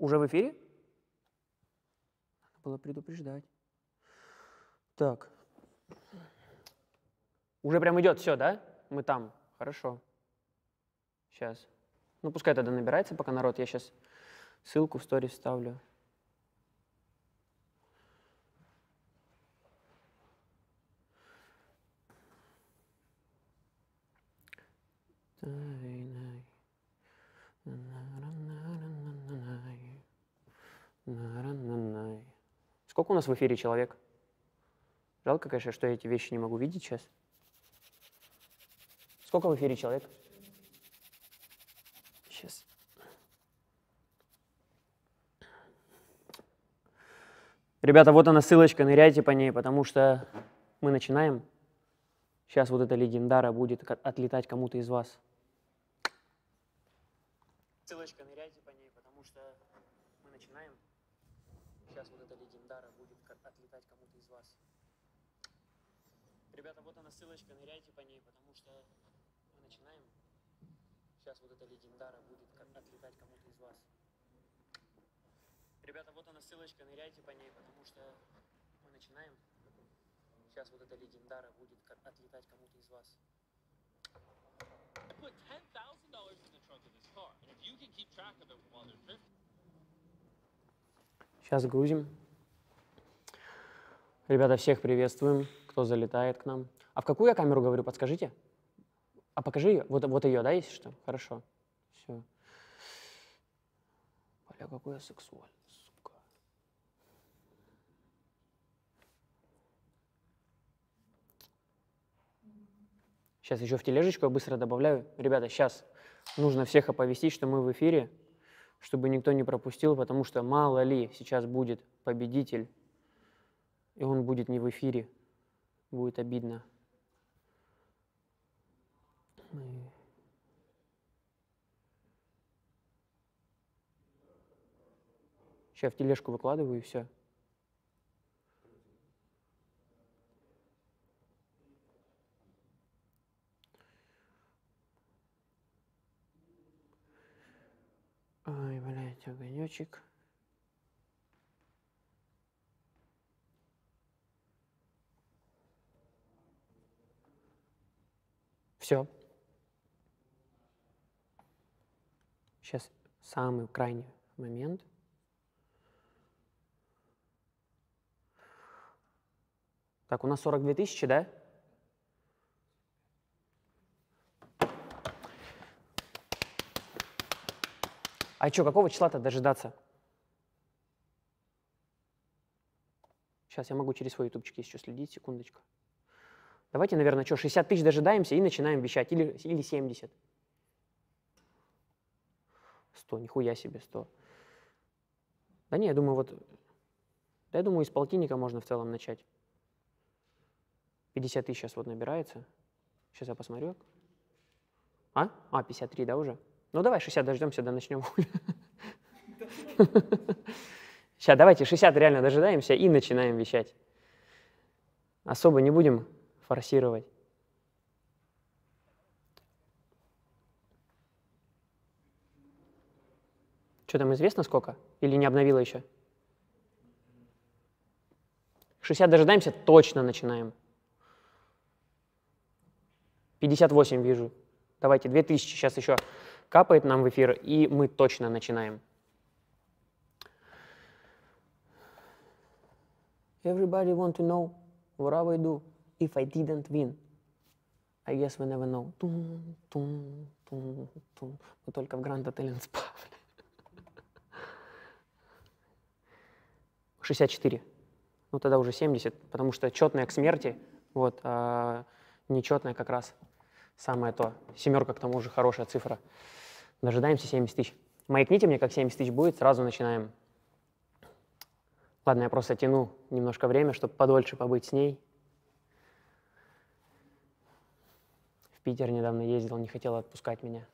Уже в эфире? Надо было предупреждать. Так. Уже прям идет все, да? Мы там. Хорошо. Сейчас. Ну, пускай тогда набирается пока народ. Я сейчас ссылку в сторис ставлю. Сколько у нас в эфире человек? Жалко, конечно, что я эти вещи не могу видеть сейчас. Сколько в эфире человек? Сейчас. Ребята, вот она ссылочка, ныряйте по ней, потому что мы начинаем. Сейчас вот эта легендара будет отлетать кому-то из вас. Ссылочка, ныряйте по ней, потому что мы начинаем. Сейчас вот эта легендара будет отлетать кому-то из вас. Ребята, вот она ссылочка, ныряйте по ней, потому что мы начинаем. Сейчас вот эта легендара будет отлетать кому-то из вас. Ребята, вот она ссылочка, ныряйте по ней, потому что мы начинаем. Сейчас вот эта легендара будет отлетать кому-то из вас. put ten thousand dollars in the trunk of this car, and if you can keep track of it while they're drifting. Сейчас грузим. Ребята, всех приветствуем, кто залетает к нам. А в какую я камеру говорю, подскажите? А покажи ее. Вот, вот ее, да, если что? Хорошо. Все. Бля, какой я сексуальный, сука. Сейчас еще в тележечку я быстро добавляю. Ребята, сейчас нужно всех оповестить, что мы в эфире, чтобы никто не пропустил, потому что мало ли сейчас будет победитель, и он будет не в эфире. Будет обидно. Сейчас в тележку выкладываю и все. Ой, блядь, огонечек. Все. Сейчас самый крайний момент. Так, у нас 42 тысячи, да? А что, какого числа-то дожидаться? Сейчас я могу через свой ютубчик еще следить, секундочку. Давайте, наверное, что, 60 тысяч дожидаемся и начинаем вещать, или, или 70. 100, нихуя себе 100. Да не, я думаю, вот, да я думаю, из полтинника можно в целом начать. 50 тысяч сейчас вот набирается. Сейчас я посмотрю. А? А, 53, да, уже? Ну давай 60 дождемся, да начнем. Сейчас, давайте 60 реально дожидаемся и начинаем вещать. Особо не будем форсировать. Что там известно сколько? Или не обновила еще? 60 дожидаемся, точно начинаем. 58 вижу. Давайте, 2000 сейчас еще капает нам в эфир, и мы точно начинаем. Everybody want to know what I do if I didn't win. I guess we never know. Тун, тун, тун, тун. Мы только в Гранд Отеле спали. 64. Ну тогда уже 70, потому что четная к смерти, вот, а нечетная как раз самое то. Семерка к тому же хорошая цифра. Дожидаемся 70 тысяч. Маякните мне, как 70 тысяч будет, сразу начинаем. Ладно, я просто тяну немножко время, чтобы подольше побыть с ней. В Питер недавно ездил, не хотела отпускать меня.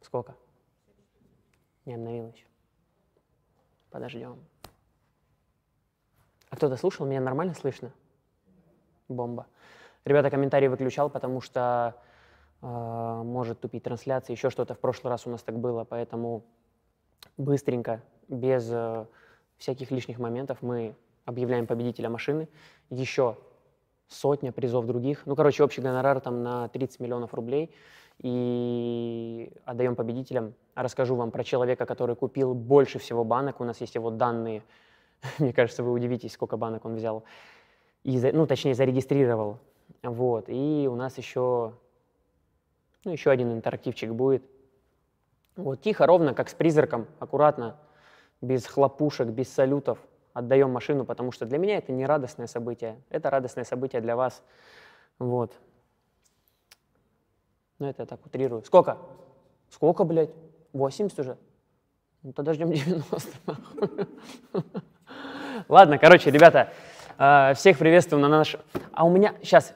Сколько? Не обновил еще. Подождем. А кто-то слушал? Меня нормально слышно? Бомба. Ребята, комментарии выключал, потому что э, может тупить трансляция, еще что-то. В прошлый раз у нас так было, поэтому быстренько, без э, всяких лишних моментов, мы объявляем победителя машины. Еще сотня призов других. Ну, короче, общий гонорар там на 30 миллионов рублей. И отдаем победителям. Расскажу вам про человека, который купил больше всего банок. У нас есть его данные. Мне кажется, вы удивитесь, сколько банок он взял. И, ну, точнее, зарегистрировал. Вот. И у нас еще, ну, еще один интерактивчик будет. Вот тихо, ровно, как с призраком, аккуратно, без хлопушек, без салютов отдаем машину, потому что для меня это не радостное событие, это радостное событие для вас. Вот. Ну, это я так утрирую. Сколько? Сколько, блядь? 80 уже? Ну, тогда ждем 90. нахуй. Ладно, короче, ребята, э, всех приветствуем на наш... А у меня, сейчас,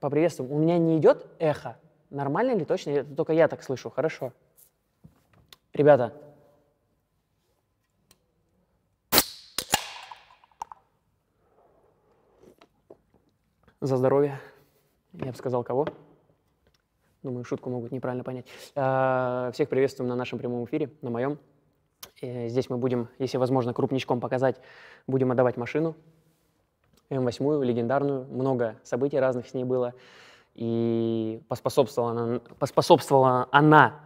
поприветствуем, у меня не идет эхо? Нормально ли, точно? Только я так слышу, хорошо. Ребята, за здоровье. Я бы сказал, кого? Думаю, шутку могут неправильно понять. А, Всех приветствуем на нашем прямом эфире, на моем. Здесь мы будем, если возможно, крупничком показать, будем отдавать машину М8, легендарную. Много событий разных с ней было. И поспособствовала она, поспособствовала она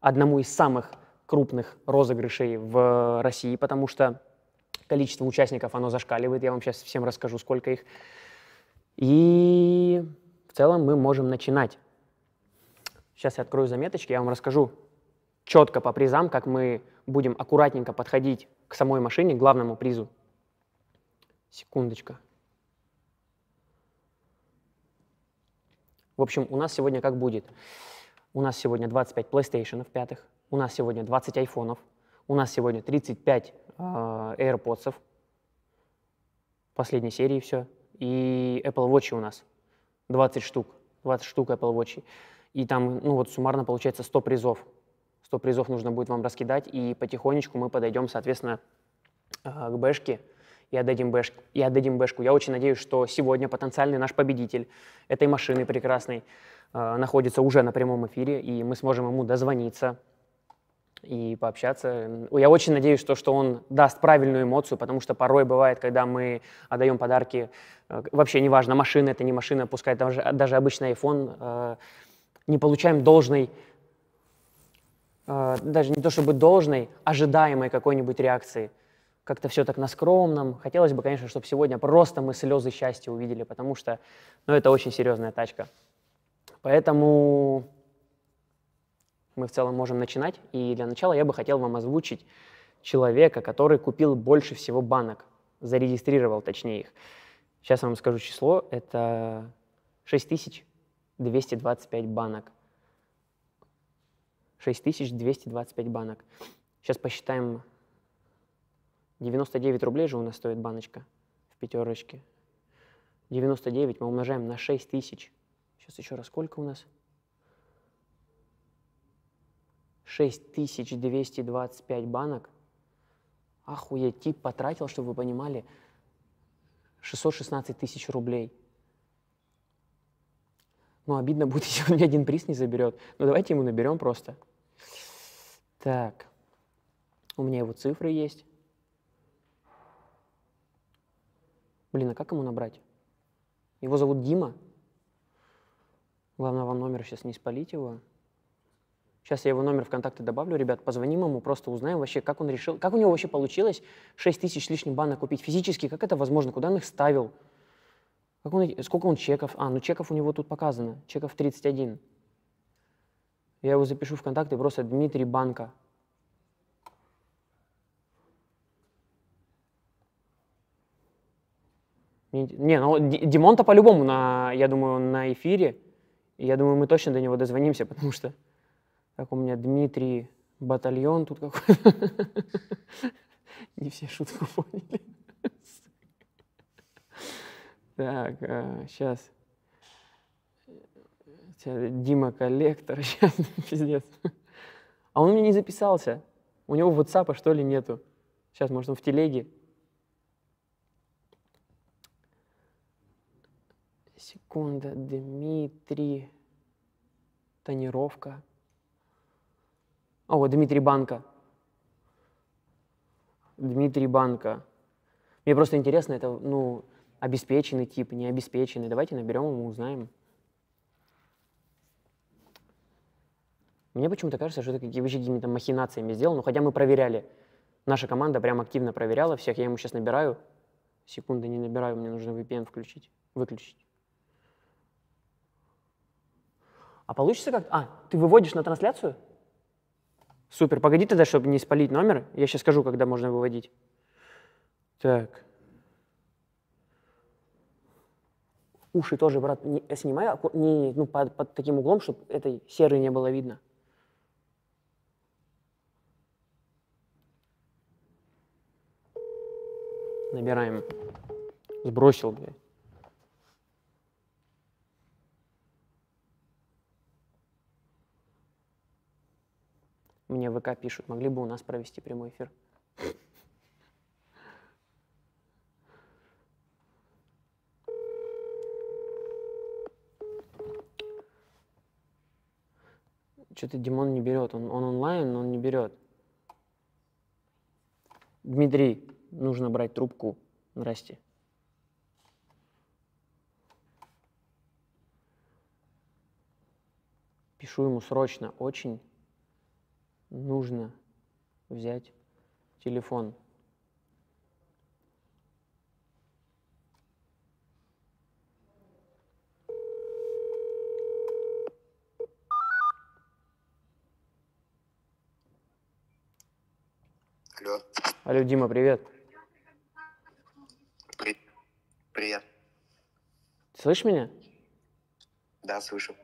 одному из самых крупных розыгрышей в России, потому что количество участников, оно зашкаливает. Я вам сейчас всем расскажу, сколько их. И в целом мы можем начинать. Сейчас я открою заметочки, я вам расскажу четко по призам, как мы будем аккуратненько подходить к самой машине, к главному призу. Секундочка. В общем, у нас сегодня как будет? У нас сегодня 25 PlayStation пятых, у нас сегодня 20 айфонов, у нас сегодня 35 э, AirPods последней серии все, и Apple Watch у нас 20 штук, 20 штук Apple Watch. И там, ну вот суммарно получается 100 призов. 100 призов нужно будет вам раскидать, и потихонечку мы подойдем, соответственно, э, к бэшке и отдадим, бэш, и отдадим бэшку. Я очень надеюсь, что сегодня потенциальный наш победитель этой машины прекрасной э, находится уже на прямом эфире, и мы сможем ему дозвониться и пообщаться. Я очень надеюсь, что, что он даст правильную эмоцию, потому что порой бывает, когда мы отдаем подарки, э, вообще неважно, машина это не машина, пускай даже, даже обычный iPhone, э, не получаем должной, э, даже не то чтобы должной, ожидаемой какой-нибудь реакции. Как-то все так на скромном. Хотелось бы, конечно, чтобы сегодня просто мы слезы счастья увидели, потому что ну, это очень серьезная тачка. Поэтому мы в целом можем начинать. И для начала я бы хотел вам озвучить человека, который купил больше всего банок, зарегистрировал точнее их. Сейчас я вам скажу число. Это 6225 банок. 6225 банок. Сейчас посчитаем. 99 рублей же у нас стоит баночка в пятерочке. 99 мы умножаем на 6000. Сейчас еще раз, сколько у нас? 6225 банок. Охуеть, тип потратил, чтобы вы понимали, 616 тысяч рублей. Ну, обидно будет, если он ни один приз не заберет. Ну, давайте ему наберем просто. Так. У меня его цифры есть. Блин, а как ему набрать? Его зовут Дима. Главное вам номер сейчас не спалить его. Сейчас я его номер в контакты добавлю, ребят, позвоним ему, просто узнаем вообще, как он решил, как у него вообще получилось 6 тысяч с лишним банок купить физически, как это возможно, куда он их ставил, как он, сколько он чеков, а, ну чеков у него тут показано, чеков 31. Я его запишу в контакты, просто Дмитрий Банка. Не, ну Ди- Димон-то по-любому, на, я думаю, он на эфире, я думаю, мы точно до него дозвонимся, потому что так, у меня Дмитрий батальон тут какой-то. Не все шутку поняли. Так, сейчас. Дима коллектор, сейчас, пиздец. А он у меня не записался. У него WhatsApp, что ли, нету. Сейчас, может, он в телеге. Секунда, Дмитрий. Тонировка. А, вот Дмитрий Банка. Дмитрий Банка. Мне просто интересно, это, ну, обеспеченный тип, не обеспеченный. Давайте наберем ему, узнаем. Мне почему-то кажется, что это какими-то махинациями сделано, но хотя мы проверяли. Наша команда прям активно проверяла всех. Я ему сейчас набираю. Секунды не набираю, мне нужно VPN включить, выключить. А получится как? А, ты выводишь на трансляцию? Супер. Погоди тогда, чтобы не спалить номер. Я сейчас скажу, когда можно выводить. Так. Уши тоже, брат, не, снимай не, ну, под, под таким углом, чтобы этой серы не было видно. Набираем. Сбросил, блядь. Мне в ВК пишут, могли бы у нас провести прямой эфир. Что-то Димон не берет. Он, он онлайн, но он не берет. Дмитрий, нужно брать трубку. Здрасте. Пишу ему срочно, очень нужно взять телефон. Алло, Алло, Дима, привет. при- привет. Слышишь меня? Да, слышу.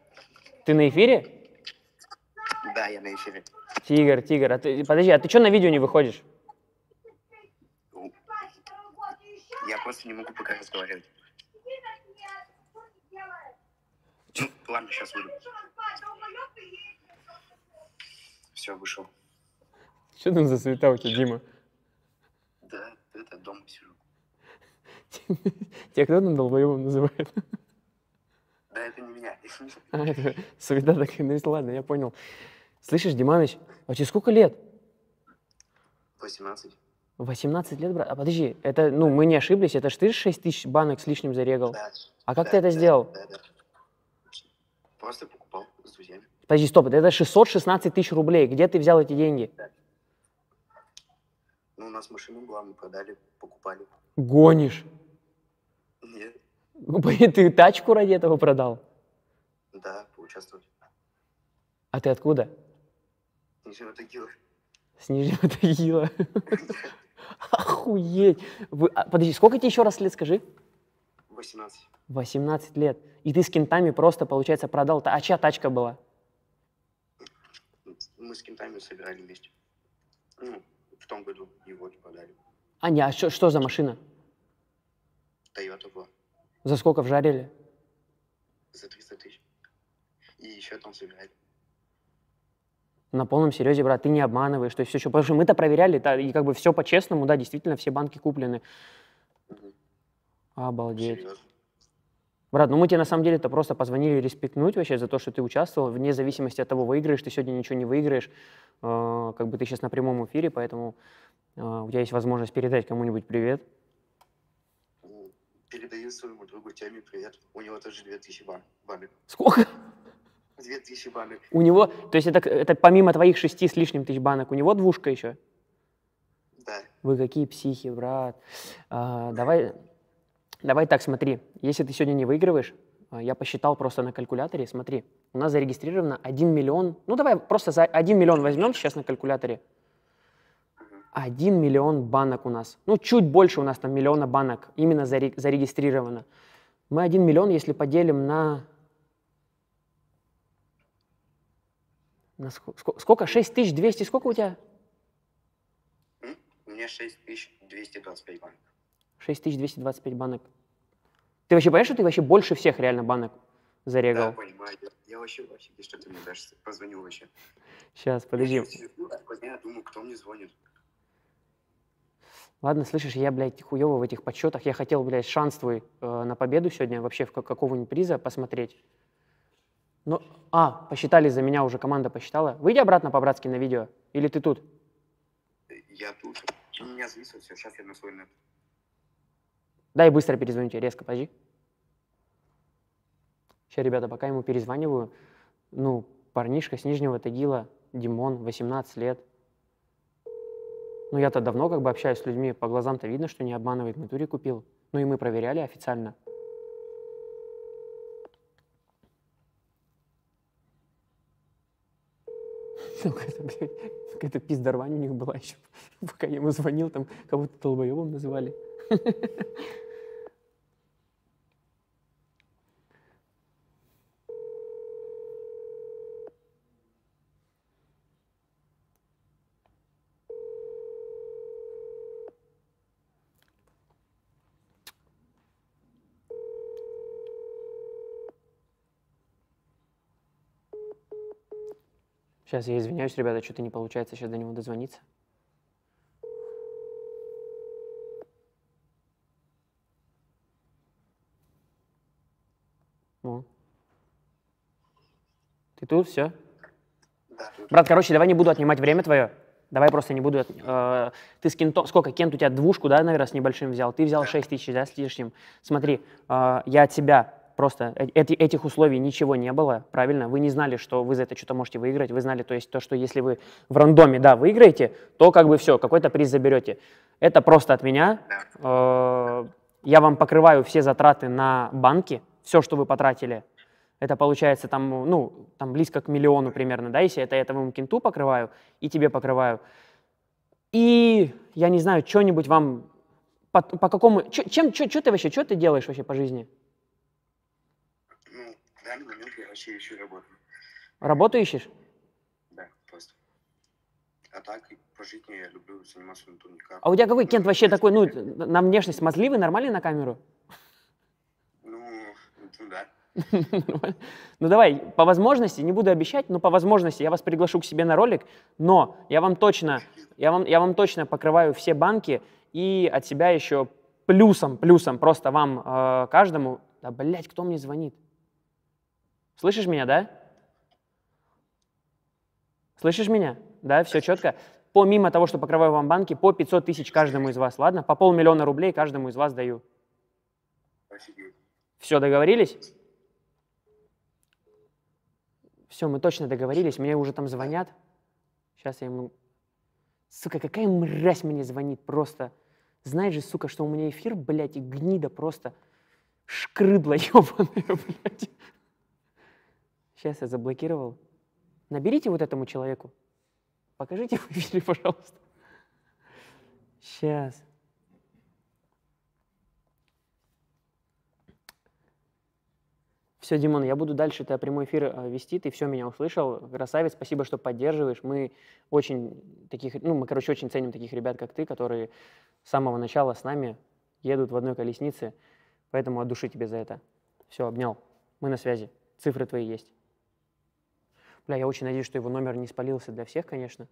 Ты на эфире? Да, я на эфире. Тигр, тигр. А ты, подожди, а ты что на видео не выходишь? Я просто не могу пока разговаривать. Ну, ладно, сейчас выйду. Все, вышел. Что там за суета у тебя, Дима? Да, это дома сижу. Тебя кто там долбоебом называет? Да, это не меня. А, это суета такая. Ну, ладно, я понял. Слышишь, Диманыч, а тебе сколько лет? 18. 18 лет, брат? А подожди, это, ну, мы не ошиблись, это ж ты 6 тысяч банок с лишним зарегал. Да. А как да, ты это да, сделал? Да, да. Просто покупал с друзьями. Подожди, стоп, это 616 тысяч рублей. Где ты взял эти деньги? Ну, у нас машина была, мы продали, покупали. Гонишь. Нет, Ты тачку ради этого продал? да, поучаствовать. А ты откуда? Ничего такого. С Нижнего Тагила. Охуеть. Вы- а, подожди, сколько тебе еще раз лет, скажи? 18. 18 лет. И ты с кентами просто, получается, продал. А чья тачка была? Мы с кентами собирали вместе. Ну, в том году его продали. А, не, а что, что за машина? Toyota была За сколько вжарили? за 300 тысяч. И еще там собирали. На полном серьезе, брат, ты не обманываешь, то есть все еще, потому что мы-то проверяли, та- и как бы все по-честному, да, действительно, все банки куплены. Обалдеть. Серьезно. Брат, ну мы тебе на самом деле-то просто позвонили респектнуть вообще за то, что ты участвовал, вне зависимости от того, выиграешь ты сегодня, ничего не выиграешь, Э, как бы ты сейчас на прямом эфире, поэтому э, у тебя есть возможность передать кому-нибудь привет. М, Передаю своему другу Теме привет. У него тоже 2000 бан- банок. Сколько? 2000 банок. У него, то есть это, это помимо твоих шести с лишним тысяч банок, у него двушка еще? Да. Вы какие психи, брат. А, давай, давай так, смотри. Если ты сегодня не выигрываешь, а, я посчитал просто на калькуляторе, смотри. У нас зарегистрировано 1 миллион. Ну, давай просто за 1 миллион возьмем сейчас на калькуляторе. 1 миллион банок у нас. Ну, чуть больше у нас там миллиона банок именно заре- зарегистрировано. Мы 1 миллион, если поделим на... на ско- ско- сколько? 6200, сколько у тебя? У меня 6225 банок. 6225 банок. Ты вообще понимаешь, что ты вообще больше всех реально банок Да, зарегал? понимаю. Я, я вообще в офиге, что ты мне даже позвонил вообще. Сейчас, подожди. Я а я думаю, кто мне звонит. Ладно, слышишь, я, блядь, хуёво в этих подсчетах. Я хотел, блядь, шанс твой э, на победу сегодня вообще в ка- какого-нибудь приза посмотреть. Но, а, посчитали за меня уже, команда посчитала. Выйди обратно по-братски на видео. Или ты тут? Я тут. У меня зависло все, сейчас я на свой нет. Дай быстро перезвоню тебе, резко, подожди. Сейчас, ребята, пока ему перезваниваю, ну, парнишка с Нижнего Тагила, Димон, 18 лет. Ну, я-то давно как бы общаюсь с людьми, по глазам-то видно, что не обманывает, мы туре купил. Ну, и мы проверяли официально. Ну, Какая-то, какая-то пиздарвань у них была еще. Пока я ему звонил, там кого-то долбоебом называли. Сейчас я извиняюсь, ребята, что-то не получается сейчас до него дозвониться. О. Ты тут, все? Да. Брат, короче, давай не буду отнимать время твое. Давай просто не буду. от- э, ты с кентом... Сколько? Кент у тебя двушку, да, наверное, с небольшим взял? Ты взял 6 тысяч, да, с лишним. Смотри, э, я от тебя просто... эти- этих условий ничего не было, правильно? Вы не знали, что вы за это что-то можете выиграть. Вы знали, то есть то, что если вы в рандоме, да, выиграете, то как бы все, какой-то приз заберете. Это просто от меня. Э, я вам покрываю все затраты на банки, все, что вы потратили. Это получается там, ну, там близко к миллиону примерно, да, если это я этому кенту покрываю и тебе покрываю. И я не знаю, что-нибудь вам по, по какому, чё- чем, что ты вообще, что ты делаешь вообще по жизни? Данный момент я вообще ищу работу. Работу ищешь? Да, просто. А так, по жизни я люблю заниматься на турниках. А у тебя какой кент вообще такой, ну, на внешность смазливый, нормальный на камеру? Ну, ну да. Ну давай, по возможности, не буду обещать, но по возможности я вас приглашу к себе на ролик, но я вам точно, я вам, я вам точно покрываю все банки и от себя еще плюсом, плюсом просто вам э, каждому, да, блядь, кто мне звонит? Слышишь меня, да? Слышишь меня? Да, все четко. Помимо того, что покрываю вам банки, по 500 тысяч каждому из вас, ладно? По полмиллиона рублей каждому из вас даю. Офигеть. Все, договорились? Все, мы точно договорились. Мне уже там звонят. Сейчас я ему... Сука, какая мразь мне звонит просто. Знаешь же, сука, что у меня эфир, блядь, и гнида просто шкрыдла ебаная, блядь. Сейчас я заблокировал. Наберите вот этому человеку. Покажите в эфире, пожалуйста. Сейчас. Все, Димон, я буду дальше это прямой эфир э, вести, ты все меня услышал. Красавец, спасибо, что поддерживаешь. Мы очень таких, ну, мы, короче, очень ценим таких ребят, как ты, которые с самого начала с нами едут в одной колеснице. Поэтому от души тебе за это. Все, обнял. Мы на связи. Цифры твои есть. Бля, я очень надеюсь, что его номер не спалился для всех, конечно.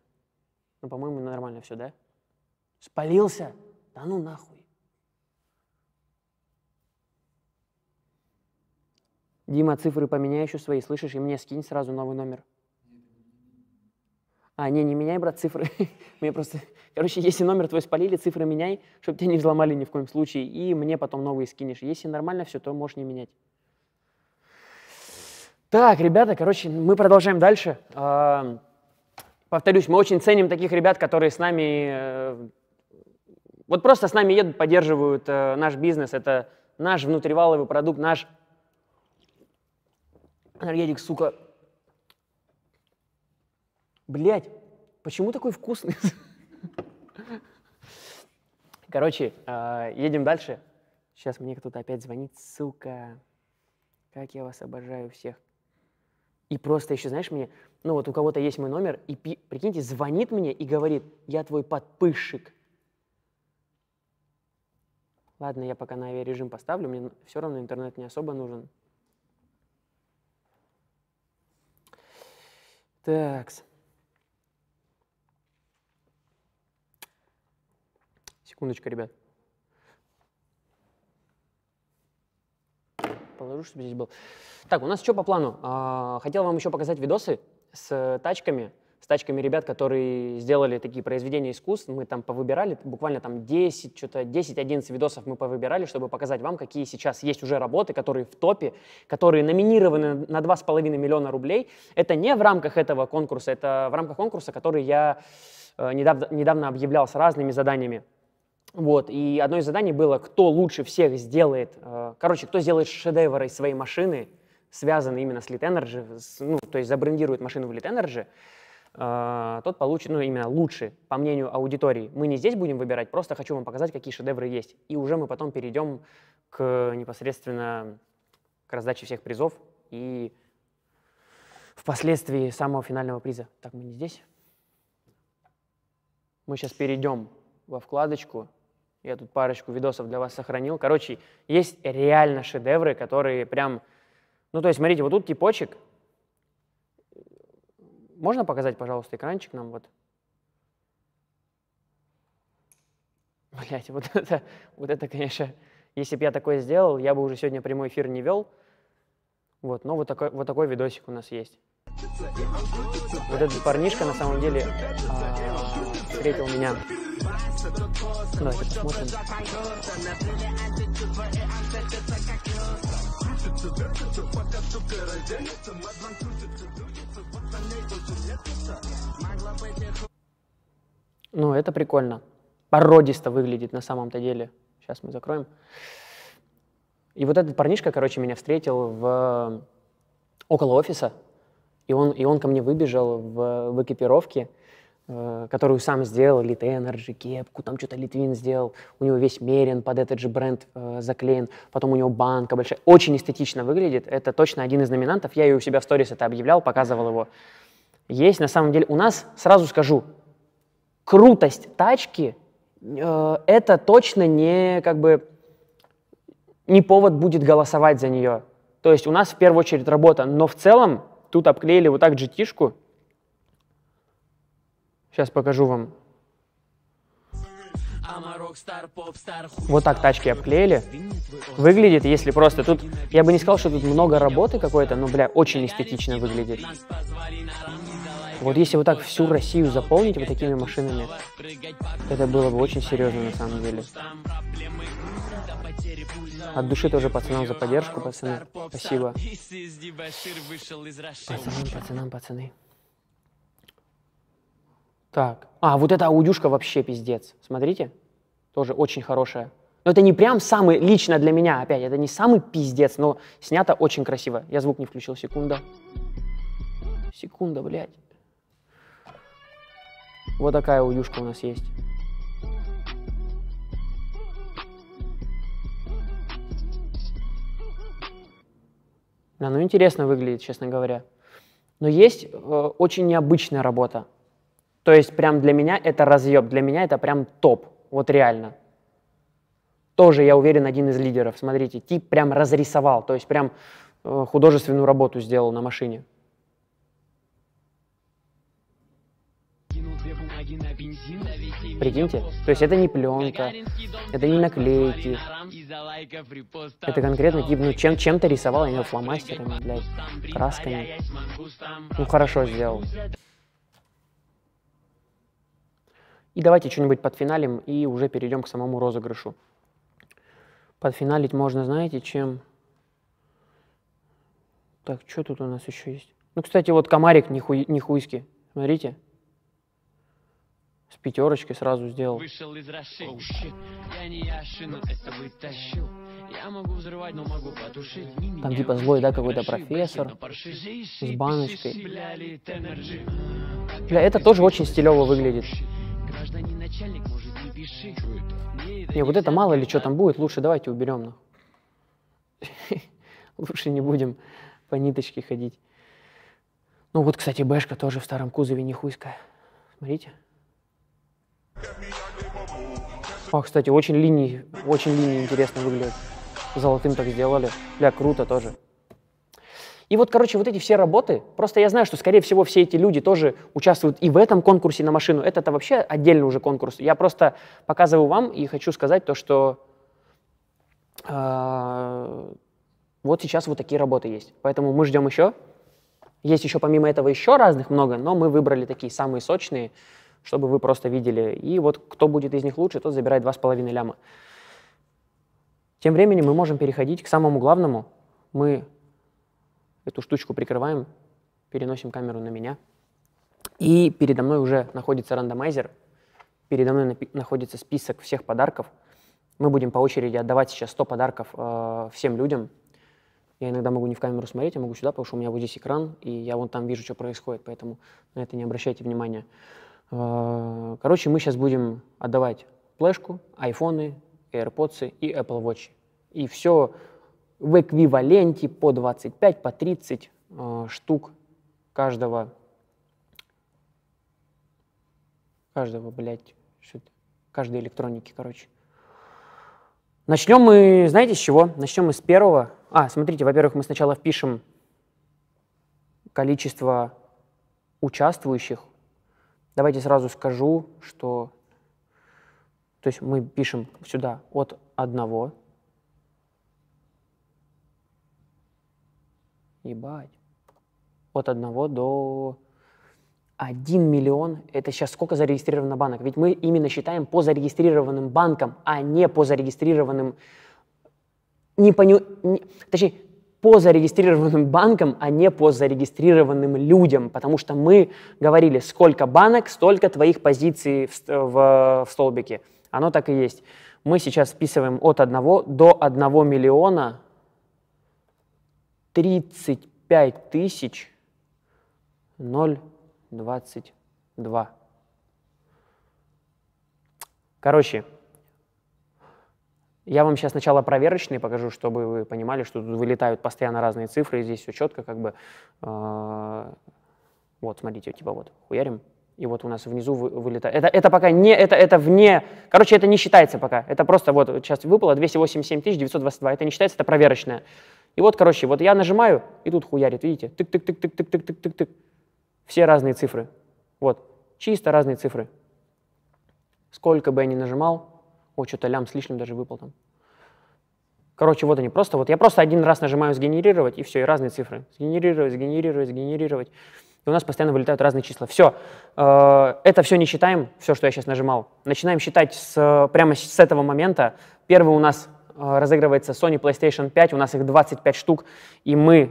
Ну, по-моему, нормально все, да? Спалился? Да ну нахуй. Дима, цифры поменяй еще свои, слышишь? И мне скинь сразу новый номер. А, не, не меняй, брат, цифры. Мне просто... Короче, если номер твой спалили, цифры меняй, чтобы тебя не взломали ни в коем случае. И мне потом новые скинешь. Если нормально все, то можешь не менять. Так, ребята, короче, мы продолжаем дальше. Повторюсь, мы очень ценим таких ребят, которые с нами... э, Вот просто с нами едут, поддерживают э, наш бизнес. Это наш внутриваловый продукт, наш энергетик, сука. Блять, почему такой вкусный? Короче, э, едем дальше. Сейчас мне кто-то опять звонит, сука. Как я вас обожаю всех. И просто еще, знаешь, мне, ну вот у кого-то есть мой номер, и прикиньте, звонит мне и говорит, я твой подписчик. Ладно, я пока на авиарежим поставлю, мне все равно интернет не особо нужен. Такс. Секундочку, ребят. Положу, чтобы здесь был. Так, у нас что по плану? А, Хотел вам еще показать видосы с тачками, с тачками ребят, которые сделали такие произведения искусств. Мы там повыбирали, буквально там 10, что-то 10-11 видосов мы повыбирали, чтобы показать вам, какие сейчас есть уже работы, которые в топе, которые номинированы на 2,5 миллиона рублей. Это не в рамках этого конкурса, это в рамках конкурса, который я э, недавно объявлял с разными заданиями. Вот, и одно из заданий было, кто лучше всех сделает, э, короче, кто сделает шедевры своей машины, связанный именно с Lead Energy, ну, то есть забрендирует машину в Lead Energy, э, тот получит, ну, именно лучше, по мнению аудитории. Мы не здесь будем выбирать, просто хочу вам показать, какие шедевры есть. И уже мы потом перейдем к непосредственно к раздаче всех призов и впоследствии самого финального приза. Так, мы не здесь? Мы сейчас перейдем во вкладочку. Я тут парочку видосов для вас сохранил. Короче, есть реально шедевры, которые прям... Ну, то есть, смотрите, вот тут типочек. Можно показать, пожалуйста, экранчик нам? Вот. Блять, вот это, вот это, конечно, если бы я такое сделал, я бы уже сегодня прямой эфир не вел. Вот, но вот такой, вот такой видосик у нас есть. Вот этот парнишка на самом деле а, встретил меня. Давайте посмотрим. Ну, это прикольно. Породисто выглядит на самом-то деле. Сейчас мы закроем. И вот этот парнишка, короче, меня встретил в... около офиса, и он, и он ко мне выбежал в, в экипировке, которую сам сделал, Lit Energy, кепку, там что-то Литвин сделал, у него весь Мерин под этот же бренд э, заклеен, потом у него банка большая, очень эстетично выглядит, это точно один из номинантов, я и у себя в сторис это объявлял, показывал его. Есть, на самом деле, у нас, сразу скажу, крутость тачки э, это точно не как бы не повод будет голосовать за нее. То есть у нас в первую очередь работа, но в целом тут обклеили вот так GT-шку. Сейчас покажу вам. Вот так тачки обклеили. Выглядит, если просто тут... Я бы не сказал, что тут много работы какой-то, но, бля, очень эстетично выглядит. Вот если вот так всю Россию заполнить вот такими машинами, это было бы очень серьезно на самом деле. От души тоже пацанам за поддержку, пацаны. Спасибо. Пацанам, пацанам, пацаны. Так. А, вот эта аудюшка вообще пиздец. Смотрите. Тоже очень хорошая. Но это не прям самый, лично для меня, опять, это не самый пиздец, но снято очень красиво. Я звук не включил, секунда. Секунда, блядь. Вот такая уюшка у нас есть. Да, ну интересно выглядит, честно говоря. Но есть э, очень необычная работа. То есть прям для меня это разъеб, для меня это прям топ, вот реально. Тоже, я уверен, один из лидеров. Смотрите, тип прям разрисовал, то есть прям э, художественную работу сделал на машине. Прикиньте, то есть это не пленка, это не наклейки, это конкретно тип, ну чем, чем-то рисовал, я не фломастерами, блядь, красками. Ну хорошо сделал. И давайте что-нибудь подфиналим и уже перейдем к самому розыгрышу. Подфиналить можно, знаете, чем? Так, что тут у нас еще есть? Ну, кстати, вот комарик нихуй, нихуйский. Смотрите. С пятерочкой сразу сделал. Вышел из Раши. Oh, я не яшину это вытащил. Я могу взрывать, но могу потушить. Там типа злой, да, какой-то профессор с баночкой. Бля, это тоже очень стилево выглядит. Не, вот это мало ли что там будет, лучше давайте уберем. Лучше не будем по ниточке ходить. Ну вот, кстати, бэшка тоже в старом кузове нихуйская. Смотрите. А, кстати, очень линии, очень линии интересно выглядят. Золотым так сделали. Бля, круто тоже. И вот, короче, вот эти все работы, просто я знаю, что, скорее всего, все эти люди тоже участвуют и в этом конкурсе на машину. Это-то вообще отдельный уже конкурс. Я просто показываю вам и хочу сказать то, что э, вот сейчас вот такие работы есть. Поэтому мы ждем еще. Есть еще помимо этого еще разных много, но мы выбрали такие самые сочные, чтобы вы просто видели. И вот кто будет из них лучше, тот забирает 2,5 ляма. Тем временем мы можем переходить к самому главному. Мы эту штучку прикрываем, переносим камеру на меня. И передо мной уже находится рандомайзер, передо мной находится список всех подарков. Мы будем по очереди отдавать сейчас 100 подарков э, всем людям. Я иногда могу не в камеру смотреть, я могу сюда, потому что у меня вот здесь экран, и я вон там вижу, что происходит, поэтому на это не обращайте внимания. Э, Короче, мы сейчас будем отдавать флешку, айфоны, AirPods и Apple Watch. И все в эквиваленте по 25, по 30 э, штук каждого, каждого, блядь, каждой электроники, короче. Начнем мы, знаете, с чего? Начнем мы с первого. А, смотрите, во-первых, мы сначала впишем количество участвующих. Давайте сразу скажу, что... То есть мы пишем сюда от одного. Ебать. От одного до 1 миллион. Это сейчас сколько зарегистрировано банок? Ведь мы именно считаем по зарегистрированным банкам, а не по зарегистрированным... Не по, не- точнее, по зарегистрированным банкам, а не по зарегистрированным людям, потому что мы говорили, сколько банок, столько твоих позиций в, в- в столбике. Оно так и есть. Мы сейчас вписываем от 1 до 1 миллиона 35 тысяч 0,22. Короче, я вам сейчас сначала проверочные покажу, чтобы вы понимали, что тут вылетают постоянно разные цифры, здесь все четко, как бы. э, Вот, смотрите, типа вот, хуярим, и вот у нас внизу вы- вылетает. Это, это пока не, это, это вне, короче, это не считается пока. Это просто вот сейчас выпало 287 922, это не считается, это проверочное. И вот, короче, вот я нажимаю, и тут хуярит, видите? Тык-тык-тык-тык-тык-тык-тык-тык. Все разные цифры. Вот, чисто разные цифры. Сколько бы я ни нажимал, о, что-то лям с лишним даже выпал там. Короче, вот они, просто вот я просто один раз нажимаю сгенерировать, и все, и разные цифры. Сгенерировать, сгенерировать, сгенерировать. И у нас постоянно вылетают разные числа. Все, это все не считаем, все, что я сейчас нажимал. Начинаем считать с, прямо с этого момента. Первый у нас э, разыгрывается Sony PlayStation 5, у нас их 25 штук, и мы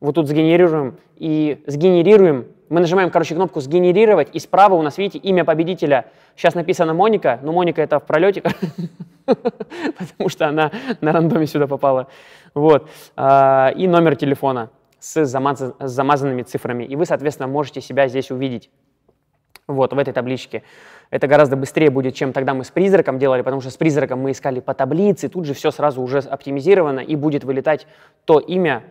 вот тут сгенерируем и сгенерируем. Мы нажимаем, короче, кнопку «Сгенерировать», и справа у нас, видите, имя победителя. Сейчас написано Моника, но Моника это в пролете, потому что она на рандоме сюда попала. Вот. А, И номер телефона с замазанными цифрами. И вы, соответственно, можете себя здесь увидеть. Вот, в этой табличке. Это гораздо быстрее будет, чем тогда мы с призраком делали, потому что с призраком мы искали по таблице, тут же все сразу уже оптимизировано, и будет вылетать то имя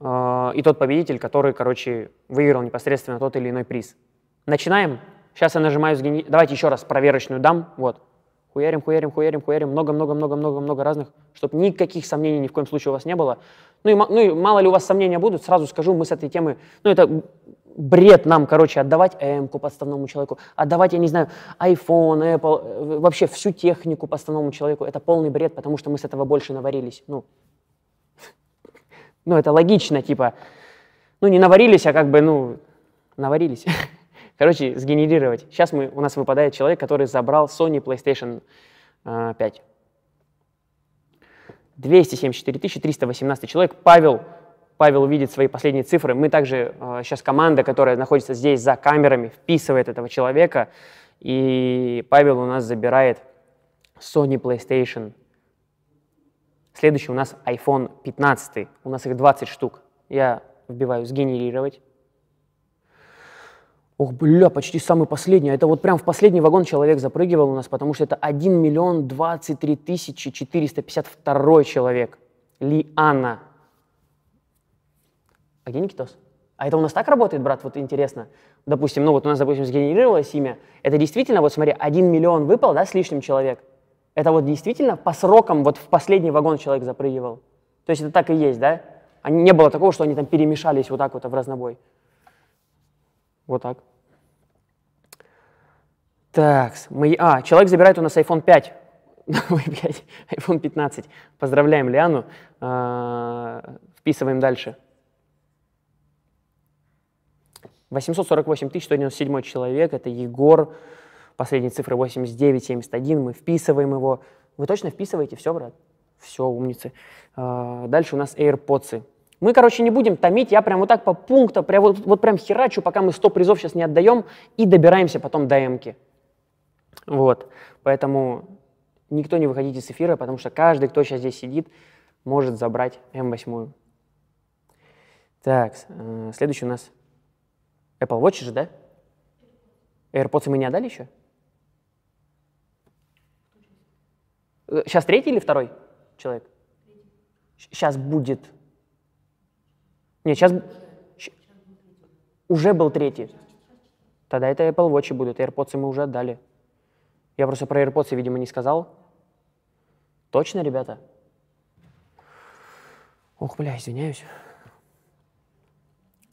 э, и тот победитель, который, короче, выиграл непосредственно тот или иной приз. Начинаем. Сейчас я нажимаю сгени... Давайте еще раз проверочную дам. Вот. Хуярим, хуярим, хуярим, хуярим. Много-много-много-много-много разных, чтобы никаких сомнений ни в коем случае у вас не было. Ну и, ну и мало ли у вас сомнения будут, сразу скажу, мы с этой темы... Ну это бред нам, короче, отдавать М-ку подставному человеку, отдавать, я не знаю, iPhone, Apple, э, вообще всю технику подставному человеку. Это полный бред, потому что мы с этого больше наварились. Ну, ну это логично, типа, ну не наварились, а как бы, ну, наварились. Короче, сгенерировать. Сейчас мы, у нас выпадает человек, который забрал Sony PlayStation э, 5. 274 318 человек. Павел, Павел увидит свои последние цифры. Мы также, э, сейчас команда, которая находится здесь за камерами, вписывает этого человека. И Павел у нас забирает Sony PlayStation. Следующий у нас iPhone 15. У нас их 20 штук. Я вбиваю «сгенерировать». Ох, бля, почти самый последний. Это вот прям в последний вагон человек запрыгивал у нас, потому что это 1 миллион 23 тысячи 452 человек. Лиана. А где Никитос? А это у нас так работает, брат? Вот интересно. Допустим, ну вот у нас, допустим, сгенерировалось имя. Это действительно, вот смотри, 1 миллион выпал, да, с лишним человек. Это вот действительно по срокам вот в последний вагон человек запрыгивал. То есть это так и есть, да? А не было такого, что они там перемешались вот так вот в разнобой. Вот так. Так, мы... А, человек забирает у нас iPhone 5. Ой, блядь, iPhone 15. Поздравляем Лиану. А, Вписываем дальше. 848 197 человек, это Егор, последние цифры 89, 71, мы вписываем его. Вы точно вписываете все, брат? Все, умницы. А, Дальше у нас AirPods. Мы, короче, не будем томить, я прям вот так по пунктам, прям вот, вот прям херачу, пока мы 100 призов сейчас не отдаем, и добираемся потом до М-ки. Вот, поэтому никто не выходите с эфира, потому что каждый, кто сейчас здесь сидит, может забрать М8. Так, э, следующий у нас Apple Watch же, да? AirPods мы не отдали еще? Сейчас третий или второй человек? Сейчас будет. Нет, сейчас... Уже был третий. Тогда это Apple Watch будут. AirPods мы уже отдали. Я просто про AirPods, видимо, не сказал. Точно, ребята? Ох, бля, извиняюсь.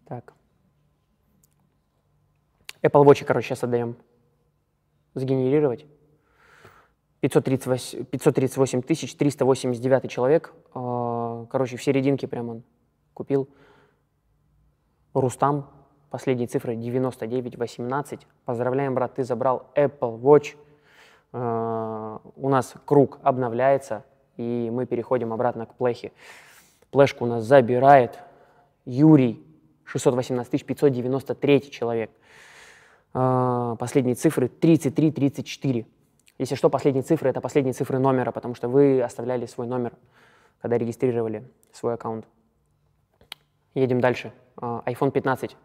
Так. Apple Watch, короче, сейчас отдаем. Сгенерировать. 538, 538 тысяч 389 человек. А, Короче, в серединке прям он купил. Рустам, последние цифры 9918. Поздравляем, брат, ты забрал Apple Watch. А, У нас круг обновляется, и мы переходим обратно к плехе. Плешку у нас забирает Юрий, 618 593 человек. А, Последние цифры 33-34. Если что, последние цифры — это последние цифры номера, потому что вы оставляли свой номер, когда регистрировали свой аккаунт. Едем дальше. А, iPhone 15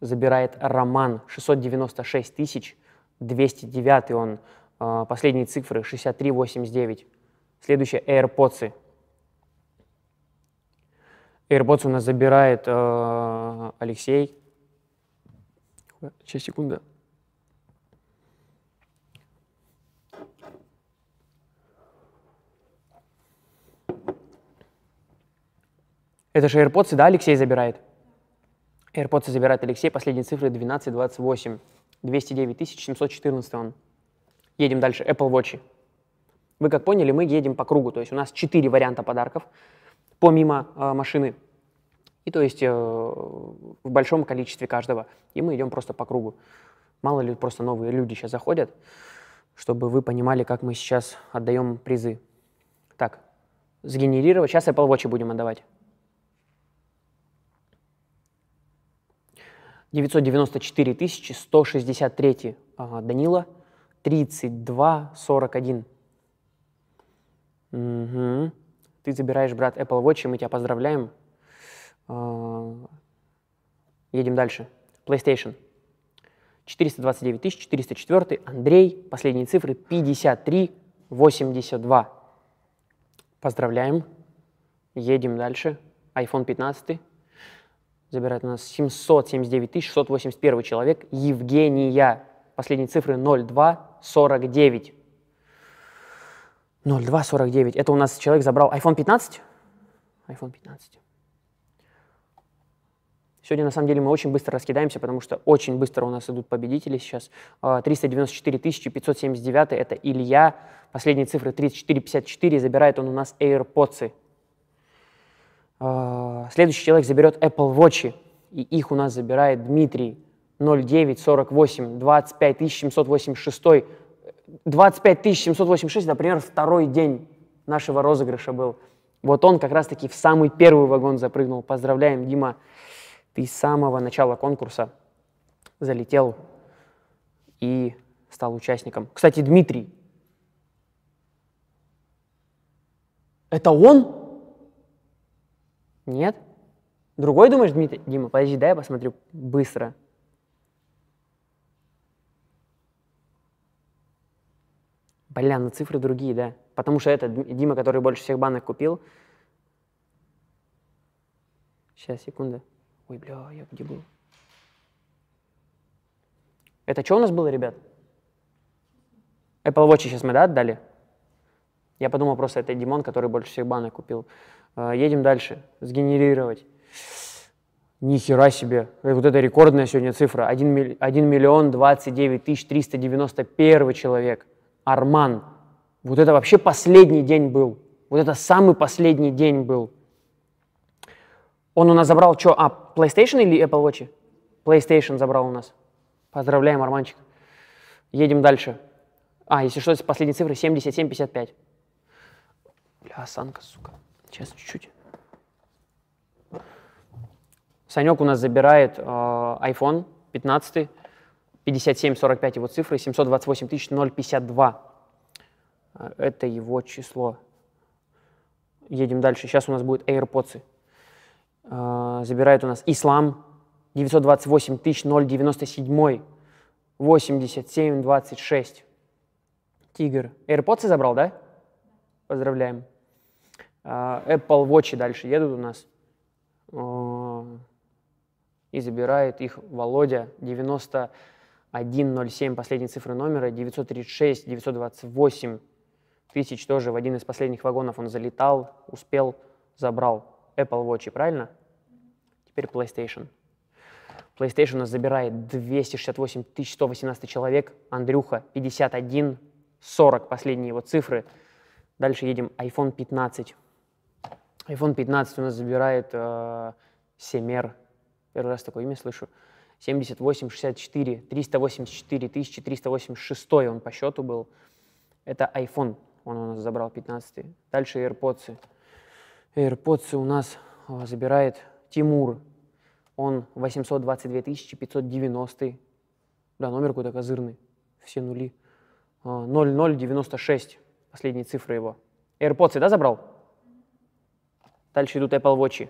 забирает Роман, 696 тысяч, 209 он. А, Последние цифры 6389. Следующее AirPods. AirPods у нас забирает Алексей. Сейчас, секунда. Это же AirPods, да, Алексей забирает? AirPods забирает Алексей, последние цифры 1228. 209 714 он. Едем дальше, Apple Watch. Вы как поняли, мы едем по кругу, то есть у нас 4 варианта подарков помимо э, машины. И то есть э, в большом количестве каждого. И мы идем просто по кругу. Мало ли просто новые люди сейчас заходят, чтобы вы понимали, как мы сейчас отдаем призы. Так, сгенерировать. Сейчас Apple Watch будем отдавать. 994 тысячи 163 ага, Данила, 32 41. Мгм. Ты забираешь, брат, Apple Watch, и мы тебя поздравляем. А, Едем дальше. PlayStation. 429 тысяч 404 Андрей, последние цифры 53 82. Поздравляем. Едем дальше. iPhone 15 забирает у нас 779 681 человек. Евгения. Последние цифры 0249. 0249. Это у нас человек забрал iPhone 15? iPhone 15. Сегодня, на самом деле, мы очень быстро раскидаемся, потому что очень быстро у нас идут победители сейчас. А, 394 579 – это Илья. Последние цифры 3454. Забирает он у нас AirPods. А, Следующий человек заберет Apple Watch, и их у нас забирает Дмитрий. 0948 25 786. 25 786, например, второй день нашего розыгрыша был. Вот он как раз-таки в самый первый вагон запрыгнул. Поздравляем, Дима. Ты с самого начала конкурса залетел и стал участником. Кстати, Дмитрий. Это он? Нет? Другой думаешь, Дмитрий? Дима, подожди, дай я посмотрю быстро. Бля, ну цифры другие, да. Потому что это Дима, который больше всех банок купил. Сейчас, секунда. Ой, бля, я где был? Это что у нас было, ребят? Apple Watch сейчас мы, да, отдали? Я подумал, просто это Димон, который больше всех банок купил. А, Едем дальше. Сгенерировать. Ни хера себе. Э, Вот это рекордная сегодня цифра. 1, миллион 29 тысяч 391 человек. Арман. Вот это вообще последний день был. Вот это самый последний день был. Он у нас забрал что? А, PlayStation или Apple Watch? PlayStation забрал у нас. Поздравляем, Арманчик. Едем дальше. А, если что, последние цифры 77-55. Бля, осанка, сука. Сейчас чуть-чуть. Санек у нас забирает э, iPhone 15, 57-45 его цифры, 728 тысяч 052. Э, Это его число. Едем дальше. Сейчас у нас будет AirPods. Э, забирает у нас Ислам 928 тысяч 097. 87 26. Тигр. AirPods забрал, да? Поздравляем. А, Apple Watch дальше едут у нас. О, И забирает их Володя 9107, последние цифры номера, 936, 928 тысяч тоже в один из последних вагонов он залетал, успел, забрал Apple Watch, правильно? Теперь PlayStation. PlayStation у нас забирает 268 118 человек, Андрюха 51 40, последние его цифры. Дальше едем iPhone 15. iPhone 15 у нас забирает э, Семер. Первый раз такое имя слышу. 78, 64, 384 тысячи, 386 он по счету был. Это iPhone, он у нас забрал 15. Дальше AirPods. AirPods у нас э, забирает Тимур. Он 822 тысячи, 590. Да, номер какой-то козырный. Все нули. А, 0096, последние цифры его. AirPods, да, забрал? Дальше идут Apple Watch.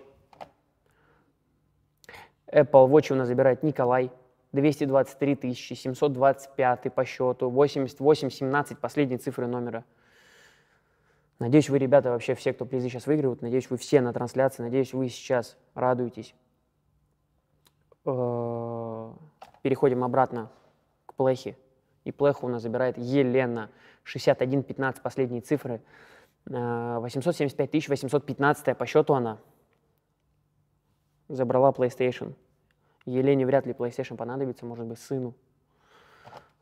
Apple Watch у нас забирает Николай. 223 тысячи, 725 по счету, 88 17, последние цифры номера. Надеюсь, вы, ребята, вообще все, кто призы сейчас выигрывают, надеюсь, вы все на трансляции, надеюсь, вы сейчас радуетесь. Э, Переходим обратно к плехе. И плеху у нас забирает Елена. 61-15 последние цифры. Э, 875 815 по счету она забрала PlayStation. Елене вряд ли PlayStation понадобится, может быть, сыну.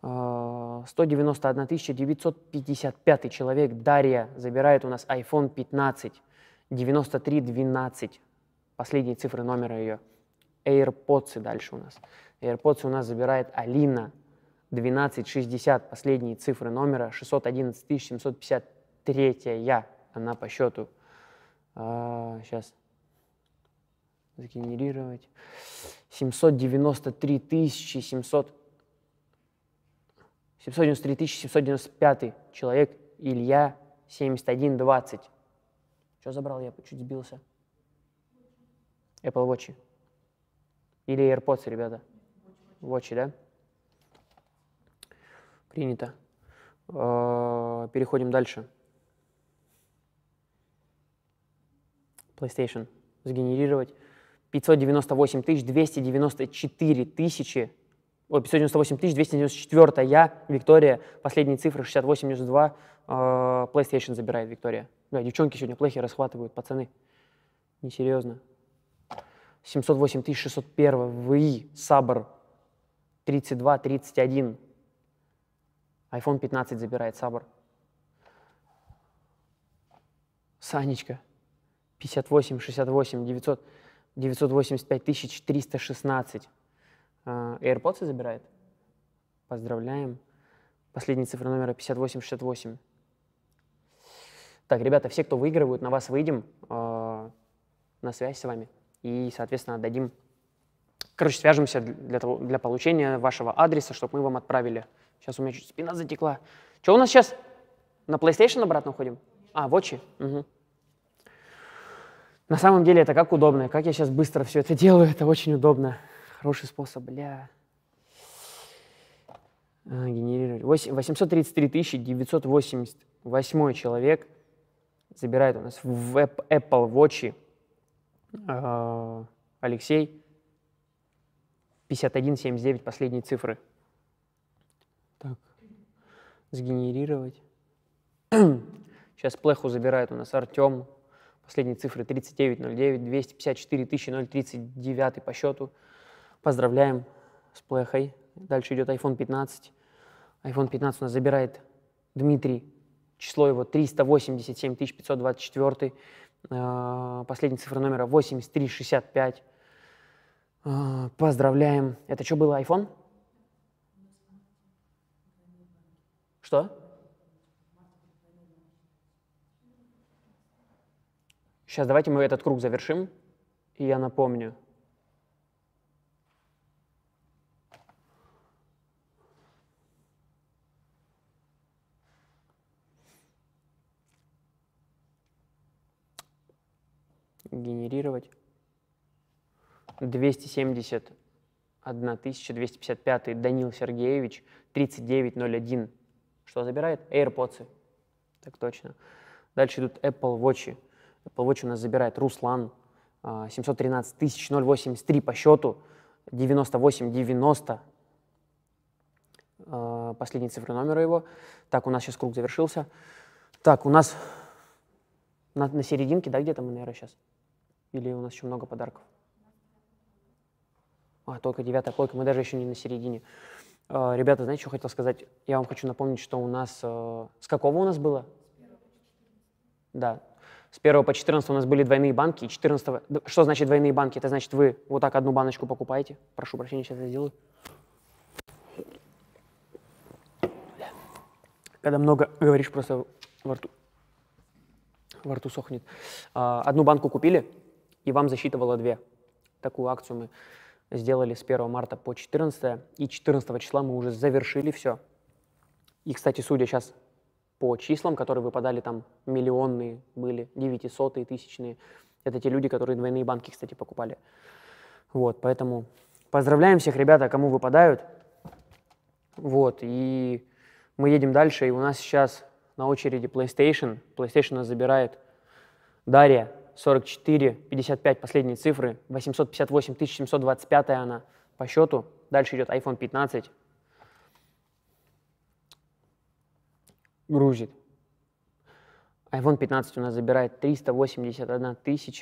Э, 191 955 человек. Дарья забирает у нас iPhone 15. 93 12. Последние цифры номера ее. AirPods дальше у нас. AirPods у нас забирает Алина. 1260, последние цифры номера, 611 753 я, она по счету. А, сейчас сгенерировать. 793 700 793 795 человек, Илья, 7120. Что забрал я? Чуть сбился. Apple Watch. Или AirPods, ребята? Watch, да? Принято. Э, Переходим дальше. PlayStation. Сгенерировать. 598 294 тысячи. Ой, 598 294 я, Виктория. Последние цифры 6892. э, PlayStation забирает Виктория. Да, девчонки сегодня плохи расхватывают, пацаны. Несерьезно. 708 601 ВИ, Сабр. 32 31 iPhone 15 забирает Сабр. Санечка. 58, 68, 900, 985 тысяч 316. А, AirPods забирает. Поздравляем. Последняя цифра номера 5868. Так, ребята, все, кто выигрывают, на вас выйдем э, на связь с вами. И, соответственно, отдадим... Короче, свяжемся для, того, для получения вашего адреса, чтобы мы вам отправили. Сейчас у меня чуть спина затекла. Что у нас сейчас? На PlayStation обратно уходим? А, в очи? Угу. На самом деле это как удобно. Как я сейчас быстро все это делаю, это очень удобно. Хороший способ, бля. А, генерировать. 833 988 человек забирает у нас в Apple Watch э, Алексей 5179 последние цифры. Так, сгенерировать. Сейчас плеху забирает у нас Артем. Последние цифры 3909, 254 039 по счету. Поздравляем с плехой. Дальше идет iPhone 15. iPhone 15 у нас забирает Дмитрий. Число его 387 524. Последняя цифра номера 8365. А, Поздравляем. Это что было, iPhone? Что? Сейчас давайте мы этот круг завершим, и я напомню. Генерировать. 271 255 Данил Сергеевич, 3901. Что забирает? AirPods. Так точно. Дальше идут Apple Watch. Apple Watch у нас забирает Руслан, а, 713 тысяч 083 по счету, 9890 а, последние цифры номера его. Так, у нас сейчас круг завершился. Так, у нас на, на серединке, да, где-то мы, наверное, сейчас? Или у нас еще много подарков? А, только девятая плойка, мы даже еще не на середине. А, Ребята, знаете, что хотел сказать? Я вам хочу напомнить, что у нас... э, С какого у нас было? Да. С 1 по 14 у нас были двойные банки, и 14... д- Что значит двойные банки? Это значит, вы вот так одну баночку покупаете. Прошу прощения, сейчас я сделаю. Когда много говоришь, просто во рту, во рту сохнет. А, Одну банку купили, и вам засчитывало две. Такую акцию мы сделали с 1 марта по 14, и 14 числа мы уже завершили все. И, кстати, судя сейчас по числам, которые выпадали там миллионные были, девятисотые, тысячные, это те люди, которые двойные банки, кстати, покупали. Вот, поэтому поздравляем всех, ребята, кому выпадают. Вот, и мы едем дальше, и у нас сейчас на очереди PlayStation. PlayStation нас забирает Дарья, 44, 55 последние цифры, 858 725 она по счету. Дальше идет iPhone 15. Грузит. iPhone 15 у нас забирает 381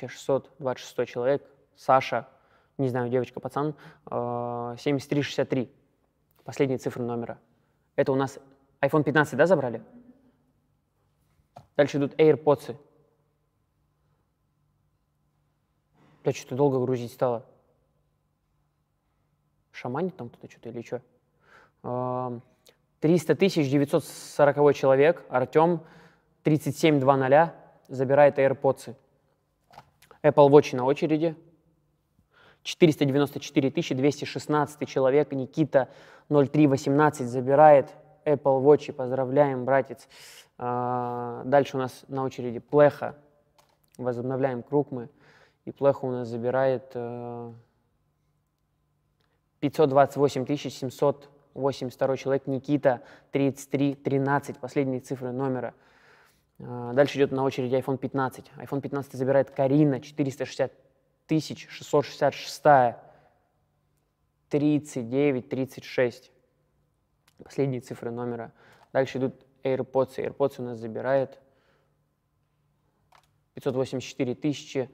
626 человек. Саша, не знаю, девочка, пацан, э, 7363. Последние цифры номера. Это у нас iPhone 15, да, забрали? Дальше идут AirPods. Да что-то долго грузить стало. Шаманит там кто-то что-то или что? 300 тысяч 940 человек. Артем 3720 забирает AirPods. Apple Watch на очереди. 494 216 человек. Никита 0318 забирает Apple Watch. Поздравляем, братец. А, Дальше у нас на очереди Плеха. Возобновляем круг мы. И Плеха у нас забирает э, 528 782 человек. Никита 33 13. Последние цифры номера. А, Дальше идет на очереди iPhone 15. iPhone 15 забирает Карина 460 тысяч 666. 39 36. Последние цифры номера. Дальше идут AirPods. AirPods у нас забирает 584 тысячи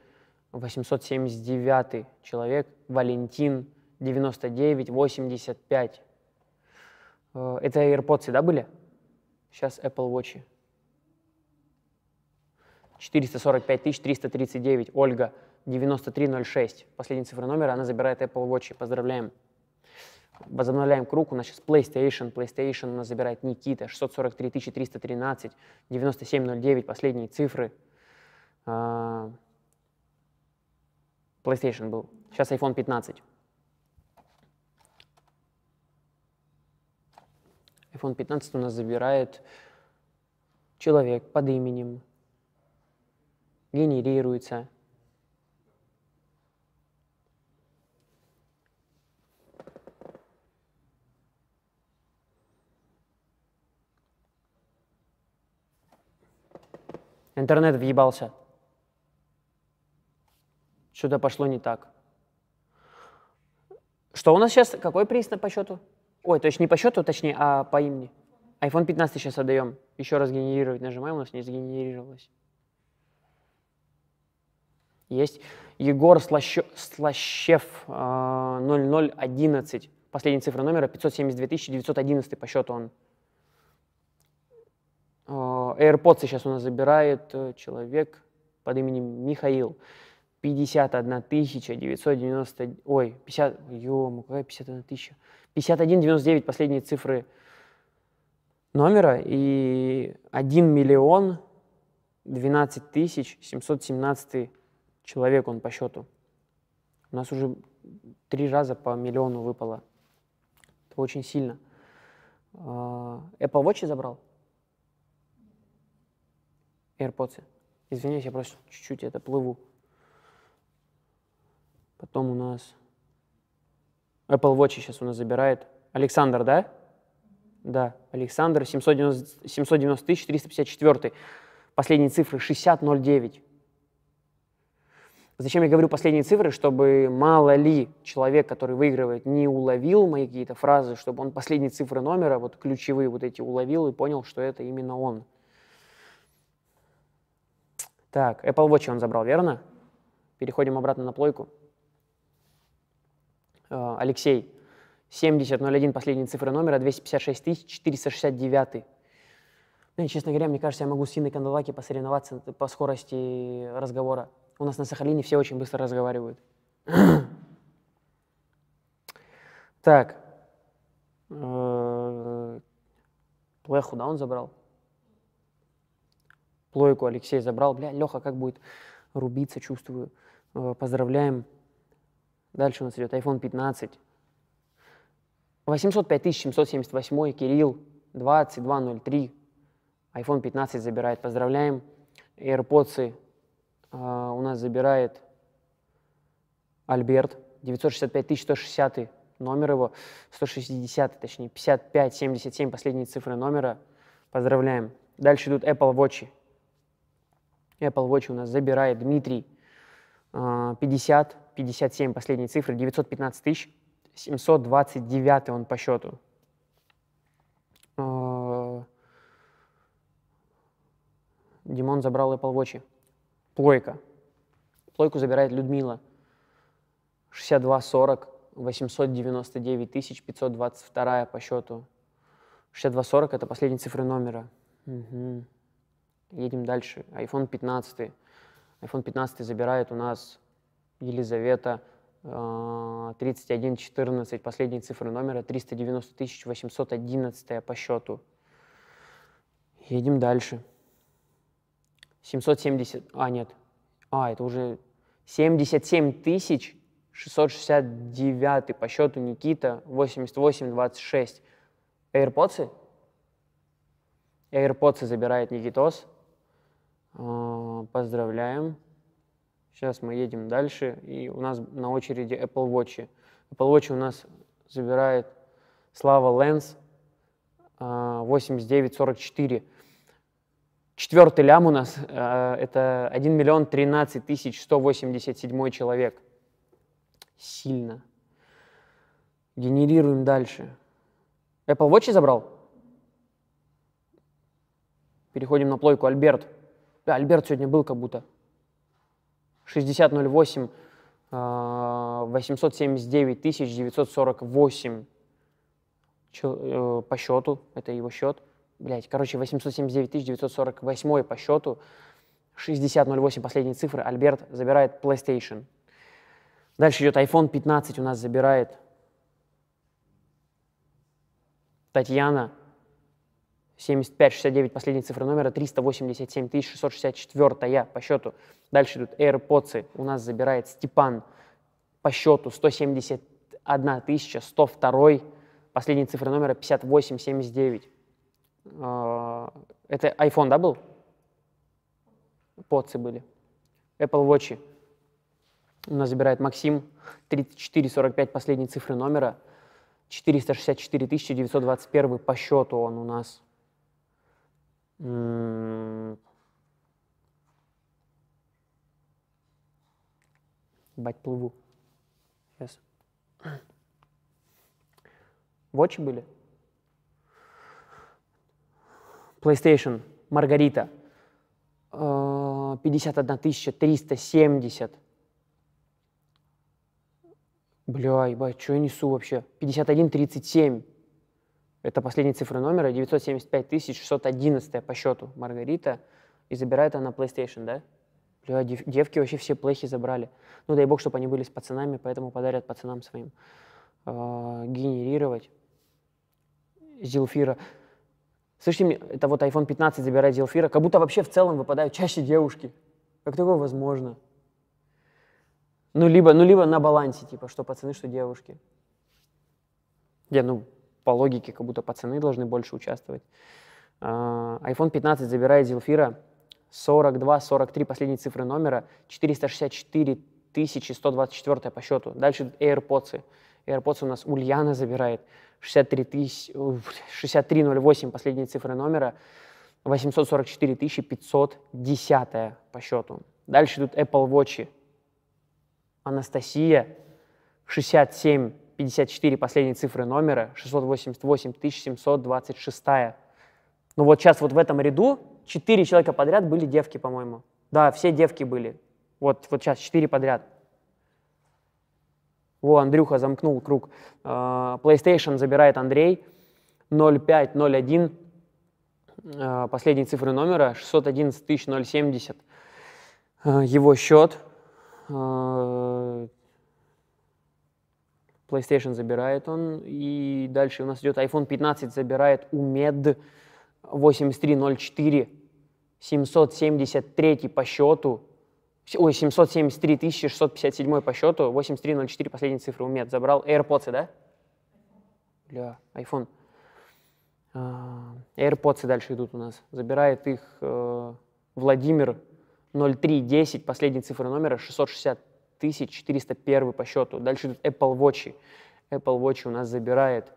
879 человек. Валентин 99 85. Э, Это AirPods, да, были? Сейчас Apple Watch. 445 339. Ольга 9306. Последняя цифра номера, она забирает Apple Watch. Поздравляем. Возобновляем круг. У нас сейчас PlayStation. PlayStation у нас забирает Никита. 643 313. 9709. Последние цифры. PlayStation был. Сейчас iPhone 15. iPhone 15 у нас забирает человек под именем. Генерируется. Интернет въебался. Что-то пошло не так. Что у нас сейчас? Какой приз по счету? Ой, то есть не по счету, точнее, а по имени. iPhone 15 сейчас отдаем. Еще раз генерировать нажимаем, у нас не сгенерировалось. Есть. Егор Слаще- Слащев, а, 0011. Последняя цифра номера 572 911 по счету он. А, AirPods сейчас у нас забирает э, человек под именем Михаил. 51 тысяча 990, ой, 50, ё какая 51 тысяча? 51,99 последние цифры номера и 1 миллион 12 тысяч 717 человек он по счету. У нас уже три раза по миллиону выпало. Это очень сильно. А, Apple Watch забрал? AirPods. Извиняюсь, я просто чуть-чуть это плыву. Потом у нас Apple Watch сейчас у нас забирает. Александр, да? Да, Александр, 790, 790 354. Последние цифры 6009. Зачем я говорю последние цифры? Чтобы мало ли человек, который выигрывает, не уловил мои какие-то фразы, чтобы он последние цифры номера, вот ключевые вот эти уловил и понял, что это именно он. Так, Apple Watch он забрал, верно? Переходим обратно на плойку. Э, Алексей, 7001, последние цифры номера, 256 469. Ну, и, честно говоря, мне кажется, я могу с Инной Кандалаки посоревноваться по скорости разговора. У нас на Сахалине все очень быстро разговаривают. Так. Э, Плеху, да, он забрал? Плойку Алексей забрал. Бля, Леха как будет рубиться, чувствую. Э, поздравляем. Дальше у нас идет iPhone 15. 805 778, Кирилл, 2203. iPhone 15 забирает. Поздравляем. AirPods а, у нас забирает Альберт, 965 160 номер его, 160, точнее, 55, 77, последние цифры номера. Поздравляем. Дальше идут Apple Watch. Apple Watch у нас забирает Дмитрий, 50, 57, последние цифры, 915 тысяч, 729 он по счету. А, Димон забрал Apple Watch. Плойка. Плойку забирает Людмила. 62-40, 899 тысяч 522 по счету. 62-40 это последние цифры номера. Угу. Едем дальше. iPhone 15. iPhone 15 забирает у нас Елизавета. 3114, а, последние цифры номера, 390 811 по счету. Едем дальше. 770, а нет, а это уже 77 тысяч 669 по счету Никита, 8826. AirPods? AirPods забирает Никитос. А, поздравляем. Сейчас мы едем дальше, и у нас на очереди Apple Watch. Apple Watch у нас забирает Слава Лэнс 8944. Четвертый лям у нас э, это 1 миллион 13 тысяч 187 человек. Сильно. Генерируем дальше. Apple Watch забрал? Переходим на плойку. Альберт. Альберт сегодня был как будто. 6008 879 948 по счету. Это его счет блядь, короче, 879 948 по счету, 6008 последние цифры, Альберт забирает PlayStation. Дальше идет iPhone 15 у нас забирает Татьяна, 7569 последние цифры номера, 387 664 по счету. Дальше идут AirPods, у нас забирает Степан по счету 171 102, последние цифры номера 5879. А, это iPhone, да, был? Подцы были. Apple Watch. У нас забирает Максим. 3445 последние цифры номера. 464 921 по счету он у нас. Бать, плыву. Сейчас. Вотчи были? PlayStation Маргарита 51 370. Бля, ебать, что я несу вообще? 5137. Это последние цифры номера. 975 611 по счету Маргарита. И забирает она PlayStation, да? Бля, дев- девки вообще все плехи забрали. Ну, дай бог, чтобы они были с пацанами, поэтому подарят пацанам своим. А, генерировать. Зилфира. Слышите, это вот iPhone 15 забирает Зилфира, как будто вообще в целом выпадают чаще девушки. Как такое возможно? Ну, либо, ну, либо на балансе, типа, что пацаны, что девушки. Не, ну, по логике, как будто пацаны должны больше участвовать. А, iPhone 15 забирает Зилфира 42, 43 последние цифры номера, 464 124 по счету. Дальше AirPods. AirPods у нас Ульяна забирает 63 тысяч, ух, 6308 последние цифры номера, 844 510 по счету. Дальше идут Apple Watch. Анастасия 67 54 последние цифры номера, 688 726. Ну вот сейчас вот в этом ряду четыре человека подряд были девки, по-моему. Да, все девки были. Вот, вот сейчас четыре подряд. Во, Андрюха замкнул круг. А, PlayStation забирает Андрей. 0501. а, Последние цифры номера. 611 070. А, Его счет. PlayStation забирает он. И дальше у нас идет iPhone 15 забирает Умед 8304. 773 по счету. Ой, 773 657 по счету. 8304 последние цифры Умед забрал. AirPods, да? Бля, iPhone. А, AirPods дальше идут у нас. Забирает их э, Владимир 0310, последние цифры номера 660 401 по счету. Дальше идут Apple Watch. Apple Watch у нас забирает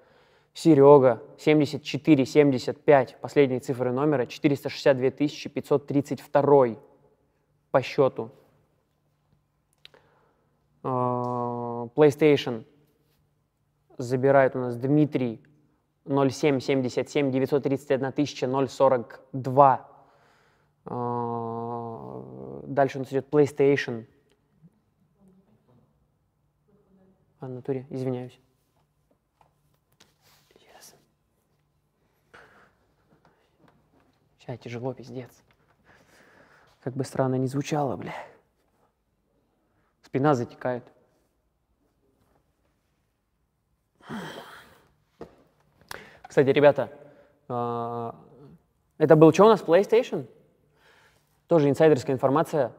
Серега 7475, последние цифры номера 462 532 по счету. А, PlayStation забирает у нас Дмитрий 0777 931 042. А, Дальше у нас идет PlayStation. А, в натуре, извиняюсь. Yes. Тяжело, пиздец. Как бы странно не звучало, бля. Спина затекает. Кстати, ребята, а, это был что у нас, PlayStation? Тоже инсайдерская информация.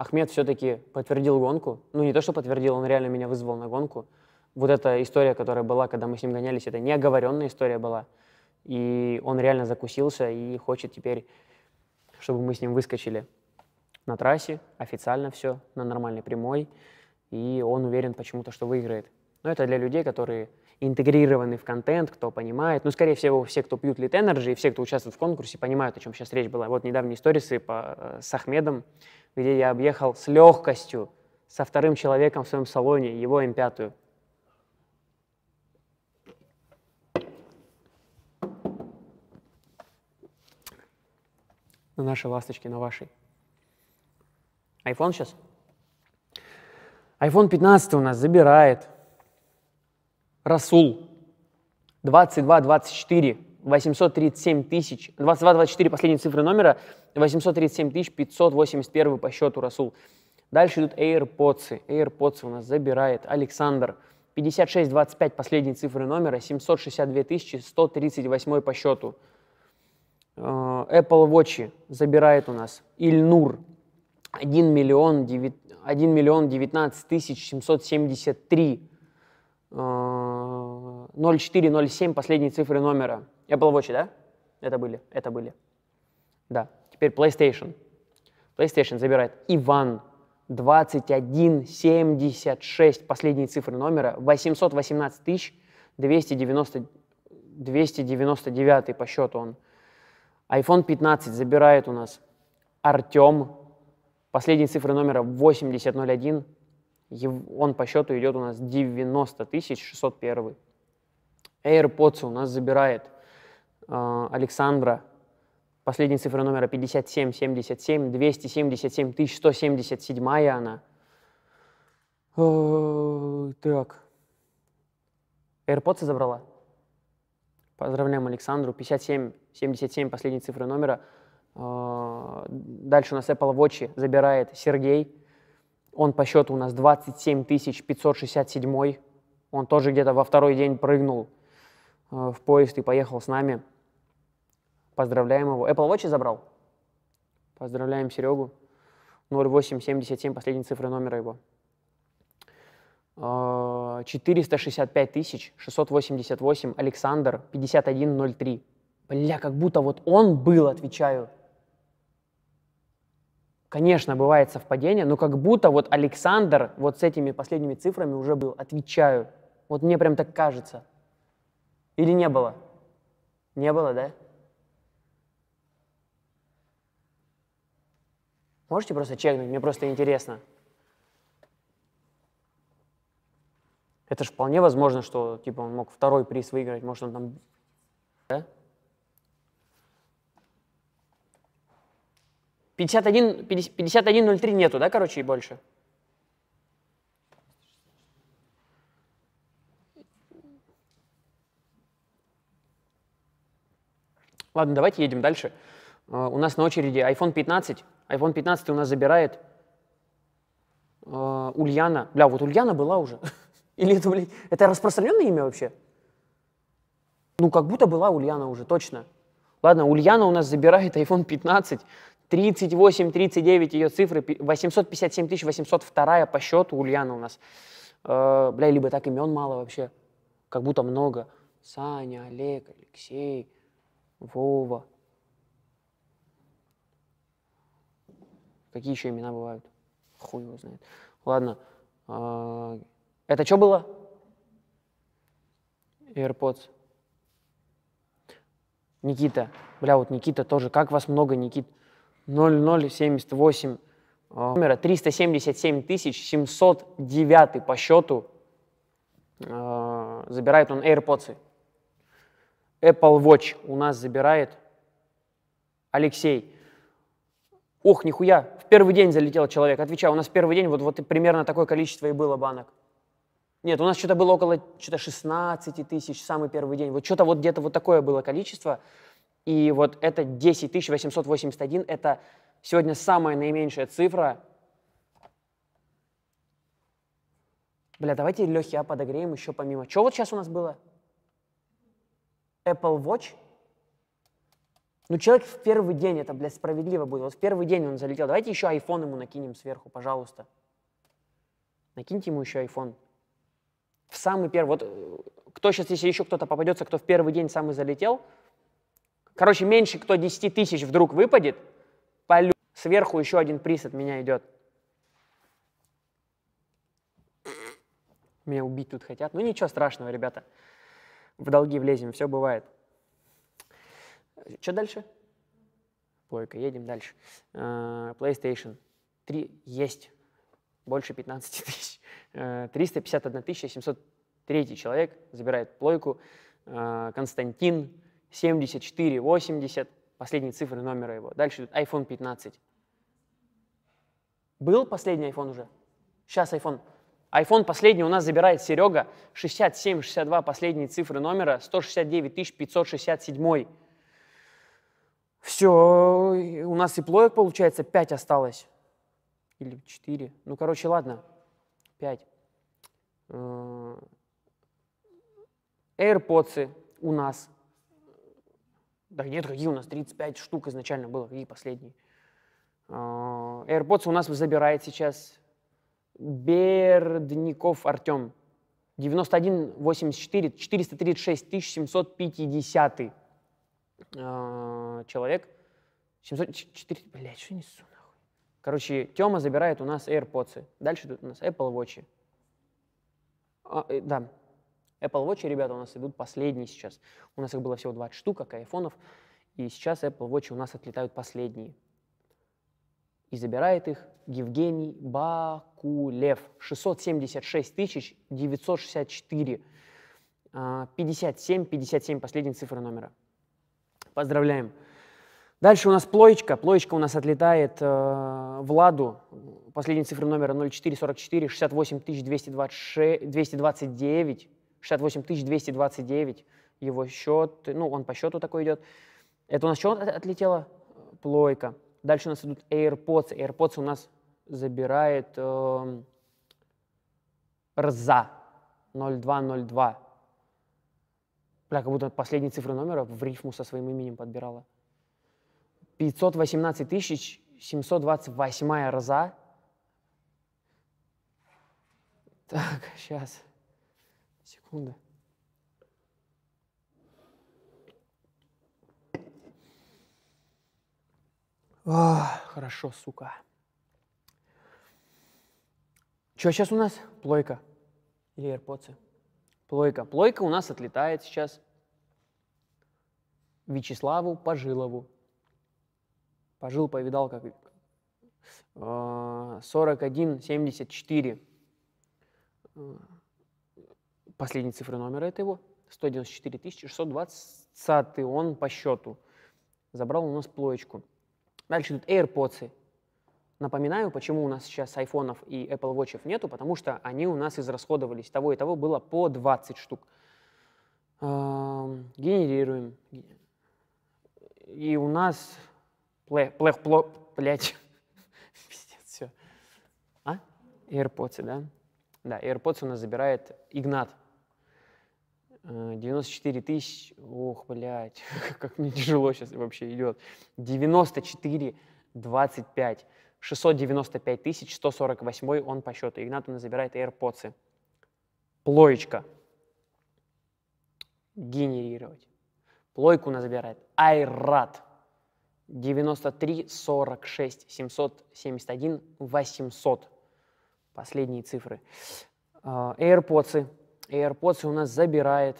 Ахмед все-таки подтвердил гонку. Ну, не то, что подтвердил, он реально меня вызвал на гонку. Вот эта история, которая была, когда мы с ним гонялись, это неоговоренная история была. И он реально закусился и хочет теперь, чтобы мы с ним выскочили на трассе, официально все, на нормальной прямой. И он уверен почему-то, что выиграет. Но это для людей, которые интегрированы в контент, кто понимает. Ну, скорее всего, все, кто пьют Lit Energy, и все, кто участвует в конкурсе, понимают, о чем сейчас речь была. Вот недавние по, э, с Ахмедом, где я объехал с легкостью со вторым человеком в своем салоне, его М5. На нашей ласточке, на вашей. iPhone сейчас? iPhone 15 у нас забирает Расул 22-24, 837 тысяч, 22-24 последние цифры номера, 837 тысяч 581 по счету Расул. Дальше идут AirPods. AirPods у нас забирает Александр. 56-25 последние цифры номера, 762 тысячи 138 по счету. Apple Watch забирает у нас Ильнур 1 миллион, 9, 1 миллион 19 тысяч 773 э, 0407 последние цифры номера. Apple Watch, да? Это были, это были. Да. Теперь PlayStation. PlayStation забирает Иван 2176 последние цифры номера, 818 тысяч 290, 299 по счету он. iPhone 15 забирает у нас Артем, последние цифры номера 8001, Ев- он по счету идет у нас 90 тысяч 601. AirPods у нас забирает э, Александра, последние цифры номера 5777, 277 тысяч 177 она. Э, Так. AirPods забрала? Поздравляем Александру. 57, 77, последние цифры номера. А, Дальше у нас Apple Watch забирает Сергей. Он по счету у нас 27 567. Он тоже где-то во второй день прыгнул э, в поезд и поехал с нами. Поздравляем его. Apple Watch забрал? Поздравляем Серегу. 0877, последние цифры номера его. А, 465 тысяч 688, Александр, 5103. Бля, как будто вот он был, отвечаю. Конечно, бывает совпадение, но как будто вот Александр вот с этими последними цифрами уже был, отвечаю. Вот мне прям так кажется. Или не было? Не было, да? Можете просто чекнуть? Мне просто интересно. Это же вполне возможно, что типа он мог второй приз выиграть, может он там, да? 51, 50 51.03 нету, да, короче, и больше? Ладно, давайте едем дальше. Э, У нас на очереди iPhone 15. iPhone 15 у нас забирает э, Ульяна. Бля, вот Ульяна была уже. Или это, блядь, это распространенное имя вообще? Ну, как будто была Ульяна уже, точно. Ладно, Ульяна у нас забирает iPhone 15. 38, 39 ее цифры, пи- 857 802 по счету Ульяна у нас. Э, бля, либо так имен мало вообще, как будто много. Саня, Олег, Алексей, Вова. Какие еще имена бывают? Хуй его знает. Ладно. а, Это что было? AirPods. Никита. Бля, вот Никита тоже. Как вас много, Никит? 0078. а, Номера 377 709 по счету. А, Забирает он AirPods. Apple Watch у нас забирает Алексей. Ох, нихуя, в первый день залетел человек. Отвечаю, у нас первый день вот, вот примерно такое количество и было банок. Нет, у нас что-то было около что-то 16 тысяч, самый первый день. Вот что-то вот где-то вот такое было количество. И вот это 10 881, это сегодня самая наименьшая цифра. Бля, давайте Лехи а подогреем еще помимо. Что вот сейчас у нас было? Apple Watch? Ну, человек в первый день, это, блядь, справедливо будет. Вот в первый день он залетел. Давайте еще iPhone ему накинем сверху, пожалуйста. Накиньте ему еще iPhone. В самый первый, вот э, кто сейчас, если еще кто-то попадется, кто в первый день самый залетел, короче, меньше кто 10 тысяч вдруг выпадет, полю. Сверху еще один приз от меня идет. Меня убить тут хотят. Ну ничего страшного, ребята. В долги влезем, все бывает. Что дальше? Плойка, едем дальше. Э, PlayStation 3 есть. Больше 15 тысяч. Э, 351 703 человек забирает плойку. Э, Константин 7480. Последние цифры номера его. Дальше идет iPhone 15. Был последний iPhone уже? Сейчас iPhone. iPhone последний у нас забирает Серега. 6762 последние цифры номера. 169 567. Все, у нас и плоек, получается, 5 осталось. Или 4. Ну, короче, ладно. 5. AirPods у нас. Да нет, какие у нас? 35 штук изначально было. Какие последние? А, AirPods у нас забирает сейчас Бердников Артем. 9184 436 750 э, человек. 704, блядь, что несу нахуй? Короче, Тёма забирает у нас AirPods. Дальше тут у нас Apple Watch. А, э, да, Apple Watch, ребята, у нас идут последние сейчас. У нас их было всего 20 штук, как айфонов. И сейчас Apple Watch у нас отлетают последние. И забирает их Евгений Бакулев. 676 тысяч 964. а, 57, 57, последние цифры номера. Поздравляем. Дальше у нас плоечка. Плоечка у нас отлетает э, Владу. Последние цифры номера 0444, 68 226, 229, 68 229. Его счет, ну, он по счету такой идет. Это у нас что от- отлетело? плойка. Дальше у нас идут AirPods. AirPods у нас забирает эм, РЗА 0202. Бля, как будто последние цифры номера в рифму со своим именем подбирала. 518 тысяч 728 РЗА. Так, сейчас. Секунда. Ах, хорошо, сука. Что сейчас у нас? Плойка. Или AirPods? Плойка. Плойка у нас отлетает сейчас Вячеславу Пожилову. Пожил, повидал, как э, 4174. Э, Последние цифры номера это его. 194 620 он по счету. Забрал у нас плоечку. Дальше идут AirPods. Напоминаю, почему у нас сейчас айфонов и Apple Watch нету, потому что они у нас израсходовались. Того и того было по 20 штук. Генерируем. И у нас плех, плех, пло, блядь, пиздец, все. А? AirPods, да? Да, AirPods у нас забирает Игнат. Э, 94 тысяч, ох, блядь, как мне тяжело сейчас вообще идет. 94, 25, 695 тысяч, 148 он по счету. Игнат нас забирает AirPods. Плоечка. Генерировать. Плойку у нас забирает Айрат. 93, 46, 771, 800. Последние цифры. А, AirPods. AirPods у нас забирает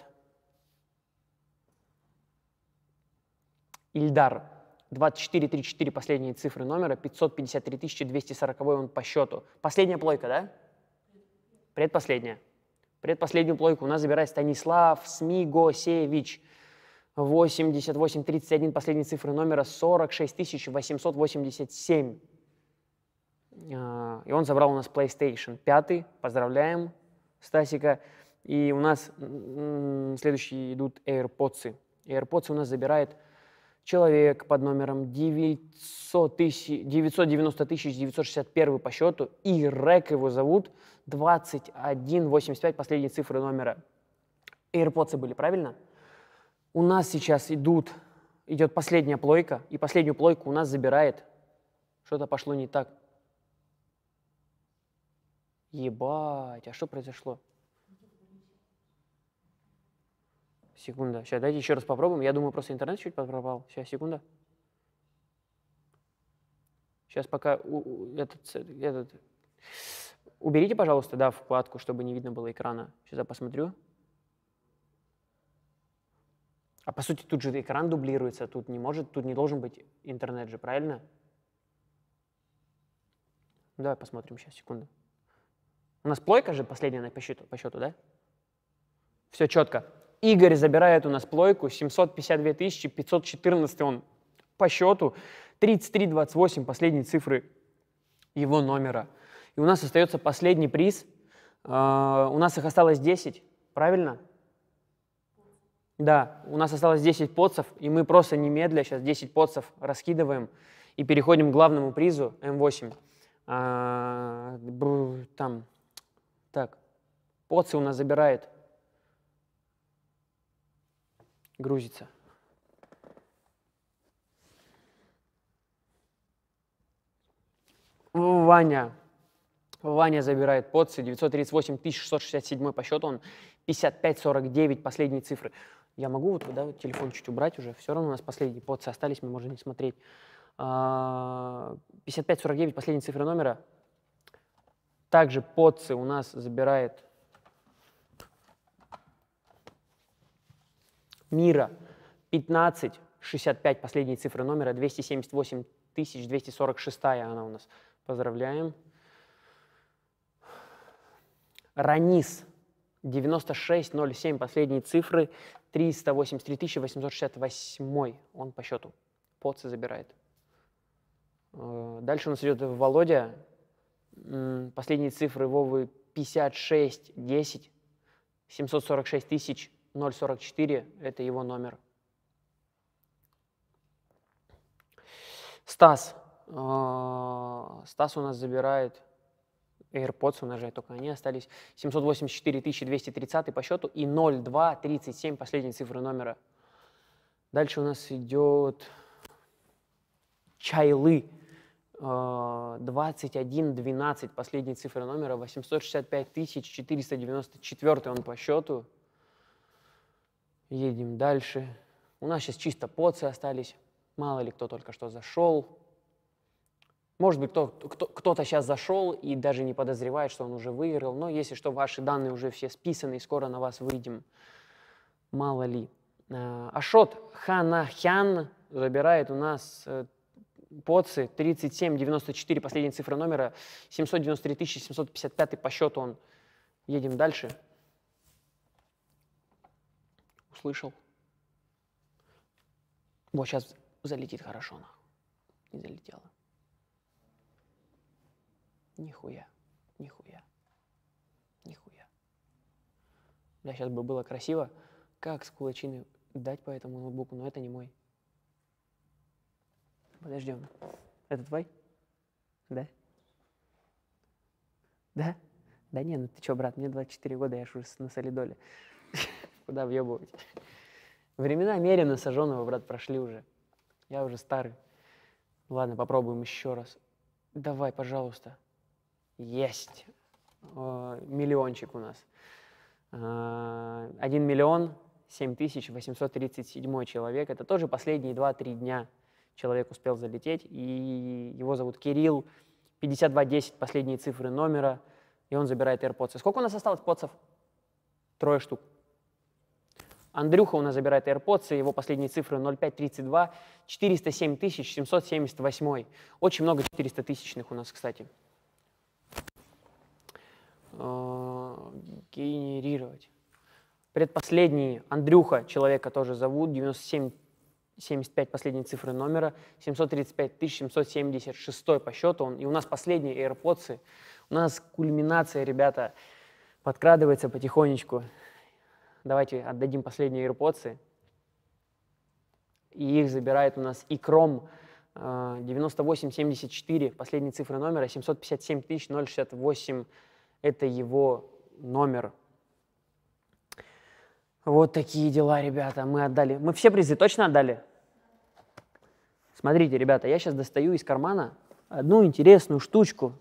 Ильдар. 2434 последние цифры номера, 553 240 он по счету. Последняя плойка, да? Предпоследняя. Предпоследнюю плойку у нас забирает Станислав Смигосевич. 8831 последние цифры номера 46 887. А, И он забрал у нас PlayStation 5. Поздравляем Стасика. И у нас следующие идут AirPods. AirPods у нас забирает человек под номером 900 тысяч, 990 тысяч 961 по счету. И РЭК его зовут 2185, последние цифры номера. AirPods были, правильно? У нас сейчас идут, идет последняя плойка, и последнюю плойку у нас забирает. Что-то пошло не так. Ебать, а что произошло? Секунда. Сейчас дайте еще раз попробуем. Я думаю, просто интернет чуть пропал. Сейчас, секунда. Сейчас пока у- у- этот, этот... Уберите, пожалуйста, да, вкладку, чтобы не видно было экрана. Сейчас я посмотрю. А по сути тут же экран дублируется, тут не может, тут не должен быть интернет же, правильно? Давай посмотрим сейчас, секунду. У нас плойка же последняя по счету, по счету, да? Все четко. Игорь забирает у нас плойку, 752 514 он по счету, 3328 последние цифры его номера. И у нас остается последний приз. А, У нас их осталось 10, правильно? Да, у нас осталось 10 подсов, и мы просто немедля сейчас 10 подсов раскидываем и переходим к главному призу М8. А, бр- там, так, подсы у нас забирает, грузится. Ваня. Ваня забирает подсы, 938 667 по счету, он 55-49 последние цифры. Я могу вот, да, телефон чуть убрать уже, все равно у нас последние подсы остались, мы можем не смотреть. А, 55-49 последние цифры номера. Также подсы у нас забирает Мира 15 65 последние цифры номера 278 246 она у нас. Поздравляем. Ранис 9607 последние цифры 383 868 он по счету. Подсы забирает. Э, Дальше у нас идет Володя. Последние цифры Вовы 56 10 746 тысяч 044 это его номер. Стас. А, Стас у нас забирает AirPods, же только они остались. 784 230 по счету и 0237 последние цифры номера. Дальше у нас идет Чайлы. а, 2112 последние цифры номера. 865 494 он по счету. Едем дальше. У нас сейчас чисто поцы остались. Мало ли кто только что зашел. Может быть, кто, кто, кто-то сейчас зашел и даже не подозревает, что он уже выиграл. Но если что, ваши данные уже все списаны, и скоро на вас выйдем. Мало ли. А, Ашот Ханахян забирает у нас э, поцы 3794, последняя цифра номера, 793 755 по счету он. Едем дальше. Услышал. Вот сейчас залетит хорошо. нахуй. Не залетело. Нихуя, нихуя, нихуя. Бля, сейчас бы было красиво, как с кулачины дать по этому ноутбуку, но это не мой. Подождем. Это твой? Да? Да? Да не, ну ты чё, брат, мне 24 года, я ж уже на солидоле. Куда въебывать? Времена меренно сожженного, брат, прошли уже. Я уже старый. Ладно, попробуем еще раз. Давай, пожалуйста. Есть. Миллиончик у нас. Э, Один миллион семь тысяч восемьсот тридцать седьмой человек. Это тоже последние два-три дня человек успел залететь. И его зовут Кирилл. 5210, последние цифры номера. И он забирает AirPods. Сколько у нас осталось подсов? Трое штук. Андрюха у нас забирает AirPods, и его последние цифры 0532, 407 тысяч 778. Очень много 400 тысячных у нас, кстати. Э, Генерировать. Предпоследний Андрюха, человека тоже зовут, 97 75 последние цифры номера, 735 776 по счету. Он, и у нас последние AirPods. У нас кульминация, ребята, подкрадывается потихонечку. Давайте отдадим последние AirPods. И их забирает у нас икром э, 9874, последние цифры номера, 757 068. Это его номер. Вот такие дела, ребята. Мы отдали. Мы все призы точно отдали? Смотрите, ребята, я сейчас достаю из кармана одну интересную штучку.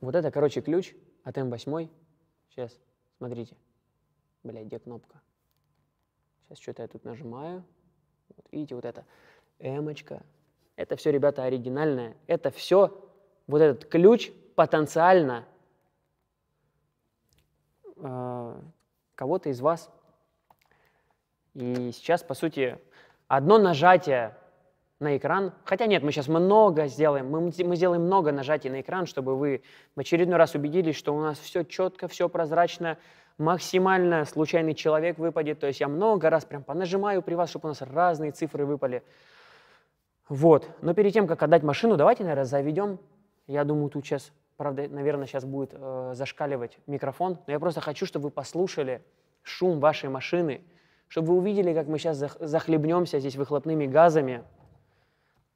Вот это, короче, ключ от М8. Сейчас, смотрите. Блядь, где кнопка? Сейчас что-то я тут нажимаю. Вот, видите, вот это Эмочка. Это все, ребята, оригинальное. Это все, вот этот ключ потенциально э, кого-то из вас. И сейчас, по сути, одно нажатие на экран, хотя нет, мы сейчас много сделаем, мы, мы сделаем много нажатий на экран, чтобы вы в очередной раз убедились, что у нас все четко, все прозрачно, максимально случайный человек выпадет. То есть я много раз прям понажимаю при вас, чтобы у нас разные цифры выпали. Вот. Но перед тем, как отдать машину, давайте, наверное, заведем. Я думаю, тут сейчас, правда, наверное, сейчас будет э, зашкаливать микрофон. Но я просто хочу, чтобы вы послушали шум вашей машины, чтобы вы увидели, как мы сейчас захлебнемся здесь выхлопными газами.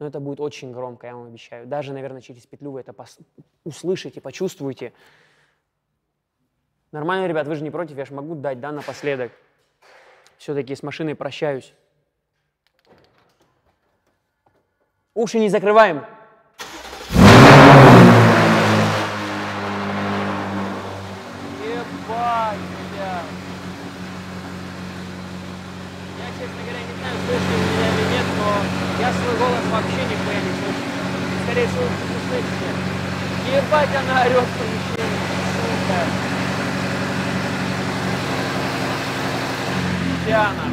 Но это будет очень громко, я вам обещаю. Даже, наверное, через петлю вы это пос- услышите, почувствуете. Нормально, ребят, вы же не против, я же могу дать, да, напоследок. Все-таки с машиной прощаюсь. Уши не закрываем. Ебать, блядь. Я, честно говоря, не знаю, слышите вы меня или нет, но я свой голос вообще не слышу. Скорее всего, вы слышите. Ебать, она орет в помещении, сука. Пьяна.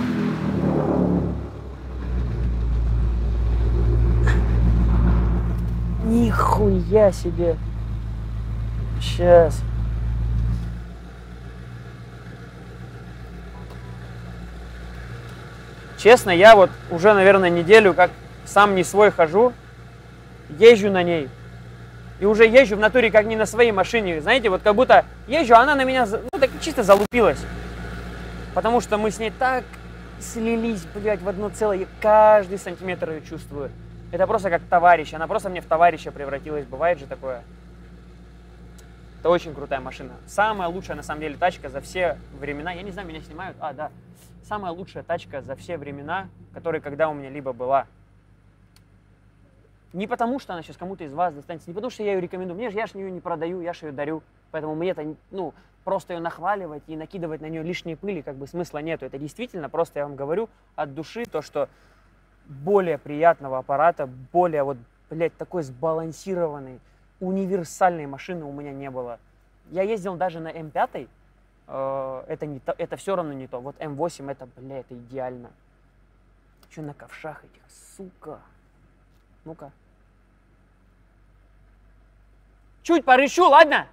Нихуя себе. Сейчас. Честно, я вот уже, наверное, неделю как сам не свой хожу, езжу на ней. И уже езжу в натуре как не на своей машине. Знаете, вот как будто езжу, а она на меня, ну так чисто залупилась. Потому что мы с ней так слились, блядь, в одно целое. Каждый сантиметр ее чувствую. Это просто как товарищ. Она просто мне в товарища превратилась. Бывает же такое. Это очень крутая машина. Самая лучшая, на самом деле, тачка за все времена. Я не знаю, меня снимают. А, да. Самая лучшая тачка за все времена, которая когда у меня либо была. Не потому, что она сейчас кому-то из вас достанется, не потому, что я ее рекомендую. Мне же я же ее не продаю, я же ее дарю. Поэтому мне это, ну, просто ее нахваливать и накидывать на нее лишние пыли, как бы смысла нету. Это действительно просто, я вам говорю, от души то, что более приятного аппарата, более вот, блядь, такой сбалансированной, универсальной машины у меня не было. Я ездил даже на М5, э, это, не то, это все равно не то. Вот М8 это, бля, это идеально. Что на ковшах этих, сука. Ну-ка. Чуть порыщу, ладно?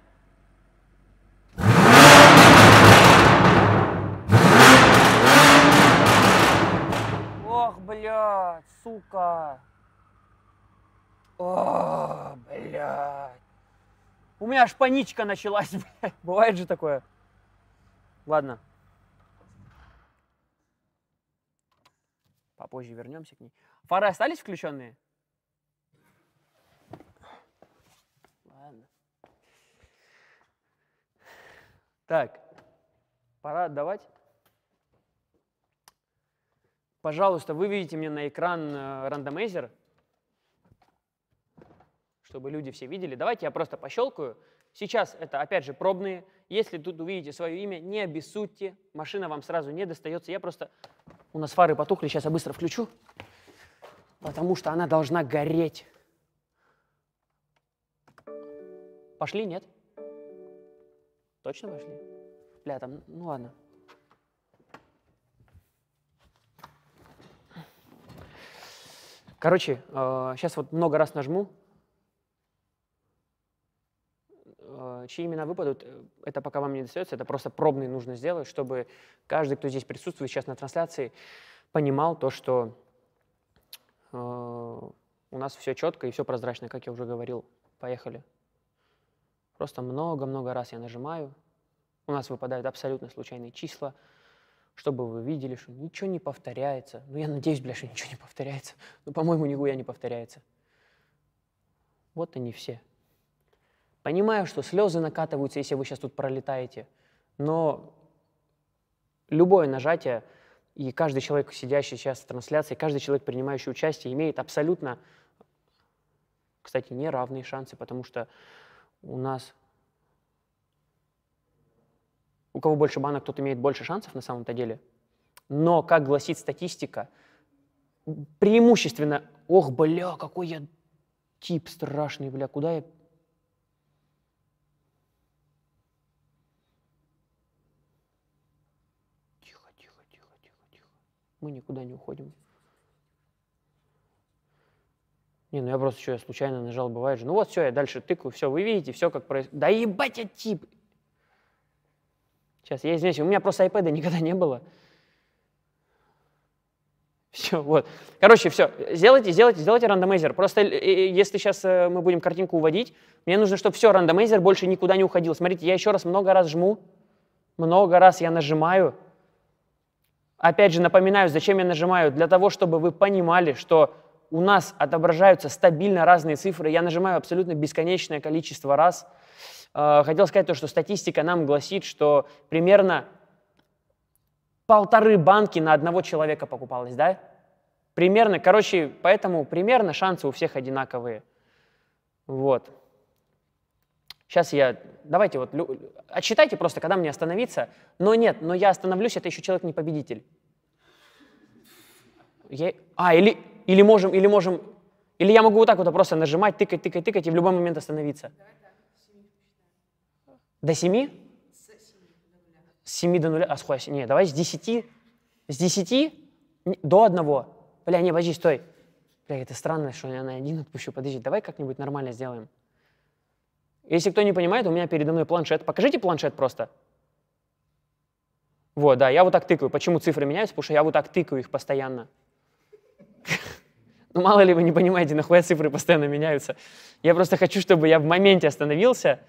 Ох, блядь, сука. О, блядь. У меня аж паничка началась, блядь. Бывает же такое. Ладно. Попозже вернемся к ней. Фары остались включенные? Ладно. Так, пора отдавать. Пожалуйста, выведите мне на экран э, рандомайзер, чтобы люди все видели. Давайте я просто пощелкаю. Сейчас это, опять же, пробные. Если тут увидите свое имя, не обессудьте. Машина вам сразу не достается. Я просто... У нас фары потухли, сейчас я быстро включу. Потому что она должна гореть. Пошли, нет? Точно пошли? Бля, там, ну ладно. Короче, сейчас вот много раз нажму. Э, Чьи имена выпадут, э, это пока вам не достается, это просто пробный нужно сделать, чтобы каждый, кто здесь присутствует сейчас на трансляции, понимал то, что э, у нас все четко и все прозрачно, как я уже говорил. Поехали. Просто много-много раз я нажимаю. У нас выпадают абсолютно случайные числа, чтобы вы видели, что ничего не повторяется. Ну, я надеюсь, бля, что ничего не повторяется. Ну, по-моему, нихуя не повторяется. Вот они все. Понимаю, что слезы накатываются, если вы сейчас тут пролетаете, но любое нажатие, и каждый человек, сидящий сейчас в трансляции, каждый человек, принимающий участие, имеет абсолютно, кстати, неравные шансы, потому что у нас у кого больше банок, тот имеет больше шансов на самом-то деле. Но, как гласит статистика, преимущественно, ох, бля, какой я тип страшный, бля, куда я... Тихо, тихо, тихо, тихо, тихо. Мы никуда не уходим. Не, ну я просто что, я случайно нажал, бывает же. Ну вот все, я дальше тыкаю, все, вы видите, все как происходит. Да ебать я тип! Сейчас, я извиняюсь, у меня просто iPad никогда не было. Все, вот. Короче, все, сделайте, сделайте, сделайте рандомайзер. Просто если сейчас э, мы будем картинку уводить, мне нужно, чтобы все, рандомайзер больше никуда не уходил. Смотрите, я еще раз много раз жму, много раз я нажимаю. Опять же, напоминаю, зачем я нажимаю. Для того, чтобы вы понимали, что у нас отображаются стабильно разные цифры. Я нажимаю абсолютно бесконечное количество раз. Э, хотел сказать то, что статистика нам гласит, что примерно полторы банки на одного человека покупалось, да? Примерно, короче, поэтому примерно шансы у всех одинаковые. Вот. Сейчас я, давайте вот, отсчитайте просто, когда мне остановиться. Но нет, но я остановлюсь, это еще человек не победитель. Я, а, или, или можем, или можем, или я могу вот так вот просто нажимать, тыкать, тыкать, тыкать и в любой момент остановиться. До 7? С 7 до 0. А, схуя, не, давай с 10. С 10 до 1. Бля, не, подожди, стой. Бля, это странно, что я на один отпущу. Подожди, давай как-нибудь нормально сделаем. Если кто не понимает, у меня передо мной планшет. Покажите планшет просто. Вот, да, я вот так тыкаю. Почему цифры меняются? Потому что я вот так тыкаю их постоянно. Ну, мало ли вы не понимаете, нахуя цифры постоянно меняются. Я просто хочу, чтобы я в моменте остановился,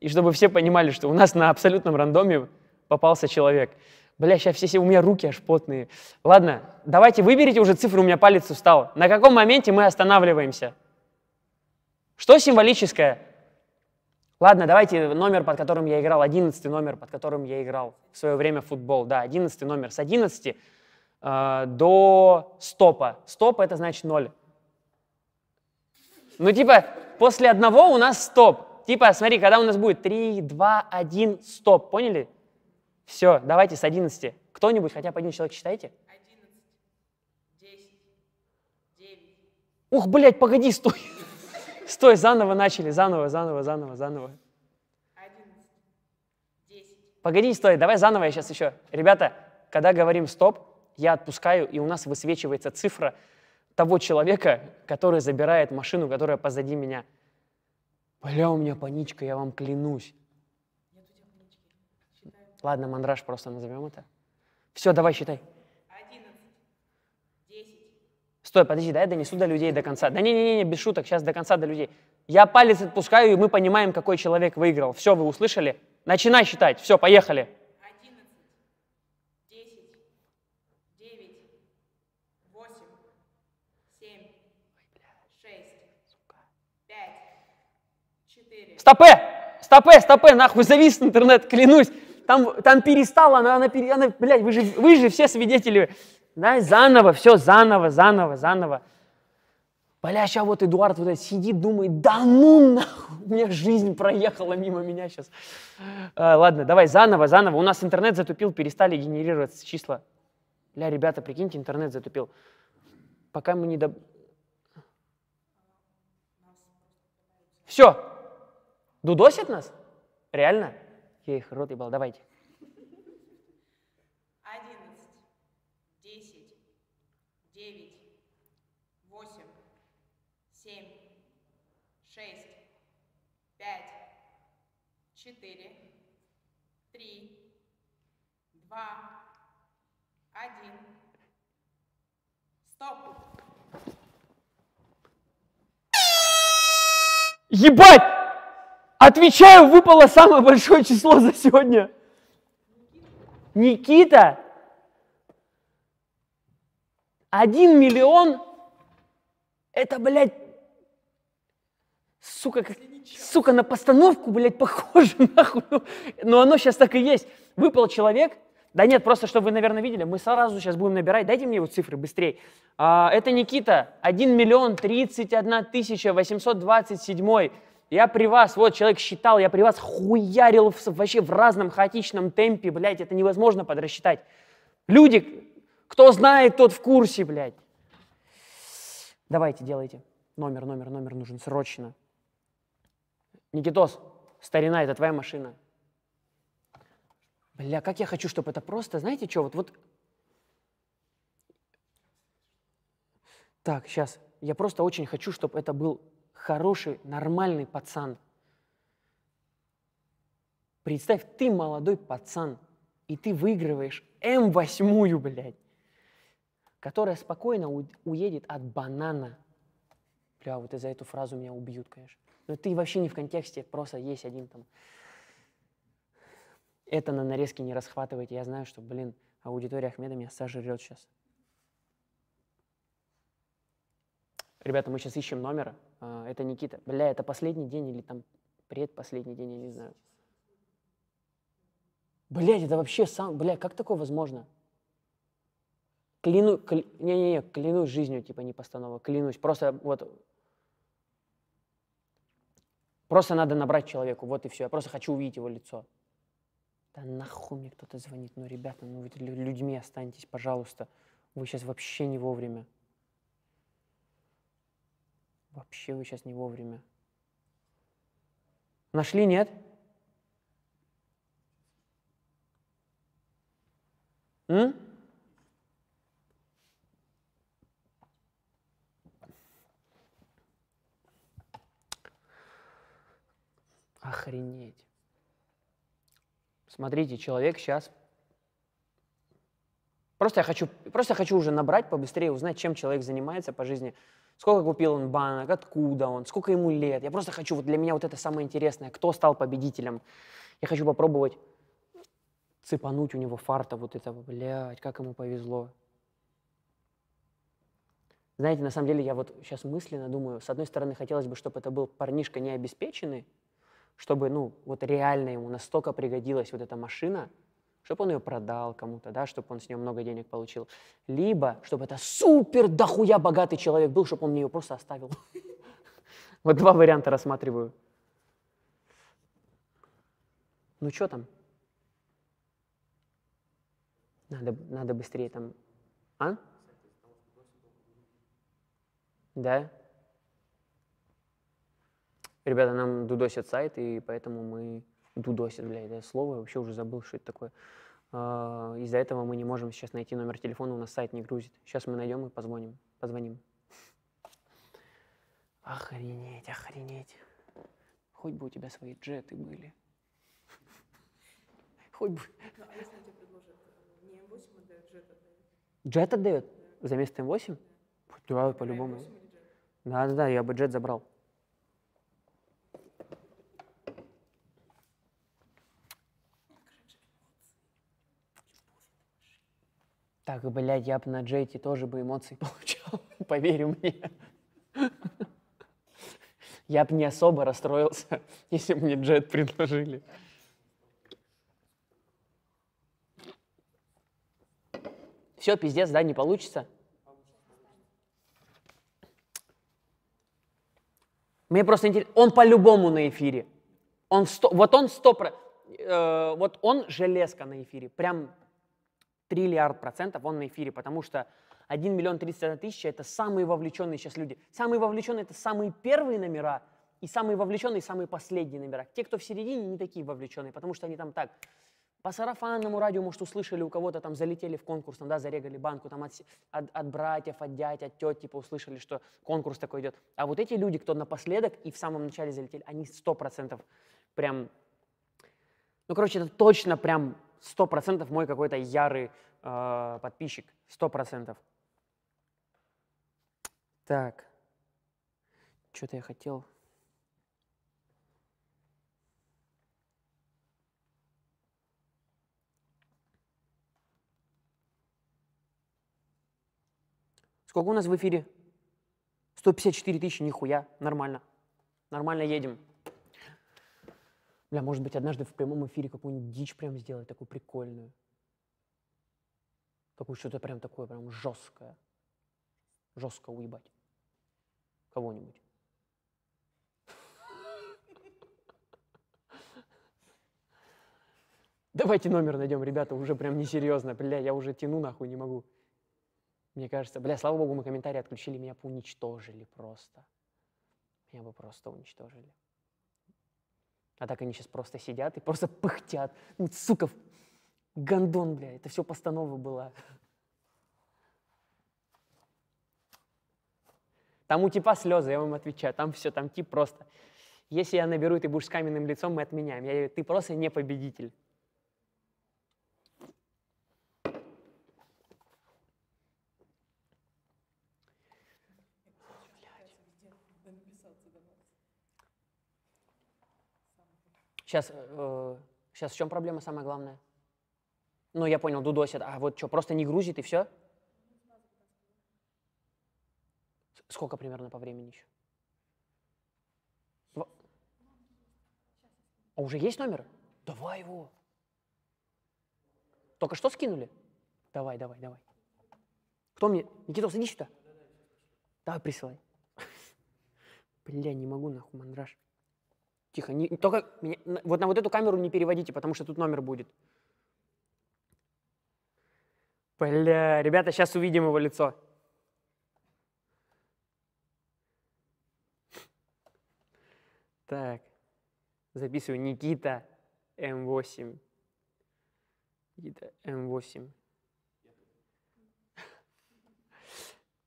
и чтобы все понимали, что у нас на абсолютном рандоме попался человек. Бля, сейчас все, у меня руки аж потные. Ладно, давайте выберите уже цифру, у меня палец устал. На каком моменте мы останавливаемся? Что символическое? Ладно, давайте номер, под которым я играл, одиннадцатый номер, под которым я играл в свое время в футбол. Да, одиннадцатый номер. С 11 э, до стопа. Стоп это значит ноль. Ну, типа, после одного у нас стоп. Типа, смотри, когда у нас будет 3, 2, 1, стоп. Поняли? Все, давайте с 11. Кто-нибудь, хотя бы один человек считайте? 11, 10, 9, Ух, блядь, погоди, стой. Стой, заново начали, заново, заново, заново, заново. 11, 10, Погоди, стой, давай заново я сейчас еще. Ребята, когда говорим стоп, я отпускаю, и у нас высвечивается цифра того человека, который забирает машину, которая позади меня. Бля, у меня паничка, я вам клянусь. Ладно, мандраж просто назовем это. Все, давай считай. 11, 10, Стой, подожди, да я донесу до людей до конца. Да не-не-не, без шуток, сейчас до конца до людей. Я палец отпускаю, и мы понимаем, какой человек выиграл. Все, вы услышали? Начинай считать. Все, поехали. 11, 10, 9, 8, 7, 6, 5, 4, Стопе! Стопе, стопе, нахуй, завис интернет, клянусь. Там, там перестала, она, она, она, блядь, вы же, вы же все свидетели. Да, заново, все, заново, заново, заново. Бля, сейчас вот Эдуард вот сидит, думает, да ну нахуй, у меня жизнь проехала мимо меня сейчас. ладно, давай заново, заново. У нас интернет затупил, перестали генерироваться числа. Бля, ребята, прикиньте, интернет затупил. Пока мы не до... Все, Дудосят нас? Реально? Я их рот ебал, давайте. 11, 10, 9, 8, 7, 6, 5, 4, 3, 2, 1. Стоп! Ебать! Отвечаю, выпало самое большое число за сегодня. Никита? Один миллион? Это, блядь, сука, как, сука, на постановку, блядь, похоже, нахуй. Но оно сейчас так и есть. Выпал человек, да нет, просто, чтобы вы, наверное, видели, мы сразу сейчас будем набирать, дайте мне его цифры быстрее. А, это Никита, 1 миллион 31 тысяча 827. Я при вас, вот человек считал, я при вас хуярил в- вообще в разном хаотичном темпе, блядь, это невозможно подрасчитать. Люди, кто знает, тот в курсе, блядь. Давайте, делайте. Номер, номер, номер нужен срочно. Никитос, старина, это твоя машина. Бля, как я хочу, чтобы это просто, знаете что, вот, вот. Так, сейчас. Я просто очень хочу, чтобы это был хороший, нормальный пацан. Представь, ты молодой пацан, и ты выигрываешь М8, блядь, которая спокойно уедет от банана. Бля, вот из-за эту фразу меня убьют, конечно. Но ты вообще не в контексте, просто есть один там. Это на нарезке не расхватывайте. Я знаю, что, блин, аудитория Ахмеда меня сожрет сейчас. Ребята, мы сейчас ищем номер. А, Это Никита. Бля, это последний день или там предпоследний день, я не знаю. Блядь, это вообще сам... Бля, как такое возможно? Кляну... кля- Не-не-не, клянусь жизнью, типа, не постанова. Клянусь. Просто вот... Просто надо набрать человеку, вот и все. Я просто хочу увидеть его лицо. Да нахуй мне кто-то звонит. Ну, ребята, ну вы лю- людьми останьтесь, пожалуйста. Вы сейчас вообще не вовремя. Вообще вы сейчас не вовремя. Нашли, нет? М? Охренеть. Смотрите, человек сейчас... Просто я хочу, просто я хочу уже набрать побыстрее, узнать, чем человек занимается по жизни. Сколько купил он банок, откуда он, сколько ему лет. Я просто хочу, вот для меня вот это самое интересное, кто стал победителем. Я хочу попробовать цепануть у него фарта вот этого, блядь, как ему повезло. Знаете, на самом деле я вот сейчас мысленно думаю, с одной стороны, хотелось бы, чтобы это был парнишка необеспеченный, чтобы, ну, вот реально ему настолько пригодилась вот эта машина, чтобы он ее продал кому-то, да, чтобы он с нее много денег получил. Либо, чтобы это супер дохуя богатый человек был, чтобы он мне ее просто оставил. Вот два варианта рассматриваю. Ну что там? Надо, надо быстрее там. А? Да? Ребята, нам дудосят сайт, и поэтому мы... Дудосят, бля, это слово, я вообще уже забыл, что это такое. А, Из-за этого мы не можем сейчас найти номер телефона, у нас сайт не грузит. Сейчас мы найдем и позвоним. Позвоним. Охренеть, охренеть. Хоть бы у тебя свои джеты были. Хоть бы. Ну, а если тебе предложат э, не М8, да, джет отдают? Джет за место М8? Да, по-любому. М8 или джет? Да, да, да, я бы джет забрал. Так, блядь, я бы на джете тоже бы эмоции получал, поверь мне. Я бы не особо расстроился, если бы мне джет предложили. Все, пиздец, да, не получится? Мне просто интересно, он по-любому на эфире. Он сто, вот он сто, про- э, вот он железка на эфире, прям триллиард процентов он на эфире, потому что 1 миллион 31 тысяча – это самые вовлеченные сейчас люди. Самые вовлеченные – это самые первые номера, и самые вовлеченные – самые последние номера. Те, кто в середине, не такие вовлеченные, потому что они там так, по сарафанному радио, может, услышали у кого-то там, залетели в конкурс, там, да, зарегали банку, там, от, от, от братьев, от дядь, от тет, типа, услышали, что конкурс такой идет. А вот эти люди, кто напоследок и в самом начале залетели, они сто процентов прям, ну, короче, это точно прям сто процентов мой какой-то ярый э, подписчик, сто процентов. Так, что-то я хотел. Сколько у нас в эфире? 154 тысячи, нихуя, нормально. Нормально едем. Бля, может быть, однажды в прямом эфире какую-нибудь дичь прям сделать, такую прикольную. Такую что-то прям такое, прям жесткое. Жестко уебать. Кого-нибудь. Давайте номер найдем, ребята, уже прям несерьезно. Бля, я уже тяну нахуй, не могу. Мне кажется, бля, слава богу, мы комментарии отключили, меня бы уничтожили просто. Меня бы просто уничтожили. А так они сейчас просто сидят и просто пыхтят. Ну, сука, гандон, бля, это все постанова была. Там у типа слезы, я вам отвечаю, там все, там тип просто. Если я наберу, и ты будешь с каменным лицом, мы отменяем. Я, говорю, ты просто не победитель. Сейчас, сейчас в чем проблема самая главная? Ну, я понял, дудосит. А вот что, просто не грузит и все? Сколько примерно по времени еще? Два- А уже есть номер? Давай его. Только что скинули? Давай, давай, давай. Кто мне? Никитос, иди сюда. Давай, присылай. Бля, не могу нахуй, мандраж. Тихо, не, только меня- вот на вот эту камеру не переводите, потому что тут номер будет. Бля, ребята, сейчас увидим его лицо. Так, записываю Никита М8. Никита М8.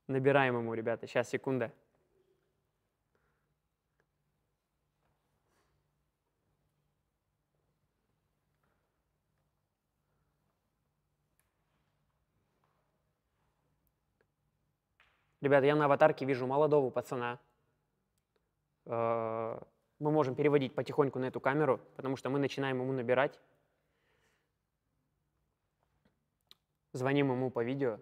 Набираем ему, ребята. Сейчас, секунда. Ребята, я на аватарке вижу молодого пацана. Э, Мы можем переводить потихоньку на эту камеру, потому что мы начинаем ему набирать. Звоним ему по видео.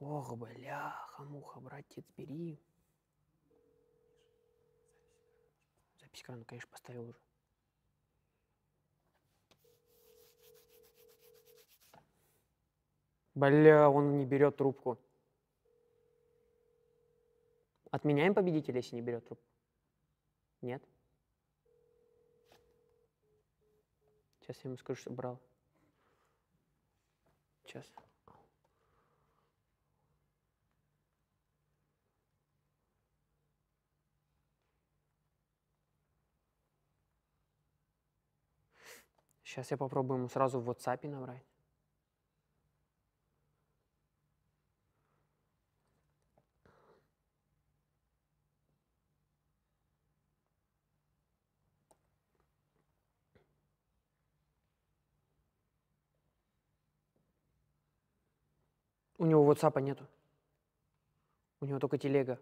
Ох, бляха, муха, братец, бери. Запись экрана, конечно, поставил уже. Бля, он не берет трубку. Отменяем победителя, если не берет трубку? Нет? Сейчас я ему скажу, что брал. Сейчас. Сейчас я попробую ему сразу в WhatsApp набрать. У него WhatsApp нету. У него только телега.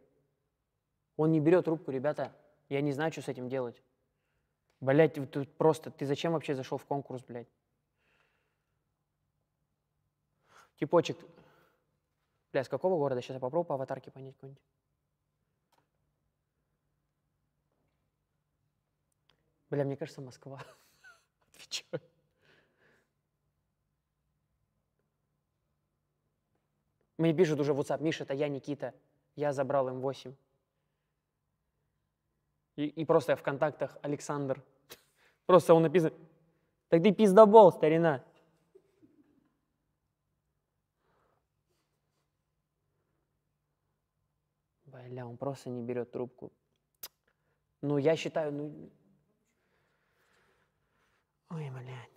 Он не берет трубку, ребята. Я не знаю, что с этим делать. Блять, тут просто, ты зачем вообще зашел в конкурс, блядь? Типочек, бля, с какого города? Сейчас я попробую по аватарке понять какой-нибудь. Бля, мне кажется, Москва. Отвечаю. Мне пишут уже в WhatsApp, Миша, это я, Никита. Я забрал М8. И, и просто в контактах Александр. Просто он написан. Так ты пиздобол, старина. Бля, он просто не берет трубку. Ну, я считаю, ну... Ой, блядь.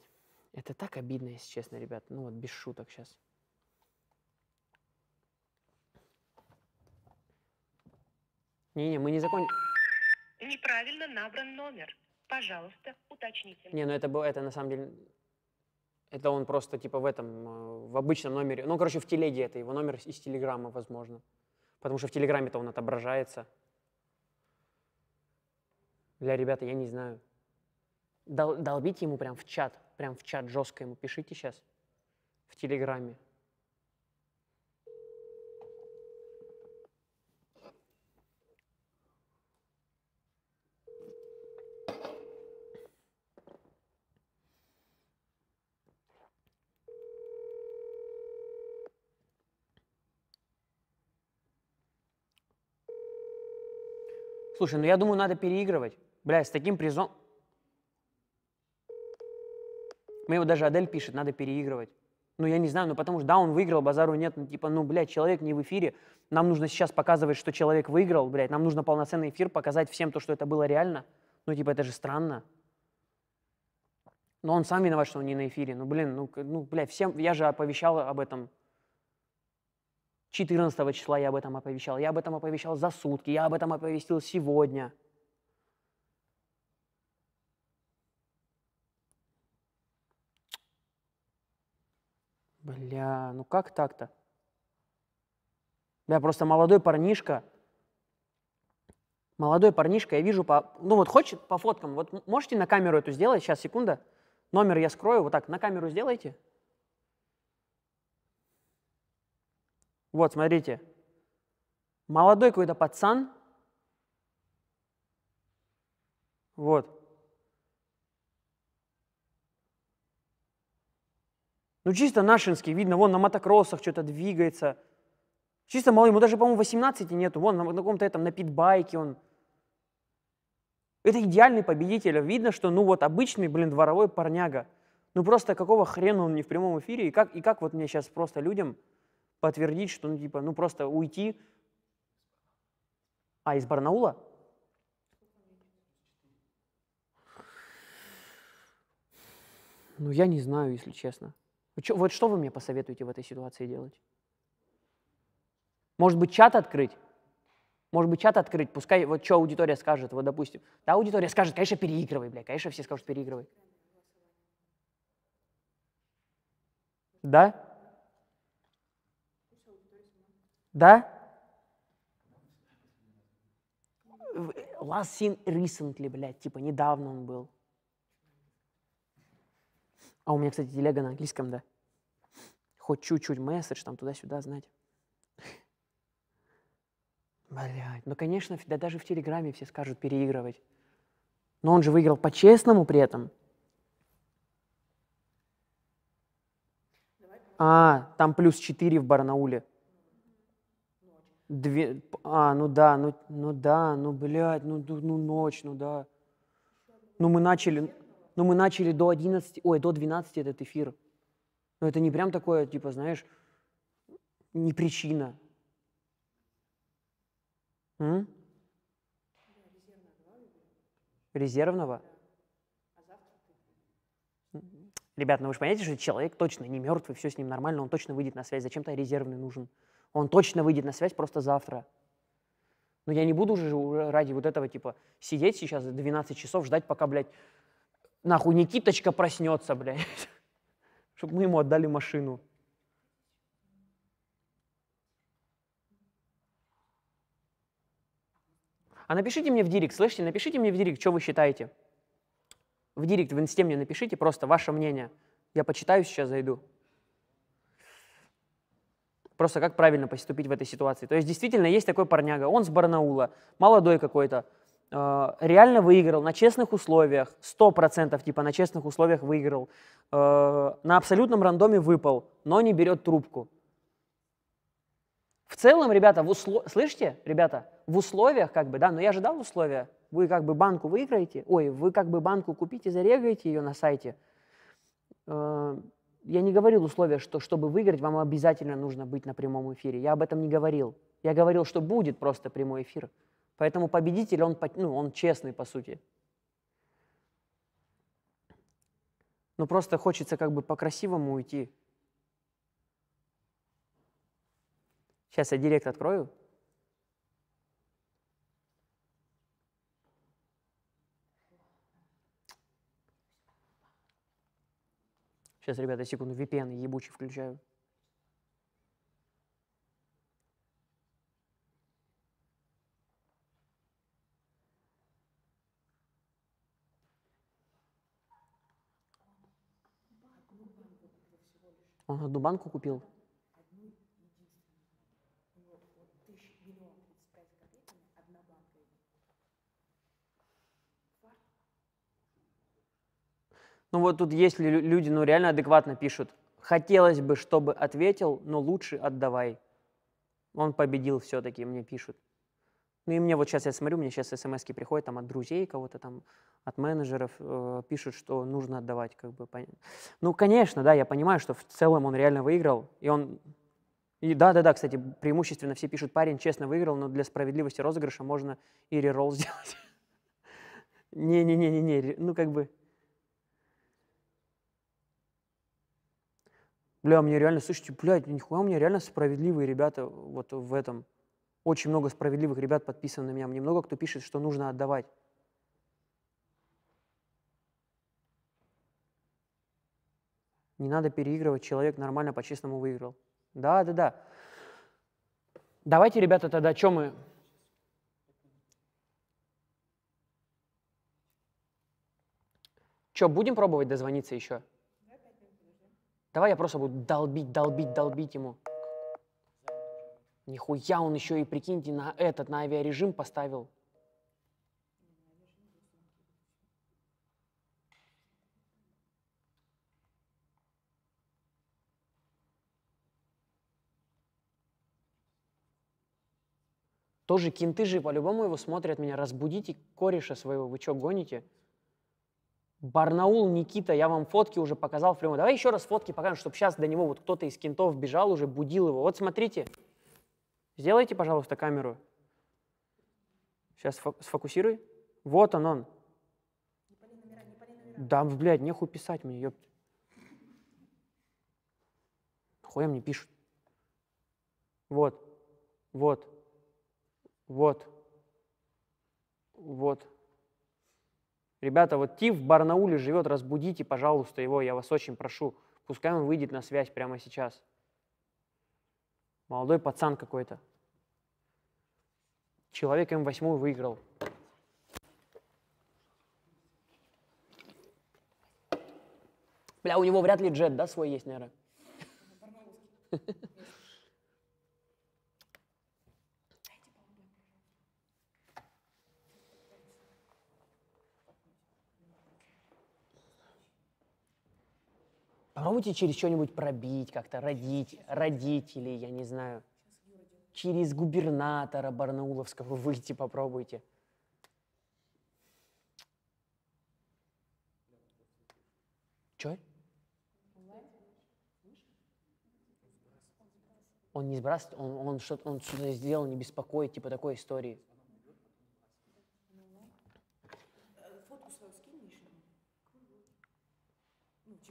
Это так обидно, если честно, ребят. Ну вот, без шуток сейчас. Не-не, мы не закончим. Неправильно набран номер. Пожалуйста, уточните. Не, ну это было, это на самом деле, это он просто типа в этом, э, в обычном номере, ну, короче, в телеге это его номер из телеграммы, возможно. Потому что в телеграме-то он отображается. Для ребята, я не знаю. Дол- долбите ему прям в чат, прям в чат жестко ему пишите сейчас в телеграме. Слушай, ну я думаю, надо переигрывать. Бля, с таким призом... Мне его даже Адель пишет, надо переигрывать. Ну, я не знаю, ну потому что, да, он выиграл, базару нет, ну, типа, ну, блядь, человек не в эфире. Нам нужно сейчас показывать, что человек выиграл, блядь, нам нужно полноценный эфир, показать всем то, что это было реально. Ну, типа, это же странно. Но он сам виноват, что он не на эфире. Ну, блин, ну, ну блядь, всем, я же оповещал об этом 14 числа я об этом оповещал, я об этом оповещал за сутки, я об этом оповестил сегодня. Бля, ну как так-то? Бля, просто молодой парнишка, молодой парнишка, я вижу по, ну вот хочет по фоткам, вот можете на камеру эту сделать, сейчас, секунда, номер я скрою, вот так, на камеру сделайте. Вот, смотрите. Молодой какой-то пацан. Вот. Ну, чисто нашинский, видно, вон на мотокроссах что-то двигается. Чисто малый, ему даже, по-моему, 18 нету. Вон на, на каком-то этом, на питбайке он. Это идеальный победитель. Видно, что, ну, вот обычный, блин, дворовой парняга. Ну, просто какого хрена он не в прямом эфире? И как, и как вот мне сейчас просто людям подтвердить, что, ну, типа, ну, просто уйти. А, из Барнаула? Ну, я не знаю, если честно. Вот что вы мне посоветуете в этой ситуации делать? Может быть, чат открыть? Может быть, чат открыть, пускай вот что аудитория скажет, вот допустим. Да, аудитория скажет, конечно, переигрывай, бля, конечно, все скажут, переигрывай. Да? Да? Last seen recently, блядь, типа недавно он был. А у меня, кстати, телега на английском, да. хоть чуть-чуть месседж там туда-сюда знать. Блядь, ну конечно, да даже в Телеграме все скажут переигрывать. Но он же выиграл по-честному при этом. А, там плюс 4 в Барнауле. Две, а, ну да, ну, ну да, ну, блядь, ну, ну, ночь, ну да. Ну, мы начали, ну, мы начали до 11, ой, до 12 этот эфир. Но это не прям такое, типа, знаешь, не причина. М? Резервного? Ребят, ну вы же понимаете, что человек точно не мертвый, все с ним нормально, он точно выйдет на связь. Зачем-то резервный нужен. Он точно выйдет на связь просто завтра. Но я не буду уже ради вот этого, типа, сидеть сейчас 12 часов, ждать, пока, блядь, нахуй Никиточка проснется, блядь. Чтобы мы ему отдали машину. А напишите мне в директ, слышите, напишите мне в директ, что вы считаете. В директ в инсте мне напишите просто ваше мнение. Я почитаю сейчас, зайду. Просто как правильно поступить в этой ситуации. То есть действительно есть такой парняга, он с Барнаула, молодой какой-то, э, реально выиграл на честных условиях, 100% типа на честных условиях выиграл, э, на абсолютном рандоме выпал, но не берет трубку. В целом, ребята, в усло... слышите, ребята, в условиях, как бы, да, но я же дал условия, вы как бы банку выиграете, ой, вы как бы банку купите, зарегаете ее на сайте. Э, Я не говорил условия, что чтобы выиграть, вам обязательно нужно быть на прямом эфире. Я об этом не говорил. Я говорил, что будет просто прямой эфир. Поэтому победитель, он, ну, он честный, по сути. Ну, просто хочется как бы по-красивому уйти. Сейчас я директ открою. Сейчас, ребята, секунду, VPN ебучий включаю. Он одну банку купил? Ну вот тут есть ли лю- люди, ну реально адекватно пишут. Хотелось бы, чтобы ответил, но лучше отдавай. Он победил все-таки, мне пишут. Ну и мне вот сейчас я смотрю, мне сейчас смс приходят там от друзей кого-то там, от менеджеров, э, пишут, что нужно отдавать, как бы. Ну, конечно, да, я понимаю, что в целом он реально выиграл, и он... И да-да-да, кстати, преимущественно все пишут, парень честно выиграл, но для справедливости розыгрыша можно и реролл сделать. Не-не-не-не-не, ну как бы... Бля, мне реально, слушайте, блядь, нихуя у меня реально справедливые ребята вот в этом. Очень много справедливых ребят подписано на меня. Мне много кто пишет, что нужно отдавать. Не надо переигрывать, человек нормально, по-честному выиграл. Да, да, да. Давайте, ребята, тогда что мы... Что, будем пробовать дозвониться еще? Давай я просто буду долбить, долбить, долбить ему. Нихуя он еще и, прикиньте, на этот, на авиарежим поставил. Тоже кенты же по-любому его смотрят меня. Разбудите кореша своего, вы что, гоните? Барнаул, Никита, я вам фотки уже показал в прямом. Давай еще раз фотки покажем, чтобы сейчас до него вот кто-то из кентов бежал уже, будил его. Вот смотрите. Сделайте, пожалуйста, камеру. Сейчас фо- сфокусируй. Вот он, он. Да, блядь, нехуй писать мне, ёпт. Хуя мне пишут. Вот, вот, вот, вот. Ребята, вот Тиф в Барнауле живет, разбудите, пожалуйста, его, я вас очень прошу. Пускай он выйдет на связь прямо сейчас. Молодой пацан какой-то. Человек М8 выиграл. Бля, у него вряд ли джет, да, свой есть, наверное? Попробуйте через что-нибудь пробить, как-то родить, родителей, я не знаю. Через губернатора Барнауловского выйти попробуйте. Че? Он не сбрасывает, он, он что-то он что-то сделал, не беспокоит, типа такой истории. Фотку свою скинь лишнюю.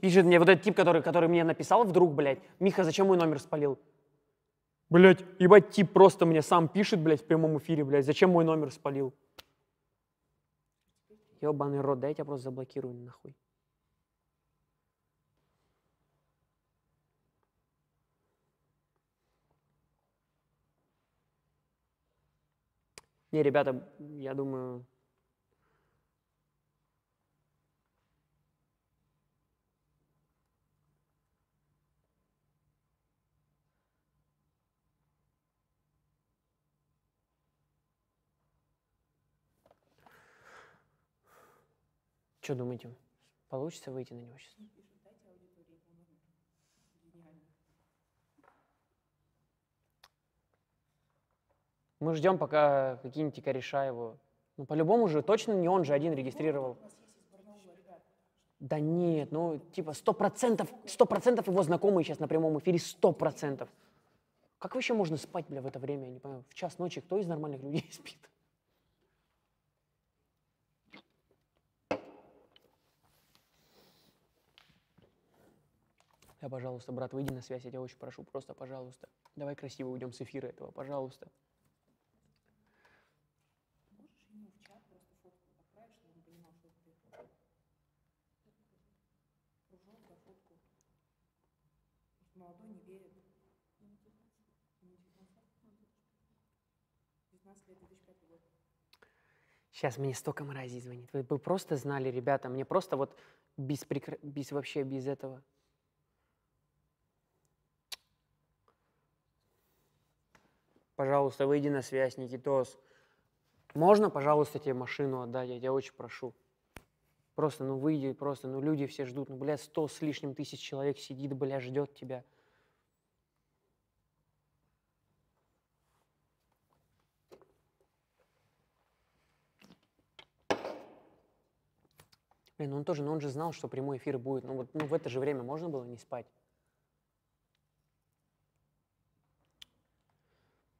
Пишет мне вот этот тип, который, который мне написал вдруг, блядь, Миха, зачем мой номер спалил? Блядь, ебать, тип просто мне сам пишет, блядь, в прямом эфире, блядь, зачем мой номер спалил? Ебаный рот, дай я тебя просто заблокирую нахуй. Не, ребята, я думаю, что думаете, получится выйти на него сейчас? Мы ждем, пока какие-нибудь кореша его. Ну, по-любому же, точно не он же один регистрировал. Да нет, ну, типа, сто процентов, сто процентов его знакомые сейчас на прямом эфире, сто процентов. Как вообще можно спать, бля, в это время, я не понимаю. В час ночи кто из нормальных людей спит? Да, пожалуйста, брат, выйди на связь, я тебя очень прошу, просто, пожалуйста. Давай красиво уйдем с эфира этого, пожалуйста. Можешь ему в чат просто фотку отправить, чтобы он понимал, что это ты. Кружок, да, фотку. Может, Молодой не верит. Ему 19 лет. Ему 19 лет? 19 лет, 2005 год. Сейчас мне столько мразей звонит. Вы бы просто знали, ребята, мне просто вот без, прекра- без вообще без этого. Пожалуйста, выйди на связь, Никитос. Можно, пожалуйста, тебе машину отдать? Я тебя очень прошу. Просто, ну выйди, просто, ну люди все ждут. Ну, бля, сто с лишним тысяч человек сидит, бля, ждет тебя. Блин, ну он тоже, ну он же знал, что прямой эфир будет. Ну вот ну, в это же время можно было не спать.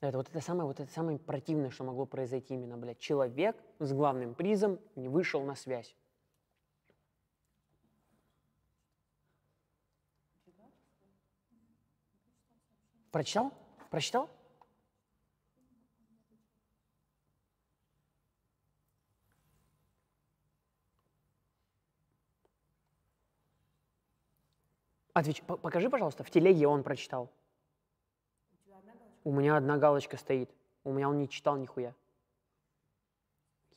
Это вот это самое, вот это самое противное, что могло произойти именно, блядь. Человек с главным призом не вышел на связь. Прочитал? Прочитал? Отвеч... по- Покажи, пожалуйста, в телеге он прочитал. У тебя одна галочка? У меня одна галочка стоит. У меня он не читал нихуя.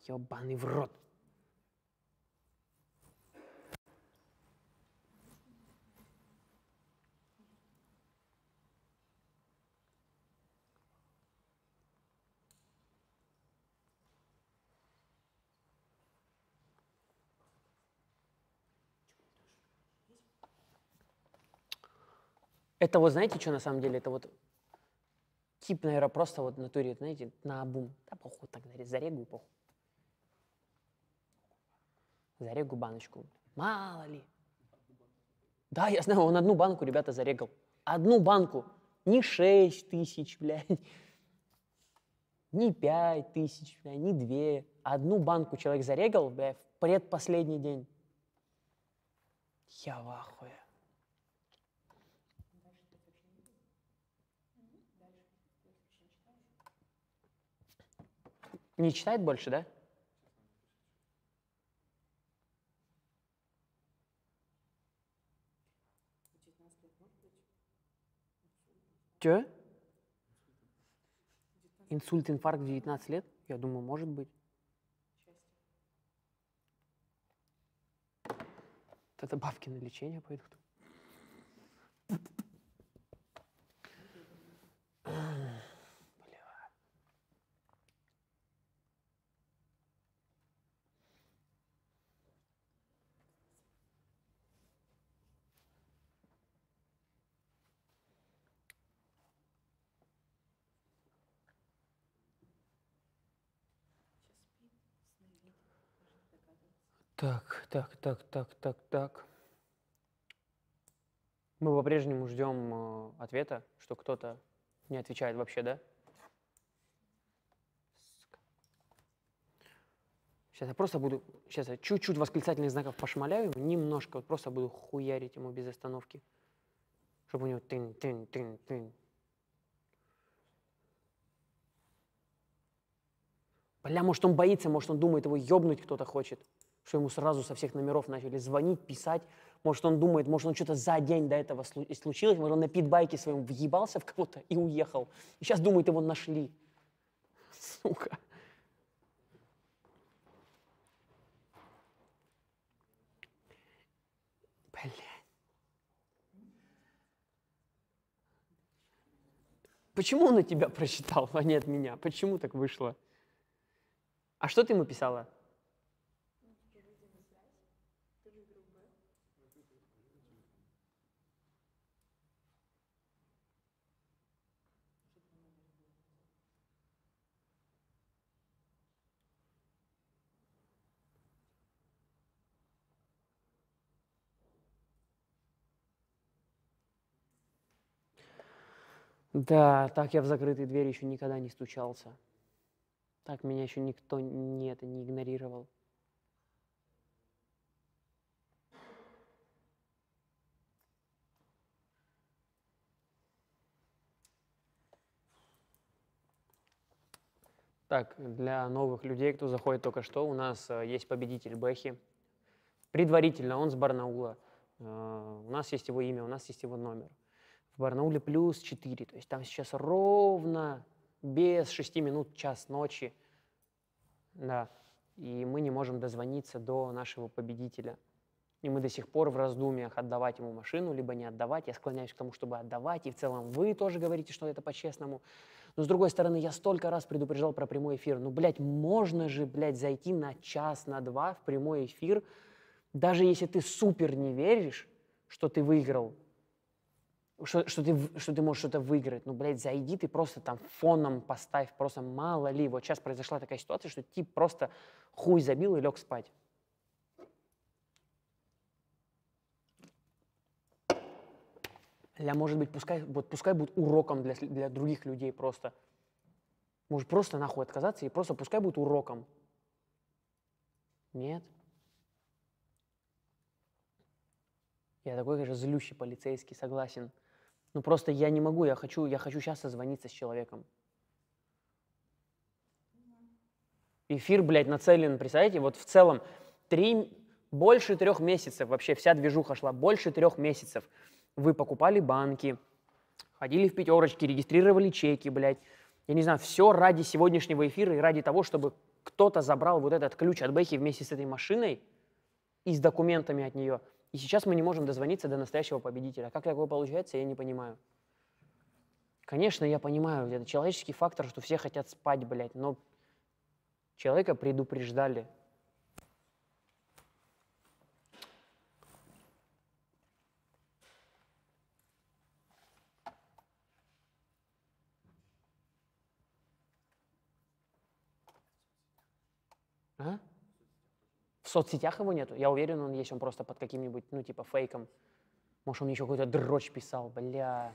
Ебаный в рот. Это вот знаете, что на самом деле? Это вот тип, наверное, просто вот в натуре, знаете, на обум. Да похуй, так зарегаю, похуй. Зарегу баночку. Мало ли. Да, я знаю, он одну банку, ребята, зарегал. Одну банку. Не шесть тысяч, блядь. Не пять тысяч, блядь, не две. Одну банку человек зарегал, блядь, в предпоследний день. Я в ахуе. Не читает больше, да? У 19 лет может быть? Че? Инсульт, инфаркт в 19 лет? Я думаю, может быть. Это бабки на лечение пойдут. Так, так, так, так, так, так. Мы по-прежнему ждем э, ответа, что кто-то не отвечает вообще, да? Сейчас я просто буду, сейчас я чуть-чуть восклицательных знаков пошмаляю, немножко, вот просто буду хуярить ему без остановки, чтобы у него тын, тын, тын, тын. Бля, может он боится, может он думает, его ёбнуть кто-то хочет, что ему сразу со всех номеров начали звонить, писать. Может он думает, может он что-то за день до этого слу- случилось, может он на питбайке своем въебался в кого-то и уехал. И сейчас думает, его нашли. Сука. Блядь. Почему он на тебя прочитал, а не от меня? Почему так вышло? А что ты ему писала? Да, так я в закрытые двери еще никогда не стучался. Так меня еще никто не, это, не игнорировал. Так, для новых людей, кто заходит только что, у нас э, есть победитель Бэхи. Предварительно он с Барнаула. Э, У нас есть его имя, у нас есть его номер. В Барнауле плюс 4, то есть там сейчас ровно без 6 минут час ночи. Да, и мы не можем дозвониться до нашего победителя. И мы до сих пор в раздумьях отдавать ему машину, либо не отдавать. Я склоняюсь к тому, чтобы отдавать. И в целом вы тоже говорите, что это по-честному. Но с другой стороны, я столько раз предупреждал про прямой эфир. Ну, блядь, можно же, блядь, зайти на час, на два в прямой эфир, даже если ты супер не веришь, что ты выиграл, что, что, ты, что ты можешь что-то выиграть. Ну, блядь, зайди, ты просто там фоном поставь, просто мало ли. Вот сейчас произошла такая ситуация, что тип просто хуй забил и лег спать. Ля, может быть, пускай, вот пускай будет уроком для, для других людей просто. Может, просто нахуй отказаться и просто пускай будет уроком. Нет? Я такой, конечно, злющий полицейский, согласен. Ну просто я не могу, я хочу, я хочу сейчас созвониться с человеком. Эфир, блядь, нацелен, представляете, вот в целом три, больше трех месяцев, вообще вся движуха шла, больше трех месяцев. Вы покупали банки, ходили в пятерочки, регистрировали чеки, блядь. Я не знаю, все ради сегодняшнего эфира и ради того, чтобы кто-то забрал вот этот ключ от Бэхи вместе с этой машиной и с документами от нее. И сейчас мы не можем дозвониться до настоящего победителя. Как такое получается, я не понимаю. Конечно, я понимаю, это человеческий фактор, что все хотят спать, блядь, но человека предупреждали. А? В соцсетях его нету? Я уверен, он есть, он просто под каким-нибудь, ну, типа, фейком. Может, он еще какой-то дрочь писал, бля.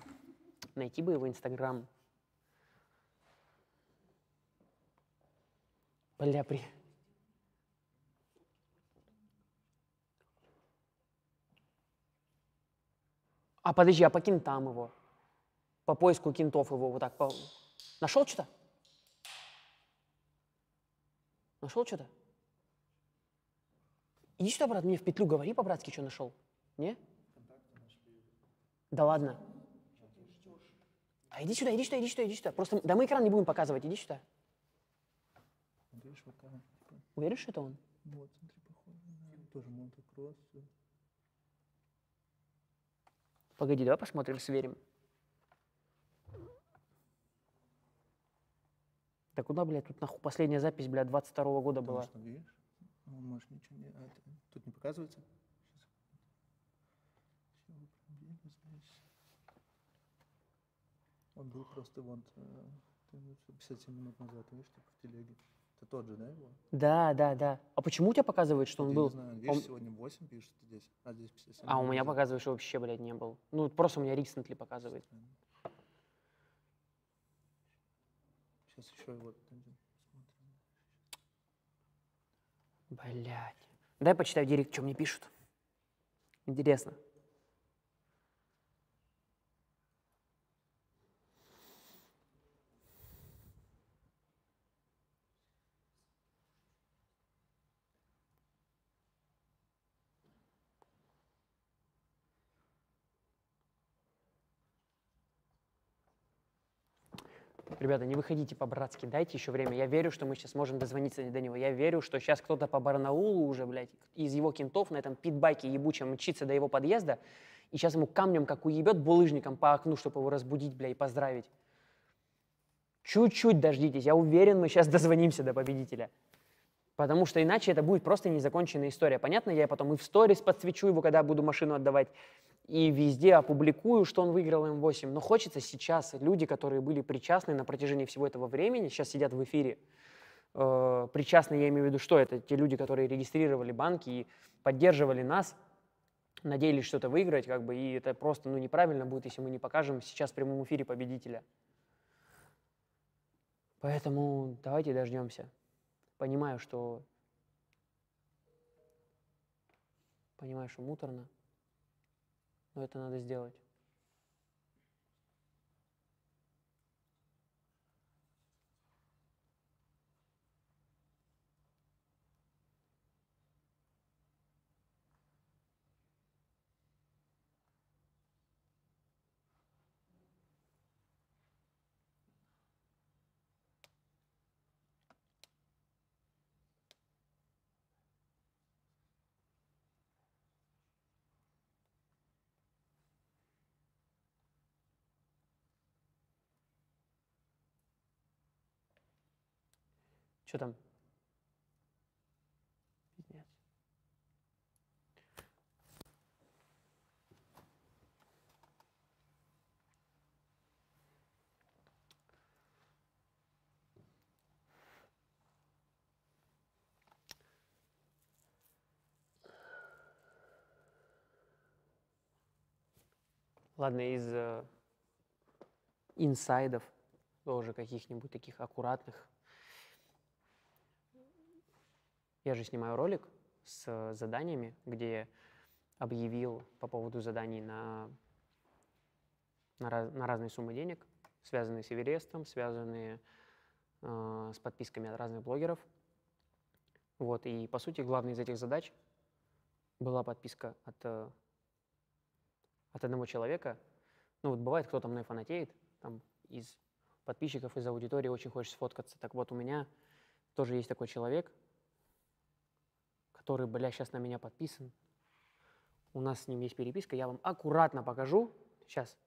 Найти бы его Инстаграм. Бля, при... А подожди, а по кентам его? По поиску кентов его вот так по... Нашел что-то? Нашел что-то? Иди сюда, брат, мне в петлю говори по-братски, что нашел. Не? Да ладно. А иди сюда, иди сюда, иди сюда, иди сюда. Просто, да мы экран не будем показывать, иди сюда. Видишь, Уверен, что это он? вот, смотри, тоже. Погоди, давай посмотрим, сверим. Да куда, блядь, тут нахуй последняя запись, блядь, 22 года была. Конечно, видишь? Может, ничего не... а, это- тут не показывается? Сейчас. Всё, проблема здесь. Он был просто э, вот 57 минут назад, видишь, типа в телеге. Это тот же, да, его? Да, да, да. А почему у тебя показывает, что он Я был? не знаю, видишь, он- сегодня 8 пишет здесь, а здесь 57. А у меня показывает. что вообще, блядь, не был. Ну, просто у меня recently показывает. Сейчас еще вот один смотрим. Блядь. Дай почитаю директ, что мне пишут. Интересно. Ребята, не выходите по-братски, дайте еще время. Я верю, что мы сейчас можем дозвониться до него. Я верю, что сейчас кто-то по Барнаулу уже, блядь, из его кентов на этом питбайке ебучем мчится до его подъезда, и сейчас ему камнем как уебет булыжником по окну, чтобы его разбудить, бля, и поздравить. Чуть-чуть дождитесь, я уверен, мы сейчас дозвонимся до победителя. Потому что иначе это будет просто незаконченная история. Понятно, я потом и в сторис подсвечу его, когда буду машину отдавать, и везде опубликую, что он выиграл М8. Но хочется сейчас люди, которые были причастны на протяжении всего этого времени, сейчас сидят в эфире, э, причастны, я имею в виду, что это те люди, которые регистрировали банки и поддерживали нас, надеялись что-то выиграть, как бы, и это просто ну, неправильно будет, если мы не покажем сейчас в прямом эфире победителя. Поэтому давайте дождемся. Понимаю, что понимаю, что муторно, но это надо сделать. Что там? Пиздец. Ладно, из э, инсайдов, тоже каких-нибудь таких аккуратных, я же снимаю ролик с заданиями, где объявил по поводу заданий на, на, раз- на разные суммы денег, связанные с Эверестом, связанные э, с подписками от разных блогеров. Вот, и по сути главной из этих задач была подписка от, э, от одного человека. Ну вот бывает, кто-то мной фанатеет, там из подписчиков, из аудитории очень хочет сфоткаться. Так вот, у меня тоже есть такой человек, который, бля, сейчас на меня подписан. У нас с ним есть переписка, я вам аккуратно покажу. Сейчас.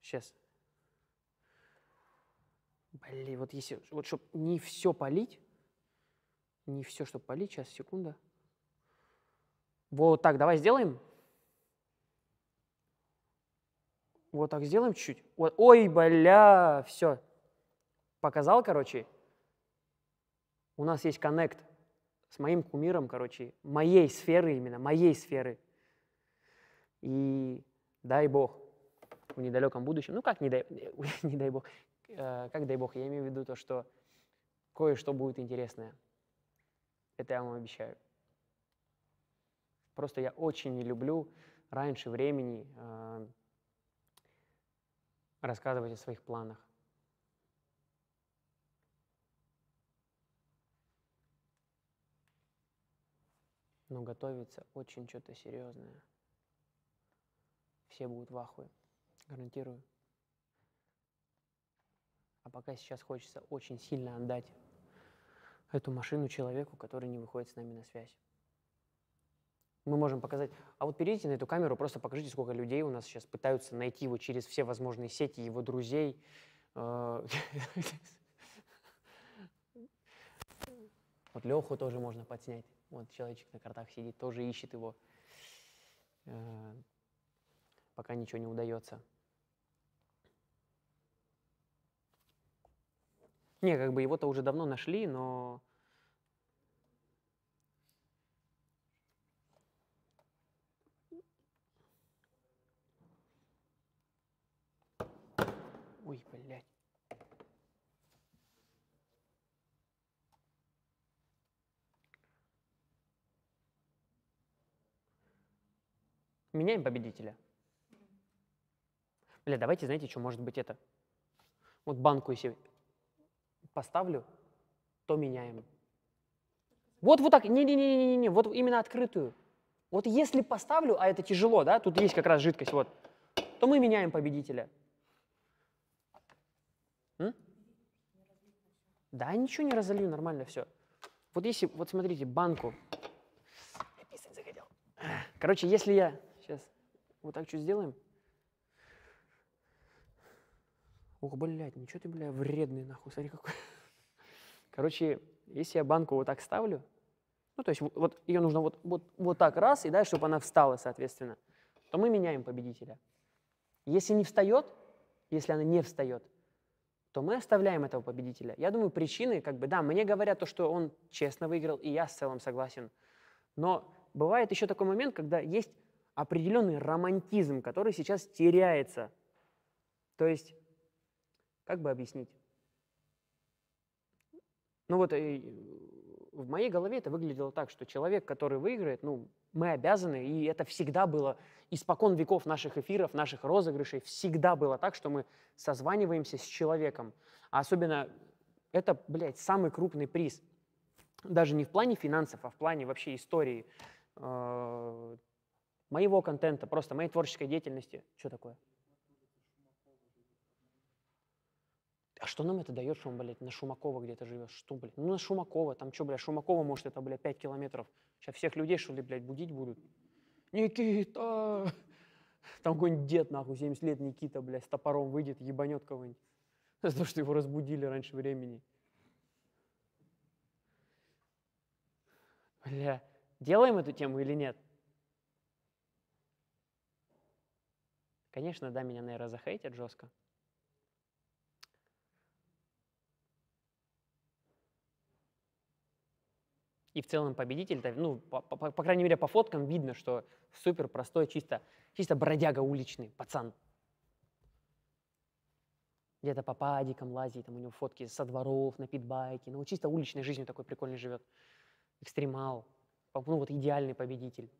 Сейчас. Блин, вот если, вот чтобы не все полить, не все, чтобы полить, сейчас, секунда. Вот так, давай сделаем. Вот так сделаем чуть-чуть. Вот, ой, бля, все. Показал, короче. У нас есть коннект с моим кумиром, короче, моей сферы именно, моей сферы. И дай бог, в недалеком будущем, ну как не дай, не дай бог, э, как дай бог, я имею в виду то, что кое-что будет интересное. Это я вам обещаю. Просто я очень не люблю раньше времени э, рассказывать о своих планах. Но готовится очень что-то серьезное. Все будут в ахуе, гарантирую. А пока сейчас хочется очень сильно отдать эту машину человеку, который не выходит с нами на связь. Мы можем показать... А вот перейдите на эту камеру, просто покажите, сколько людей у нас сейчас пытаются найти его через все возможные сети, его друзей. Э, Вот Леху тоже можно подснять. Вот человечек на картах сидит, тоже ищет его. Э, Пока ничего не удается. Не, как бы его-то уже давно нашли, но... Ой, блядь. Меняем победителя. Бля, давайте, знаете, что может быть это? Вот банку, если поставлю, то меняем. Вот вот так, не-не-не-не-не, вот именно открытую. Вот если поставлю, а это тяжело, да, тут есть как раз жидкость, вот, то мы меняем победителя. М? Да, ничего не разолью, нормально все. Вот если, вот смотрите, банку. Короче, если я, вот так что сделаем. Ох, блядь, ничего ты, бля, вредный, нахуй, смотри какой. Короче, если я банку вот так ставлю, ну, то есть в- вот ее нужно вот, вот, вот так раз, и дальше, чтобы она встала, соответственно, то мы меняем победителя. Если не встает, если она не встает, то мы оставляем этого победителя. Я думаю, причины, как бы, да, мне говорят то, что он честно выиграл, и я с целым согласен. Но бывает еще такой момент, когда есть определенный романтизм, который сейчас теряется. То есть, как бы объяснить? Ну вот э, в моей голове это выглядело так, что человек, который выиграет, ну, мы обязаны, и это всегда было испокон веков наших эфиров, наших розыгрышей, всегда было так, что мы созваниваемся с человеком. А особенно это, блядь, самый крупный приз. Даже не в плане финансов, а в плане вообще истории э, моего контента, просто моей творческой деятельности. Что такое? А что нам это дает, что он, блядь, на Шумакова где-то живет? Что, блядь? Ну, на Шумакова, там что, блядь, Шумакова, может, это, блядь, 5 километров. Сейчас всех людей, что ли, блядь, будить будут? Никита! Там какой-нибудь дед, нахуй, 70 лет, Никита, блядь, с топором выйдет, ебанет кого-нибудь. За то, что его разбудили раньше времени. Бля, делаем эту тему или нет? Конечно, да, меня, наверное, захейтят жестко. И в целом победитель, ну, по, по- по крайней мере, по фоткам видно, что супер простой, чисто, чисто бродяга уличный, пацан. Где-то по падикам лазит, там у него фотки со дворов, на питбайке. Ну, чисто уличной жизнью такой прикольный живет. Экстремал. Ну, вот идеальный победитель.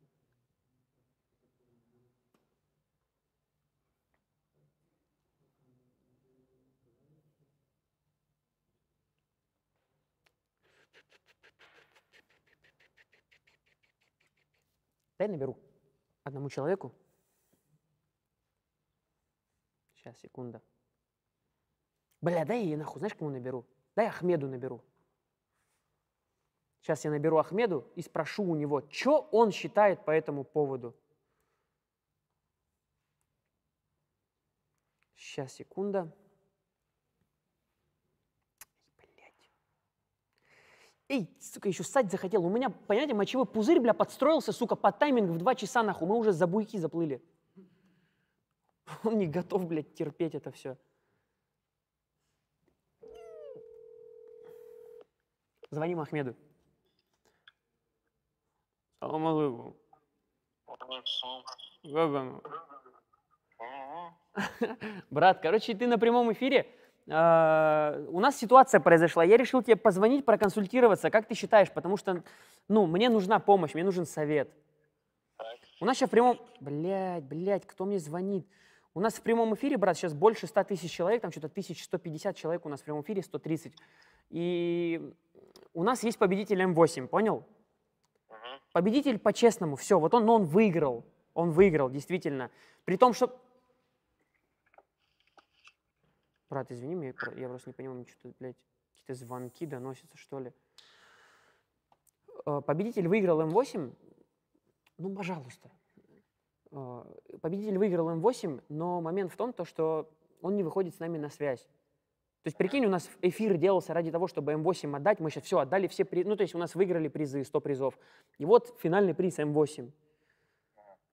Дай наберу одному человеку. Сейчас, секунда. Бля, дай я нахуй, знаешь, кому наберу? Дай Ахмеду наберу. Сейчас я наберу Ахмеду и спрошу у него, что он считает по этому поводу. Сейчас, секунда. Эй, сука, еще ссать захотел. У меня, понимаете, мочевой пузырь, бля, подстроился, сука, под тайминг в два часа, нахуй. Мы уже за буйки заплыли. Он не готов, блядь, терпеть это все. Звоним Ахмеду. Салам алейкум. Брат, короче, ты на прямом эфире. А, У нас ситуация произошла. Я решил тебе позвонить, проконсультироваться. Как ты считаешь? Потому что, ну, мне нужна помощь, мне нужен совет. У нас сейчас в прямом... Блядь, блядь, кто мне звонит? У нас в прямом эфире, брат, сейчас больше 100 тысяч человек, там что-то 1150 человек у нас в прямом эфире, 130. И у нас есть победитель М8, понял? Победитель по-честному, все, вот он, но он выиграл. Он выиграл, действительно. При том, что... Брат, извини меня, я про- я просто не понимаю, что-то, блядь, какие-то звонки доносятся, что ли. Э, Победитель выиграл М8, ну, пожалуйста. Э, Победитель выиграл М8, но момент в том, то, что он не выходит с нами на связь. То есть, прикинь, у нас эфир делался ради того, чтобы М8 отдать. Мы сейчас все отдали, все при... Ну, то есть у нас выиграли призы, 100 призов. И вот финальный приз М8.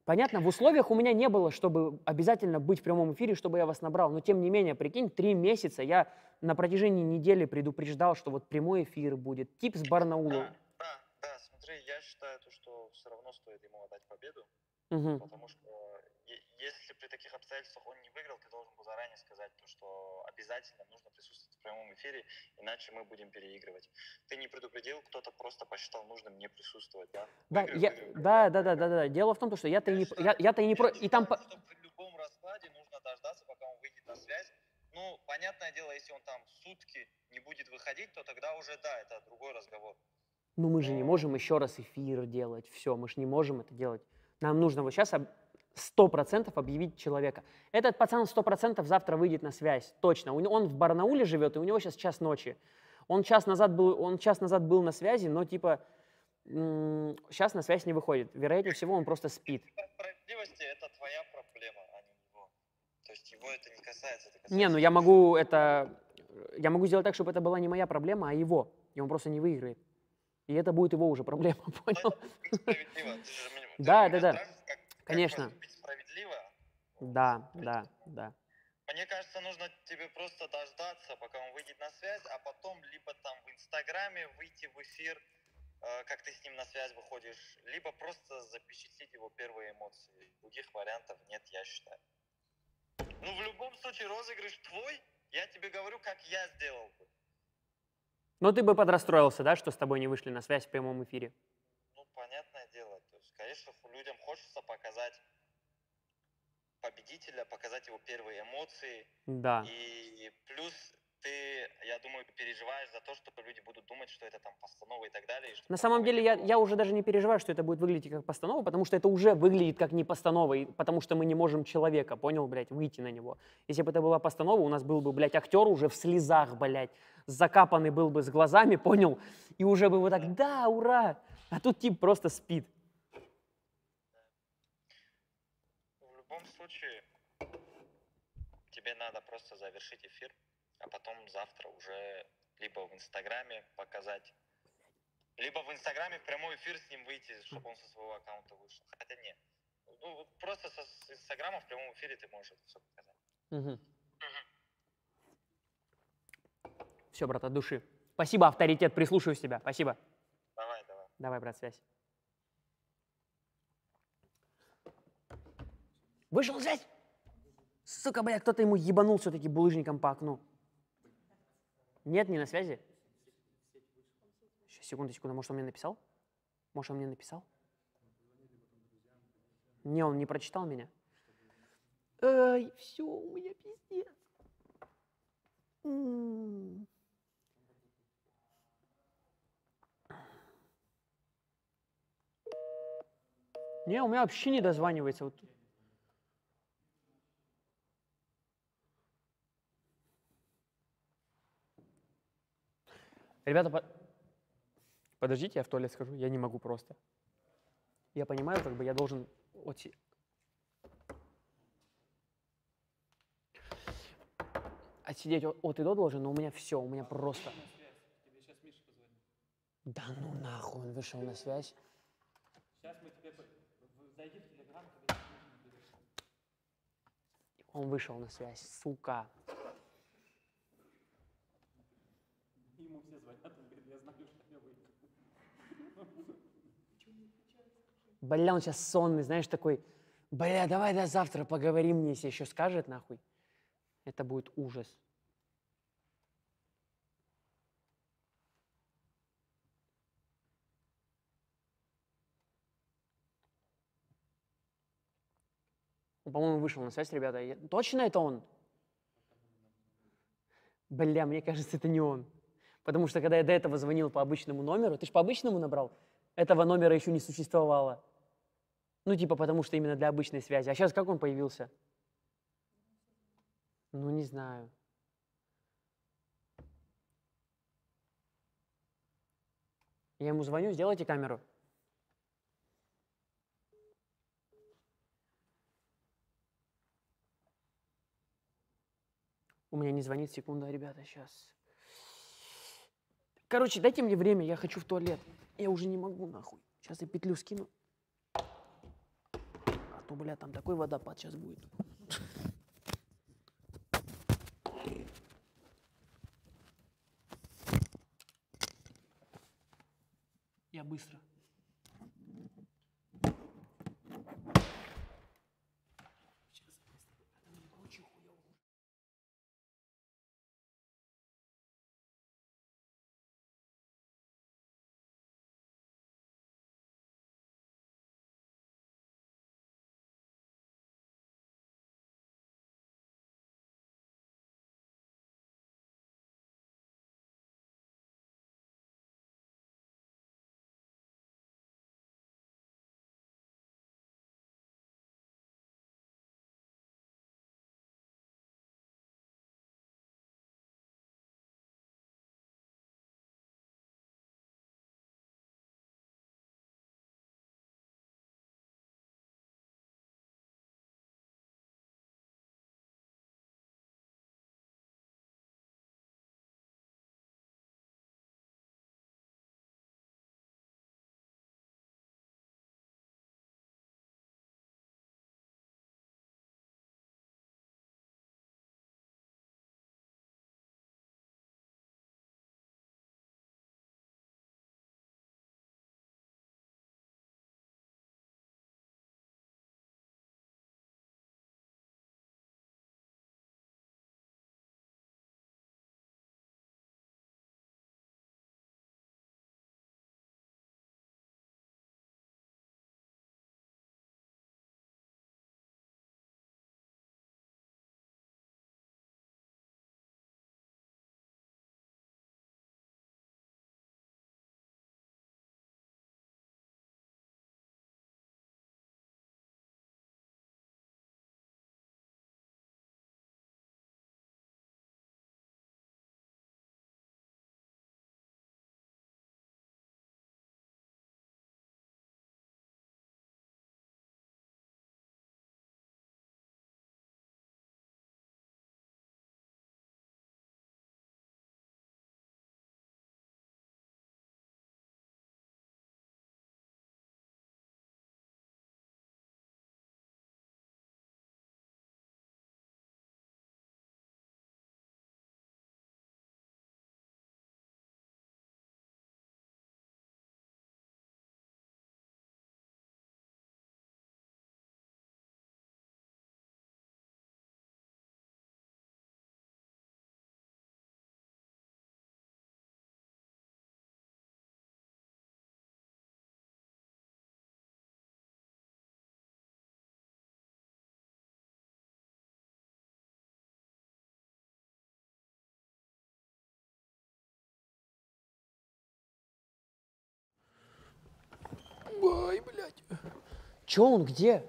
Понятно, в условиях у меня не было, чтобы обязательно быть в прямом эфире, чтобы я вас набрал. Но тем не менее, прикинь, три месяца я на протяжении недели предупреждал, что вот прямой эфир будет. Тип с Барнаула. Да, да, да, смотри, я считаю, то, что все равно стоит ему отдать победу, Мгм. потому что при таких обстоятельствах он не выиграл, ты должен был заранее сказать то, что обязательно нужно присутствовать в прямом эфире, иначе мы будем переигрывать. Ты не предупредил, кто-то просто посчитал нужным не присутствовать, да? Да, выиграю, я, выиграю, да, да, да, да, да. Дело в том, что я-то не, я, я не про, и там. Что при любом раскладе нужно дождаться, пока он выйдет на связь. Ну, понятное дело, если он там сутки не будет выходить, то тогда уже да, это другой разговор. Ну мы же не можем еще раз эфир делать, все, мы же не можем это делать. Нам нужно вот сейчас 100% объявить человека. Этот пацан 100% завтра выйдет на связь, точно. Он в Барнауле живет, и у него сейчас час ночи. Он час назад был, он час назад был на связи, но типа сейчас на связь не выходит. Вероятнее всего, он просто спит. Это твоя проблема, а не его. То есть его это не касается. Это касается не, ну я могу это... Э, я могу сделать так, чтобы это была не моя проблема, а его. И он просто не выиграет. И это будет его уже проблема, ну, понял? Да, да, да как- как Конечно. поступить справедливо. Да, да, да. Мне кажется, нужно тебе просто дождаться, пока он выйдет на связь, а потом либо там в Инстаграме выйти в эфир, э, как ты с ним на связь выходишь, либо просто запечатлеть его первые эмоции. Других вариантов нет, я считаю. Ну, в любом случае, розыгрыш твой, я тебе говорю, как я сделал бы. Но ты бы подрастроился, да, что с тобой не вышли на связь в прямом эфире? Ну, понятное дело. То есть, конечно, людям хочется показать победителя, показать его первые эмоции. Да. И плюс ты, я думаю, переживаешь за то, что люди будут думать, что это там постанова и так далее. и На самом деле я, я уже даже не переживаю, что это будет выглядеть как постанова, потому что это уже выглядит как не постанова, и- потому что мы не можем человека, понял, блядь, выйти на него. Если бы это была постанова, у нас был бы, блядь, актер уже в слезах, блядь, закапанный был бы с глазами, понял, и уже бы вот так, да, ура! А тут тип просто спит. В любом случае, тебе надо просто завершить эфир, а потом завтра уже либо в Инстаграме показать, либо в Инстаграме в прямой эфир с ним выйти, чтобы он со своего аккаунта вышел. Хотя нет. Ну, просто со, с Инстаграма в прямом эфире ты можешь это все показать. Все, брат, от души. Спасибо, авторитет, прислушаюсь тебя. Спасибо. Давай, давай. Давай, брат, связь. Вышел связь? Сука, бля, кто-то ему ебанул все-таки булыжником по окну. Нет, не на связи? Щас, секунду, секунду. Может, он мне написал? Может, он мне написал? Не, он не прочитал меня. Ай, все, у меня пиздец. Не, у меня вообще не дозванивается. Вот. Ребята, по- подождите, я в туалет схожу, я не могу просто. Я понимаю, как бы я должен... Отсидеть от, от и до должен, но у меня все, у меня просто... Да ну нахуй, он вышел на связь. Он вышел на связь, сука. Бля, он сейчас сонный, знаешь, такой, бля, давай до завтра поговорим, мне если еще скажет, нахуй. Это будет ужас. Он, по-моему, вышел на связь, ребята. Я- Точно это он? Бля, мне кажется, это не он. Потому что когда я до этого звонил по обычному номеру, ты же по обычному набрал, этого номера еще не существовало. Ну, типа, потому что именно для обычной связи. А сейчас как он появился? Ну, не знаю. Я ему звоню, сделайте камеру. У меня не звонит секунда, ребята, сейчас. Короче, дайте мне время, я хочу в туалет. Я уже не могу, нахуй. Сейчас я петлю скину. бля, там такой водопад сейчас будет. Я быстро. Ой, блядь. Чё он, где?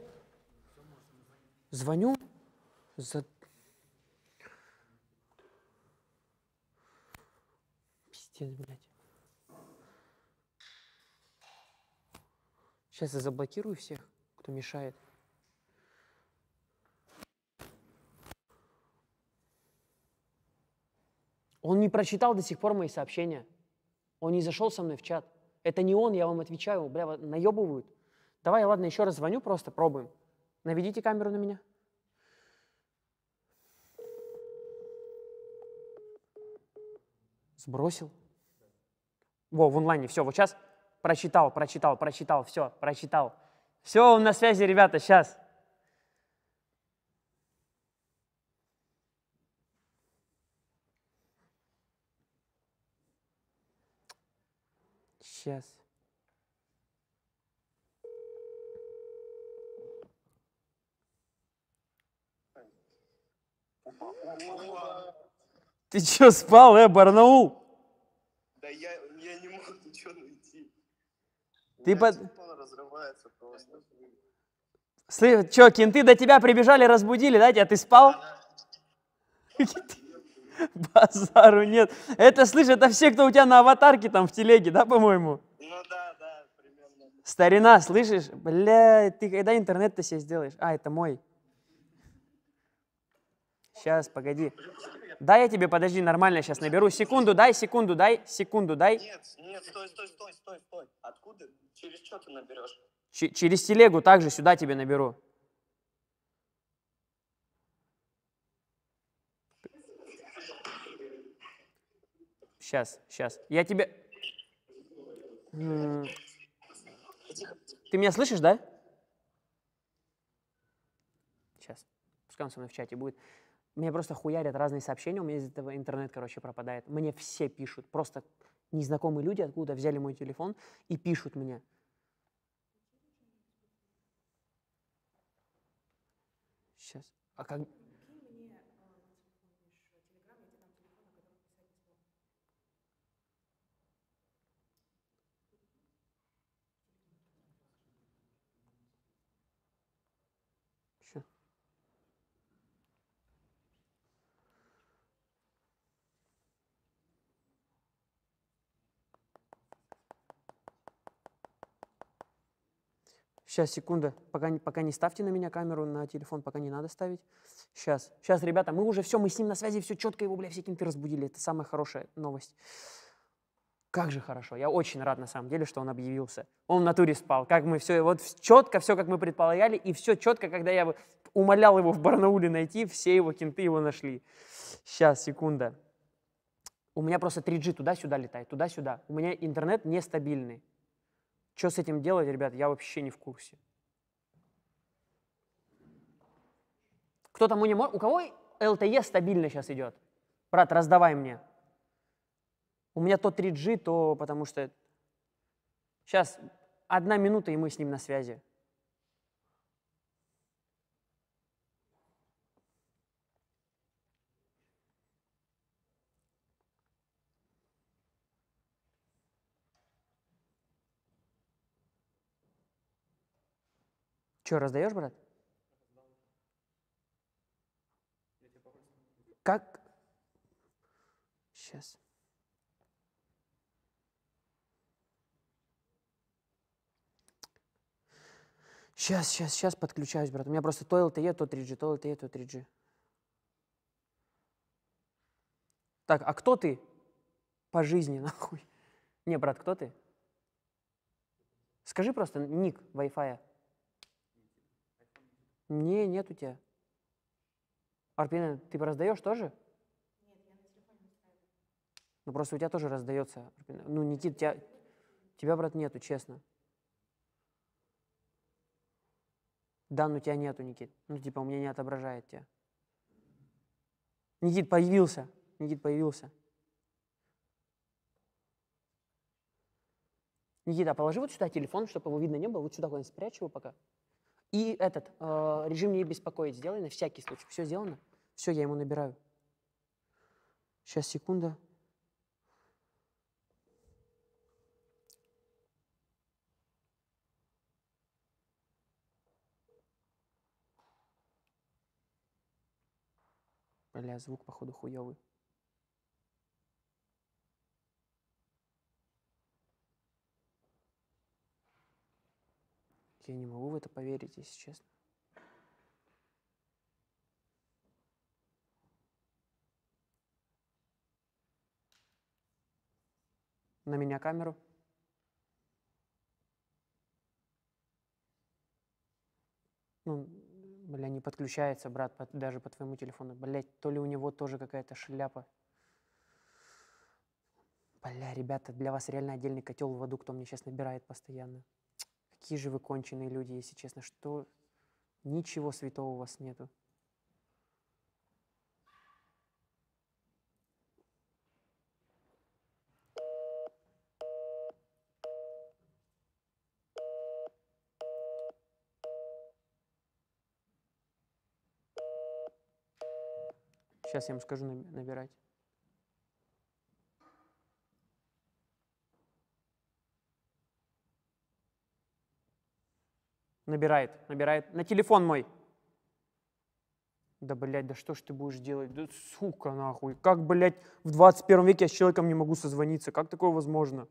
Звоню. За... Пиздец, блядь. Сейчас я заблокирую всех, кто мешает. Он не прочитал до сих пор мои сообщения. Он не зашел со мной в чат. Это не он, я вам отвечаю. Бля, наебывают. Давай, ладно, еще раз звоню, просто пробуем. Наведите камеру на меня. Сбросил. Во, в онлайне, все, вот сейчас прочитал, прочитал, прочитал, все, прочитал. Все, он на связи, ребята, сейчас. Сейчас. Ты че спал, э, Барнаул? Да я, я не мог ничего найти. Ты под- разрывается просто. Слышь, че, кенты до тебя прибежали, разбудили, да, тебя? Ты спал? Базару нет. Это, слышь, это все, кто у тебя на аватарке там в телеге, да, по-моему? Ну да, да, примерно. Старина, слышишь? Бля, ты когда интернет-то себе сделаешь? А, это мой. Сейчас, погоди. Дай я тебе, подожди, нормально сейчас наберу. Секунду дай, секунду дай, секунду дай. Нет, нет, стой, стой, стой, стой, стой. Откуда? Через что ты наберешь? Ч- через телегу также сюда тебе наберу. Сейчас, сейчас. Я тебе... Ты меня слышишь, да? Сейчас. Пускай он со мной в чате будет. Мне просто хуярят разные сообщения, у меня из этого интернет, короче, пропадает. Мне все пишут, просто незнакомые люди откуда взяли мой телефон и пишут мне. Сейчас. А как... Кинь мне э, на телефон, видишь, э, телеграм, я тебе дам телефон, на котором писать письмо. Ща. Сейчас, секунда. Пока, пока не ставьте на меня камеру, на телефон пока не надо ставить. Сейчас. Сейчас, ребята, мы уже все, мы с ним на связи, все четко его, бля, все кенты разбудили. Это самая хорошая новость. Как же хорошо. Я очень рад, на самом деле, что он объявился. Он в натуре спал. Как мы все, вот четко, все, как мы предполагали. И все четко, когда я умолял его в Барнауле найти, все его кенты его нашли. Сейчас, секунда. У меня просто 3G туда-сюда летает, туда-сюда. У меня интернет нестабильный. Что с этим делать, ребят, я вообще не в курсе. Кто там у него? У кого LTE стабильно сейчас идет? Брат, раздавай мне. У меня то 3G, то потому что... Сейчас одна минута, и мы с ним на связи. Че, раздаешь, брат? Как? Сейчас. Сейчас, сейчас, сейчас подключаюсь, брат. У меня просто то LTE, то 3G, то LTE, то 3G. Так, а кто ты по жизни, нахуй? Не, брат, кто ты? Скажи просто ник Wi-Fi. Не, нет у тебя. Арпина, ты раздаешь тоже? Ну просто у тебя тоже раздается. Арпина. Ну, Никит, тебя, тебя, брат, нету, честно. Да, но тебя нету, Никит. Ну, типа, у меня не отображает тебя. Никит появился. Никит появился. Никита, положи вот сюда телефон, чтобы его видно не было. Вот сюда куда-нибудь спрячь его пока. И этот, э, режим не беспокоить сделай на всякий случай. Все сделано? Все, я ему набираю. Сейчас, секунда. Бля, звук, походу, хуёвый. Я не могу в это поверить, если честно. На меня камеру. Ну, бля, не подключается, брат, по- даже по твоему телефону. Блять, то ли у него тоже какая-то шляпа. Бля, ребята, для вас реально отдельный котел в аду, кто мне сейчас набирает постоянно. Какие же вы конченые люди, если честно, что ничего святого у вас нету. Сейчас я ему скажу наби- набирать. Набирает, набирает. На телефон мой. Да, блядь, да что ж ты будешь делать? Да сука, нахуй. Как, блядь, в 21 веке я с человеком не могу созвониться? Как такое возможно?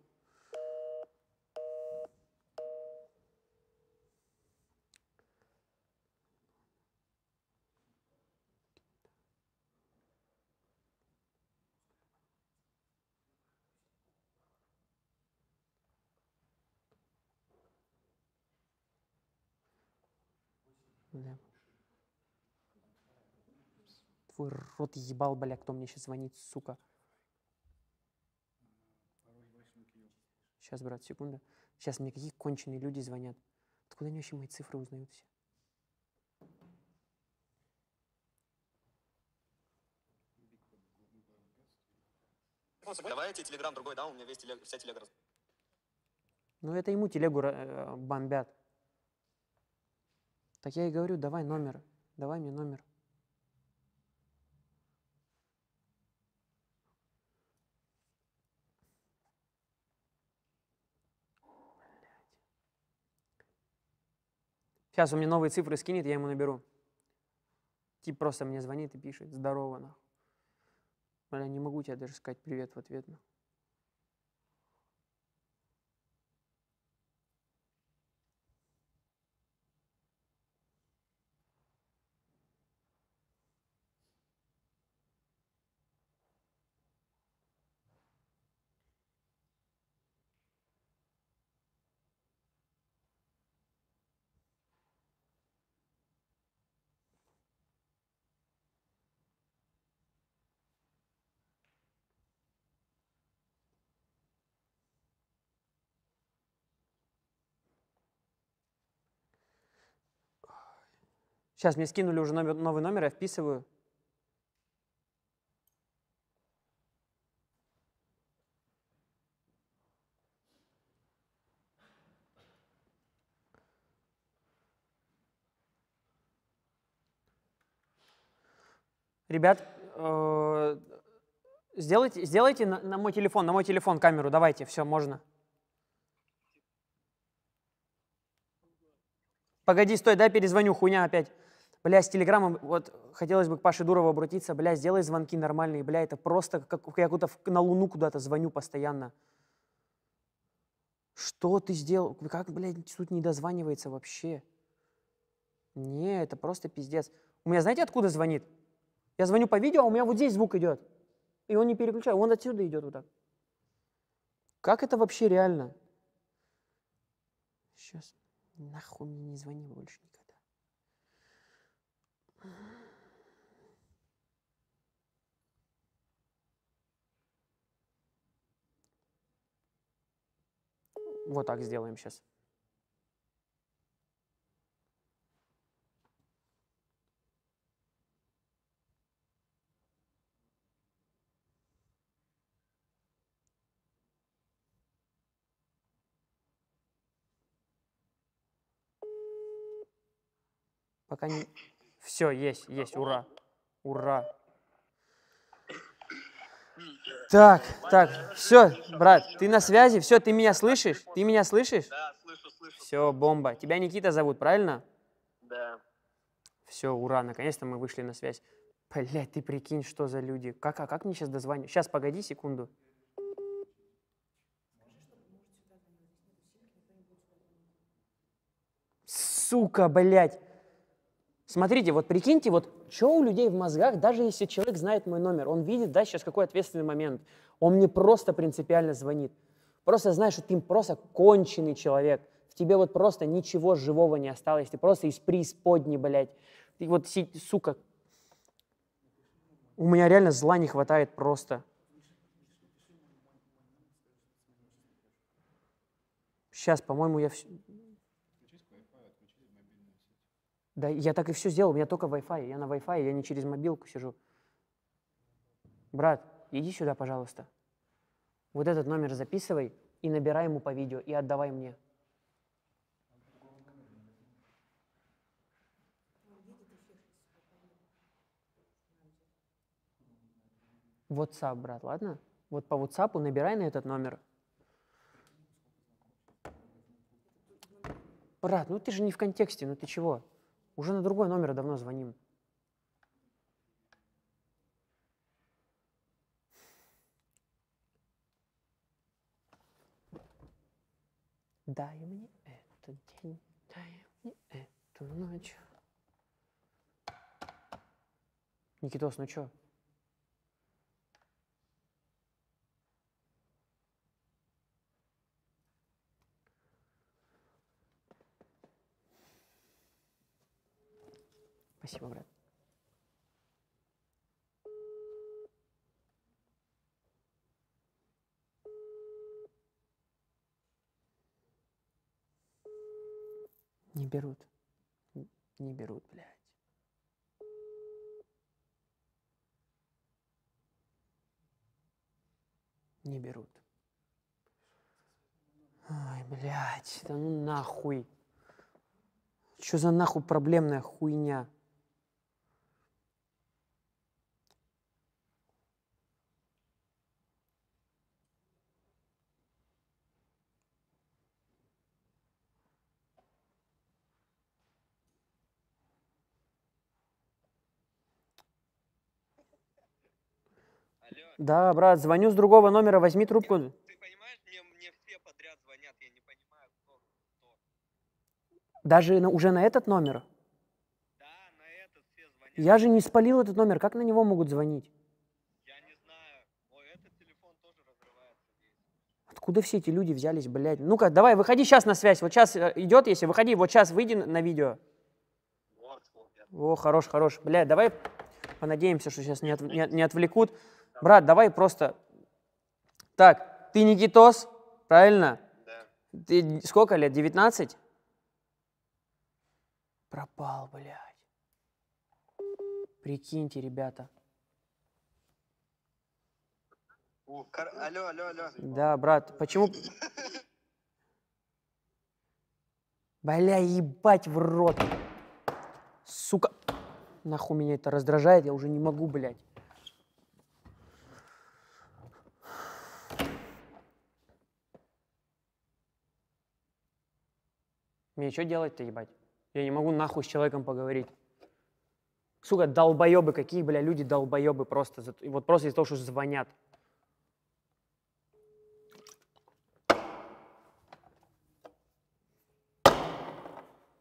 Бля. Твой рот ебал, бля, кто мне сейчас звонит, сука. Сейчас, брат, секунду. Сейчас мне какие конченые люди звонят. Откуда они вообще мои цифры узнают все? Давай я тебе телеграм другой дам, у меня весь телег, вся телега. Ну, это ему телегу э, бомбят. Так я и говорю, давай номер. Давай мне номер. Сейчас он мне новые цифры скинет, я ему наберу. Тип просто мне звонит и пишет, здорово, нахуй. Бля, не могу тебе даже сказать привет в ответ. нахуй. Сейчас мне скинули уже номер- новый номер, я вписываю. Ребят, э, сделайте, сделайте на, на мой телефон, на мой телефон камеру, давайте, все, можно. Погоди, стой, дай перезвоню, хуйня опять. Бля, с телеграммом, вот хотелось бы к Паше Дурову обратиться, бля, сделай звонки нормальные, бля, это просто как я куда-то на Луну куда-то звоню постоянно. Что ты сделал? Как, блядь, тут не дозванивается вообще? Не, это просто пиздец. У меня знаете, откуда звонит? Я звоню по видео, а у меня вот здесь звук идет. И он не переключает, он отсюда идет вот так. Как это вообще реально? Сейчас. Нахуй мне не звони больше никогда. Вот так сделаем сейчас. Пока не... Все, есть, есть, ура. Ура. Так, так, все, брат, ты на связи, все, ты меня слышишь? Ты меня слышишь? Да, слышу, слышу. Все, бомба. Тебя Никита зовут, правильно? Да. Все, ура, наконец-то мы вышли на связь. Блять, ты прикинь, что за люди. Как, а как мне сейчас дозвонить? Сейчас, погоди секунду. Сука, блядь. Смотрите, вот прикиньте, вот что у людей в мозгах, даже если человек знает мой номер, он видит, да, сейчас какой ответственный момент, он мне просто принципиально звонит. Просто знаешь, что ты просто конченый человек, в тебе вот просто ничего живого не осталось, ты просто из преисподней, блядь. Ты вот, сука, у меня реально зла не хватает просто. Сейчас, по-моему, я все... Да, я так и все сделал, у меня только Wi-Fi, я на Wi-Fi, я не через мобилку сижу. Брат, иди сюда, пожалуйста. Вот этот номер записывай и набирай ему по видео и отдавай мне. WhatsApp, брат, ладно? Вот по WhatsApp набирай на этот номер. Брат, ну ты же не в контексте, ну ты чего? Уже на другой номер давно звоним. Дай мне этот день, дай мне эту ночь. Никитос, ну чё? Спасибо, брат. Не берут. Не берут, блядь. Не берут. Ой, блядь, да ну нахуй. Что за нахуй проблемная хуйня? Да, брат, звоню с другого номера, возьми трубку. ты понимаешь, мне, мне все подряд звонят, я не понимаю, кто, кто. Даже на- уже на этот номер. Да, на этот все звонят. Я же не спалил этот номер, как на него могут звонить? Я не знаю. Ой, этот телефон тоже разрывается. Откуда все эти люди взялись, блядь? Ну-ка, давай, выходи сейчас на связь. Вот сейчас идет, если выходи, вот сейчас выйди на видео. Вот, вот, О, хорош, хорош. Блядь, давай понадеемся, что сейчас не, от- не не отвлекут. Брат, давай просто... Так, ты Никитос, правильно? Да. Ты сколько лет, 19? Пропал, блядь. Прикиньте, ребята. Кар- Алло, алло, алло. Да, брат, почему... Бля, ебать в рот. Сука. Нахуй меня это раздражает, я уже не могу, блядь. Мне что делать-то, ебать? Я не могу нахуй с человеком поговорить. Сука, долбоебы, какие, бля, люди долбоебы просто. Вот просто из-за того, что звонят.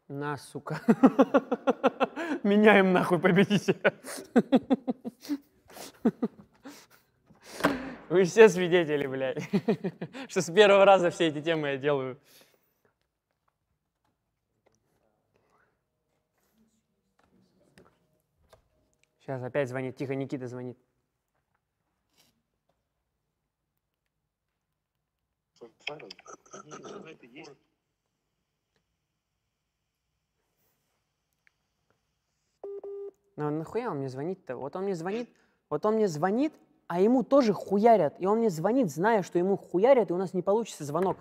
На, сука. Меняем нахуй победителя. Вы все свидетели, блядь, что с первого раза все эти темы я делаю. Сейчас опять звонит. Тихо, Никита звонит. Ну нахуя он мне звонит-то? Вот он мне звонит, вот он мне звонит, а ему тоже хуярят. И он мне звонит, зная, что ему хуярят, и у нас не получится звонок.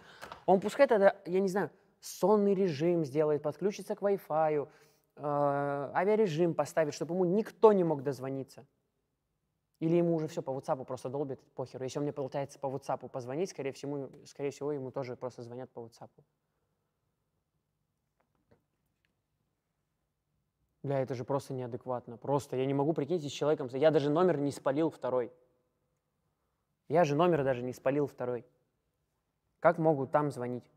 Он пускай тогда, я не знаю, сонный режим сделает, подключится к Wi-Fi, авиарежим поставит, чтобы ему никто не мог дозвониться. Или ему уже все по WhatsApp просто долбит, похеру. Если он мне пытается по WhatsApp позвонить, скорее всего, скорее всего, ему тоже просто звонят по WhatsApp. Бля, это же просто неадекватно. Просто я не могу прикиньте с человеком. Я даже номер не спалил второй. Я же номер даже не спалил второй. Как могут там звонить?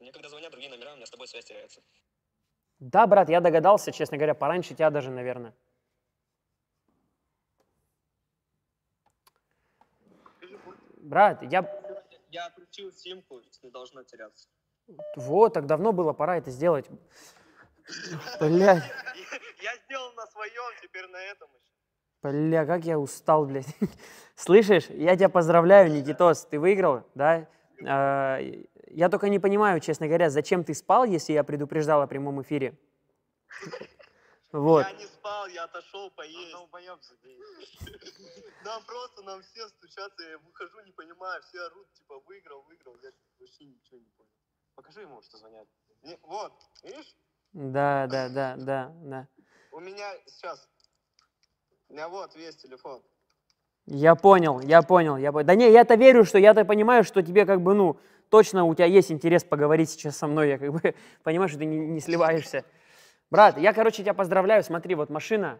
Мне когда звонят другие номера, у меня с тобой связь теряется. Да, брат, я догадался, честно говоря, пораньше тебя даже, наверное. Брат, я... Я отключил симку, не должно теряться. Вот, так давно было, пора это сделать. Блядь, Я сделал на своем, теперь на этом еще. бля, как я устал, блядь. Слышишь, я тебя поздравляю, Никитос, ты выиграл, да? А, Я только не понимаю, честно говоря, зачем ты спал, если я предупреждал о прямом эфире. Вот. Я не спал, я отошел поесть. Нам просто, нам все стучатся, я выхожу, не понимаю, все орут, типа, выиграл, выиграл, я вообще ничего не понял. Покажи ему, что звонят. Не- вот, видишь, Да, да, да, да, да. у меня сейчас, у меня вот весь телефон. Я понял, я понял, я понял. Да не, я-то верю, что я-то понимаю, что тебе как бы, ну, точно у тебя есть интерес поговорить сейчас со мной. Я как бы понимаю, что ты не, не сливаешься. Брат, я, короче, тебя поздравляю. Смотри, вот машина.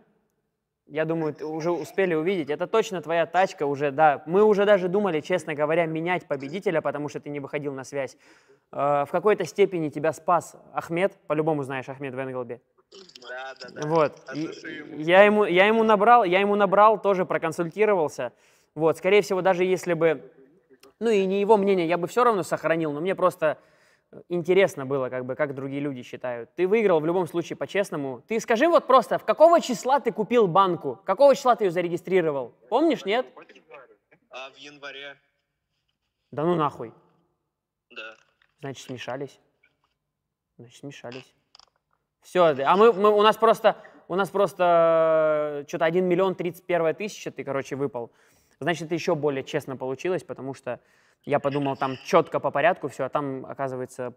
Я думаю, ты уже успели увидеть. Это точно твоя тачка уже, да. Мы уже даже думали, честно говоря, менять победителя, потому что ты не выходил на связь. Э, В какой-то степени тебя спас Ахмед. По-любому знаешь Ахмед Венглби. Да, да, да. Вот. Ему. я ему, я ему набрал, я ему набрал, тоже проконсультировался. Вот, скорее всего, даже если бы, ну и не его мнение, я бы все равно сохранил, но мне просто э, интересно было, как бы, как другие люди считают. Ты выиграл в любом случае по-честному. Ты скажи вот просто, в какого числа ты купил банку? Какого числа ты ее зарегистрировал? Помнишь, нет? А в январе? Да ну нахуй. Значит, смешались. Значит, смешались. Все, а мы, мы- у нас просто, у нас просто что-то 1 миллион 31 тысяча ты, короче, выпал. Значит, это еще более честно получилось, потому что я подумал, там четко по порядку все, а там, оказывается,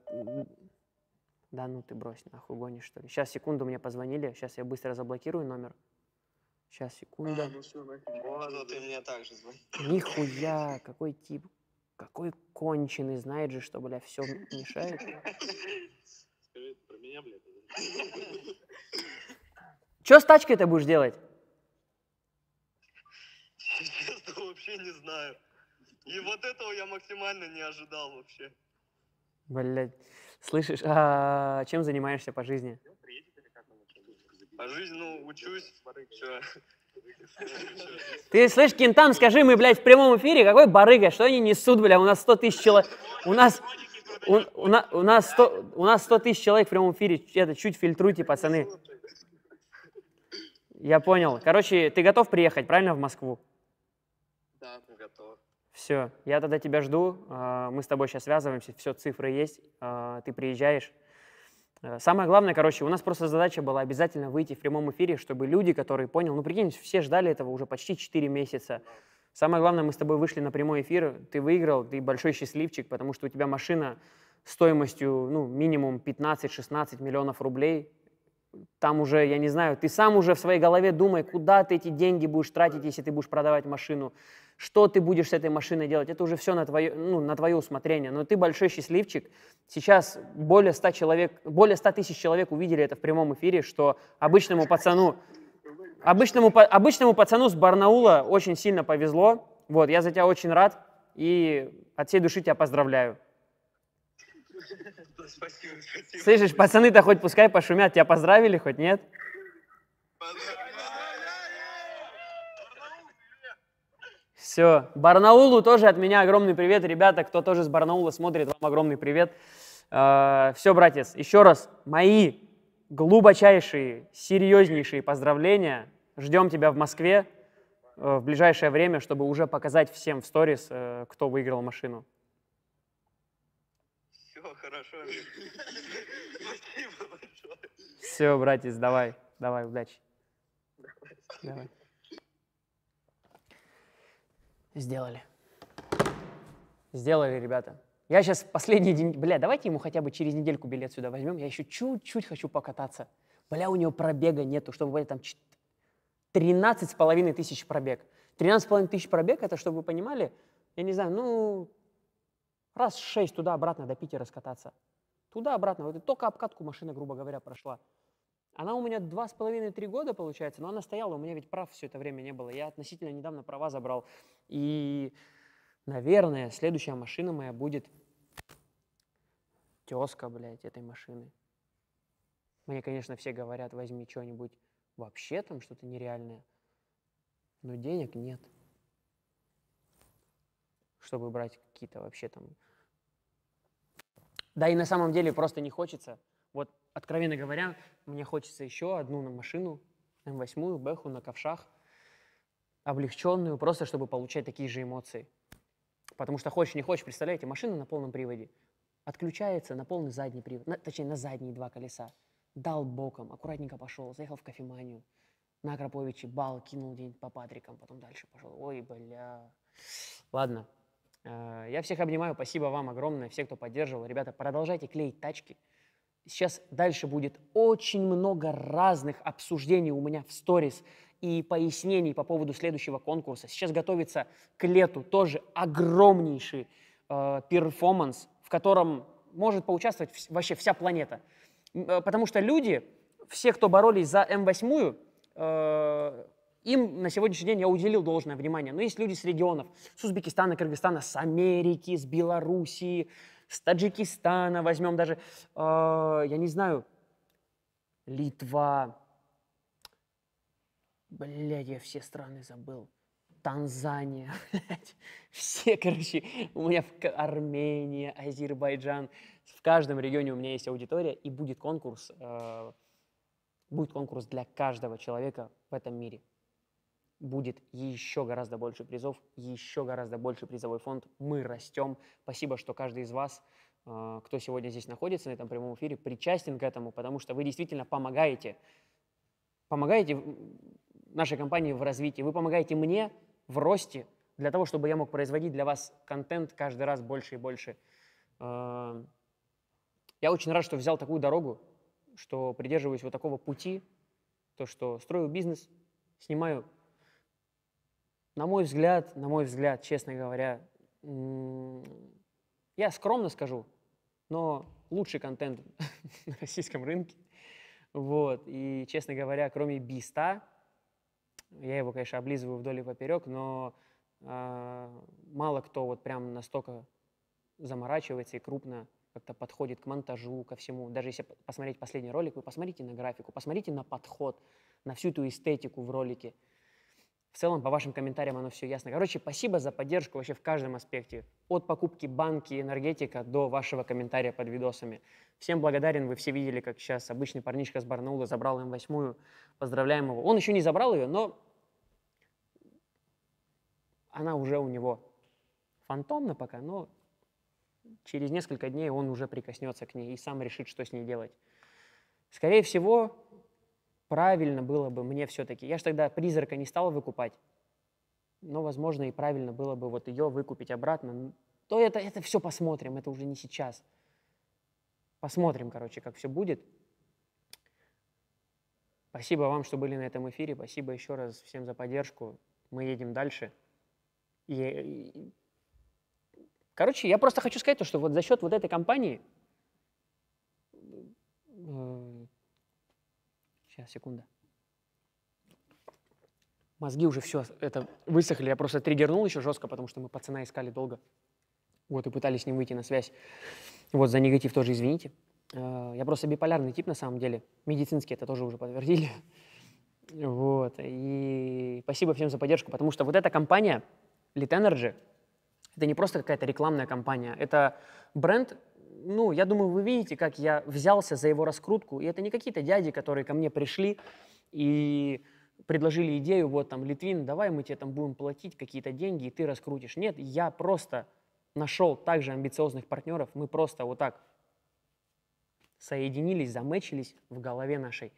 да ну ты брось, нахуй гонишь, что ли. Сейчас, секунду, мне позвонили, сейчас я быстро заблокирую номер. Сейчас, секунда. ну все, вот и мне так же звонит. Нихуя, какой тип, какой конченый, знает же, что, бля, все мешает. Скажи про меня, блядь. Че с тачкой ты будешь делать? Честно, вообще не знаю. И вот этого я максимально не ожидал вообще. Блять, слышишь, а чем занимаешься по жизни? А жизнь, ну, учусь. Ты слышь, кентам, скажи, мы, блядь, в прямом эфире, какой барыга, что они несут, бля, у нас 100 тысяч человек, у нас, у, у на- у нас 100, у нас 100 тысяч человек в прямом эфире, это чуть фильтруйте, пацаны. Я понял. Короче, ты готов приехать, правильно, в Москву? Да, готов. Все, я тогда тебя жду, а, мы с тобой сейчас связываемся, все, цифры есть, а, ты приезжаешь. Э, Самое главное, короче, у нас просто задача была обязательно выйти в прямом эфире, чтобы люди, которые понял, ну прикинь, все ждали этого уже почти 4 месяца. Самое главное, мы с тобой вышли на прямой эфир, ты выиграл, ты большой счастливчик, потому что у тебя машина стоимостью, ну, минимум 15-16 миллионов рублей. Там уже, я не знаю, ты сам уже в своей голове думай, куда ты эти деньги будешь тратить, если ты будешь продавать машину, что ты будешь с этой машиной делать. Это уже все на твое, ну, на твое усмотрение. Но ты большой счастливчик. Сейчас более 100 человек, более 100 тысяч человек увидели это в прямом эфире, что обычному пацану, обычному, обычному пацану с Барнаула очень сильно повезло. Вот, я за тебя очень рад и от всей души тебя поздравляю. Спасибо, спасибо. Слышишь, пацаны-то хоть пускай пошумят, тебя поздравили хоть, нет? Все. Барнаулу тоже от меня огромный привет. Ребята, кто тоже с Барнаула смотрит, вам огромный привет. Все, братец, еще раз, мои глубочайшие, серьезнейшие поздравления. Ждем тебя в Москве э, в ближайшее время, чтобы уже показать всем в сторис, э, кто выиграл машину. Все хорошо. Спасибо большое. Все, братец, давай, давай, удачи. Давай. Сделали. Сделали, ребята. Я сейчас последний день... Бля, давайте ему хотя бы через недельку билет сюда возьмем. Я еще чуть-чуть хочу покататься. Бля, у него пробега нету, чтобы бля, там чет- 13 с половиной тысяч пробег. 13 с половиной тысяч пробег, это, чтобы вы понимали, я не знаю, ну, раз шесть туда-обратно до Питера скататься. Туда-обратно. Вот только обкатку машина, грубо говоря, прошла. Она у меня два с половиной-три года, получается, но она стояла, у меня ведь прав все это время не было. Я относительно недавно права забрал. И, наверное, следующая машина моя будет тезка, блядь, этой машины. Мне, конечно, все говорят, возьми что-нибудь вообще там что-то нереальное. Но денег нет. Чтобы брать какие-то вообще там... Да и на самом деле просто не хочется. Вот, откровенно говоря, мне хочется еще одну на машину, М8, Бэху на ковшах, облегченную, просто чтобы получать такие же эмоции. Потому что хочешь, не хочешь, представляете, машина на полном приводе отключается на полный задний привод, на- точнее, на задние два колеса. Дал боком, аккуратненько пошел, заехал в кофеманию, на Акроповиче бал кинул где-нибудь по Патрикам, потом дальше пошел. Ой, бля. Ладно, Э, я всех обнимаю, спасибо вам огромное, все, кто поддерживал. Ребята, продолжайте клеить тачки. Сейчас дальше будет очень много разных обсуждений у меня в сторис и пояснений по поводу следующего конкурса. Сейчас готовится к лету тоже огромнейший э, перформанс, в котором может поучаствовать вс- вообще вся планета. Э, Потому что люди, все, кто боролись за М8, э, им на сегодняшний день я уделил должное внимание. Но есть люди с регионов, с Узбекистана, Кыргызстана, с Америки, с Белоруссии, с Таджикистана, возьмем даже, э, я не знаю, Литва, блядь, я все страны забыл. Танзания, блядь, все, короче, у меня в Армения, Азербайджан, в каждом регионе у меня есть аудитория, и будет конкурс, э, будет конкурс для каждого человека в этом мире. будет еще гораздо больше призов, еще гораздо больше призовой фонд. Мы растем. Спасибо, что каждый из вас, э, кто сегодня здесь находится на этом прямом эфире, причастен к этому, потому что вы действительно помогаете. Помогаете нашей компании в развитии, вы помогаете мне в росте, для того, чтобы я мог производить для вас контент каждый раз больше и больше. Э, Я очень рад, что взял такую дорогу, что придерживаюсь вот такого пути, то, что строю бизнес, снимаю на мой взгляд, на мой взгляд, честно говоря, я скромно скажу, но лучший контент на российском рынке. Вот. И, честно говоря, кроме Биста, я его, конечно, облизываю вдоль и поперек, но а, мало кто вот прям настолько заморачивается и крупно как-то подходит к монтажу, ко всему. Даже если посмотреть последний ролик, вы посмотрите на графику, посмотрите на подход, на всю эту эстетику в ролике. В целом, по вашим комментариям оно все ясно. Короче, спасибо за поддержку вообще в каждом аспекте. От покупки банки, энергетика до вашего комментария под видосами. Всем благодарен, вы все видели, как сейчас обычный парнишка с Барнаула забрал М8. Поздравляем его. Он еще не забрал ее, но она уже у него фантомна пока, но через несколько дней он уже прикоснется к ней и сам решит, что с ней делать. Скорее всего, правильно было бы мне все-таки, я же тогда призрака не стал выкупать, но, возможно, и правильно было бы вот ее выкупить обратно. То это, это все посмотрим, это уже не сейчас. Посмотрим, короче, как все будет. Спасибо вам, что были на этом эфире. Спасибо еще раз всем за поддержку. Мы едем дальше. И, и- короче, я просто хочу сказать, то, что вот за счет вот этой компании... сейчас, секунда. Мозги уже все это высохли. Я просто триггернул еще жестко, потому что мы пацана искали долго. Вот, и пытались с ним выйти на связь. Вот, за негатив тоже извините. Э, Я просто биполярный тип на самом деле. Медицински это тоже уже подтвердили. Вот. И спасибо всем за поддержку, потому что вот эта компания, Lit Energy, это не просто какая-то рекламная компания, это бренд, ну, я думаю, вы видите, как я взялся за его раскрутку, и это не какие-то дяди, которые ко мне пришли и предложили идею, вот там, Литвин, давай мы тебе там будем платить какие-то деньги, и ты раскрутишь. Нет, я просто нашел также амбициозных партнеров, мы просто вот так соединились, замечились в голове нашей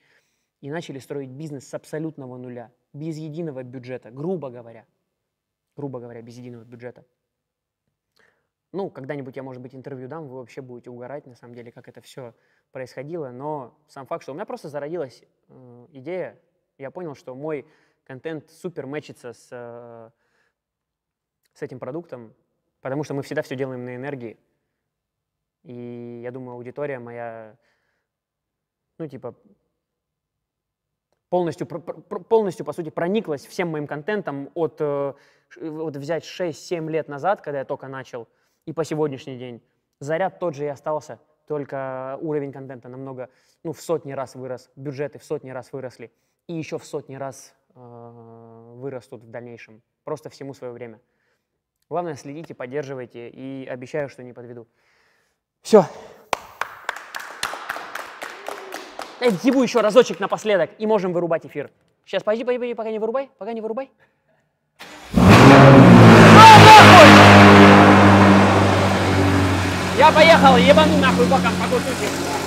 и начали строить бизнес с абсолютного нуля, без единого бюджета, грубо говоря. Грубо говоря, без единого бюджета. Ну, когда-нибудь я, может быть, интервью дам, вы вообще будете угорать, на самом деле, как это все происходило, но сам факт, что у меня просто зародилась э, идея, я понял, что мой контент супер мэчится с, э, с этим продуктом, потому что мы всегда все делаем на энергии. И я думаю, аудитория моя, ну, типа, полностью, полностью, по сути, прониклась всем моим контентом от, э, вот взять 6-7 лет назад, когда я только начал, и по сегодняшний день. Заряд тот же и остался, только уровень контента намного, ну, в сотни раз вырос, бюджеты в сотни раз выросли, и еще в сотни раз э, вырастут в дальнейшем. Просто всему свое время. Главное, следите, поддерживайте, и обещаю, что не подведу. Все. Ебу еще разочек напоследок, и можем вырубать эфир. Сейчас, пойди, пойди, пока не вырубай, пока не вырубай. Поехал, ебану нахуй боком по кусочек.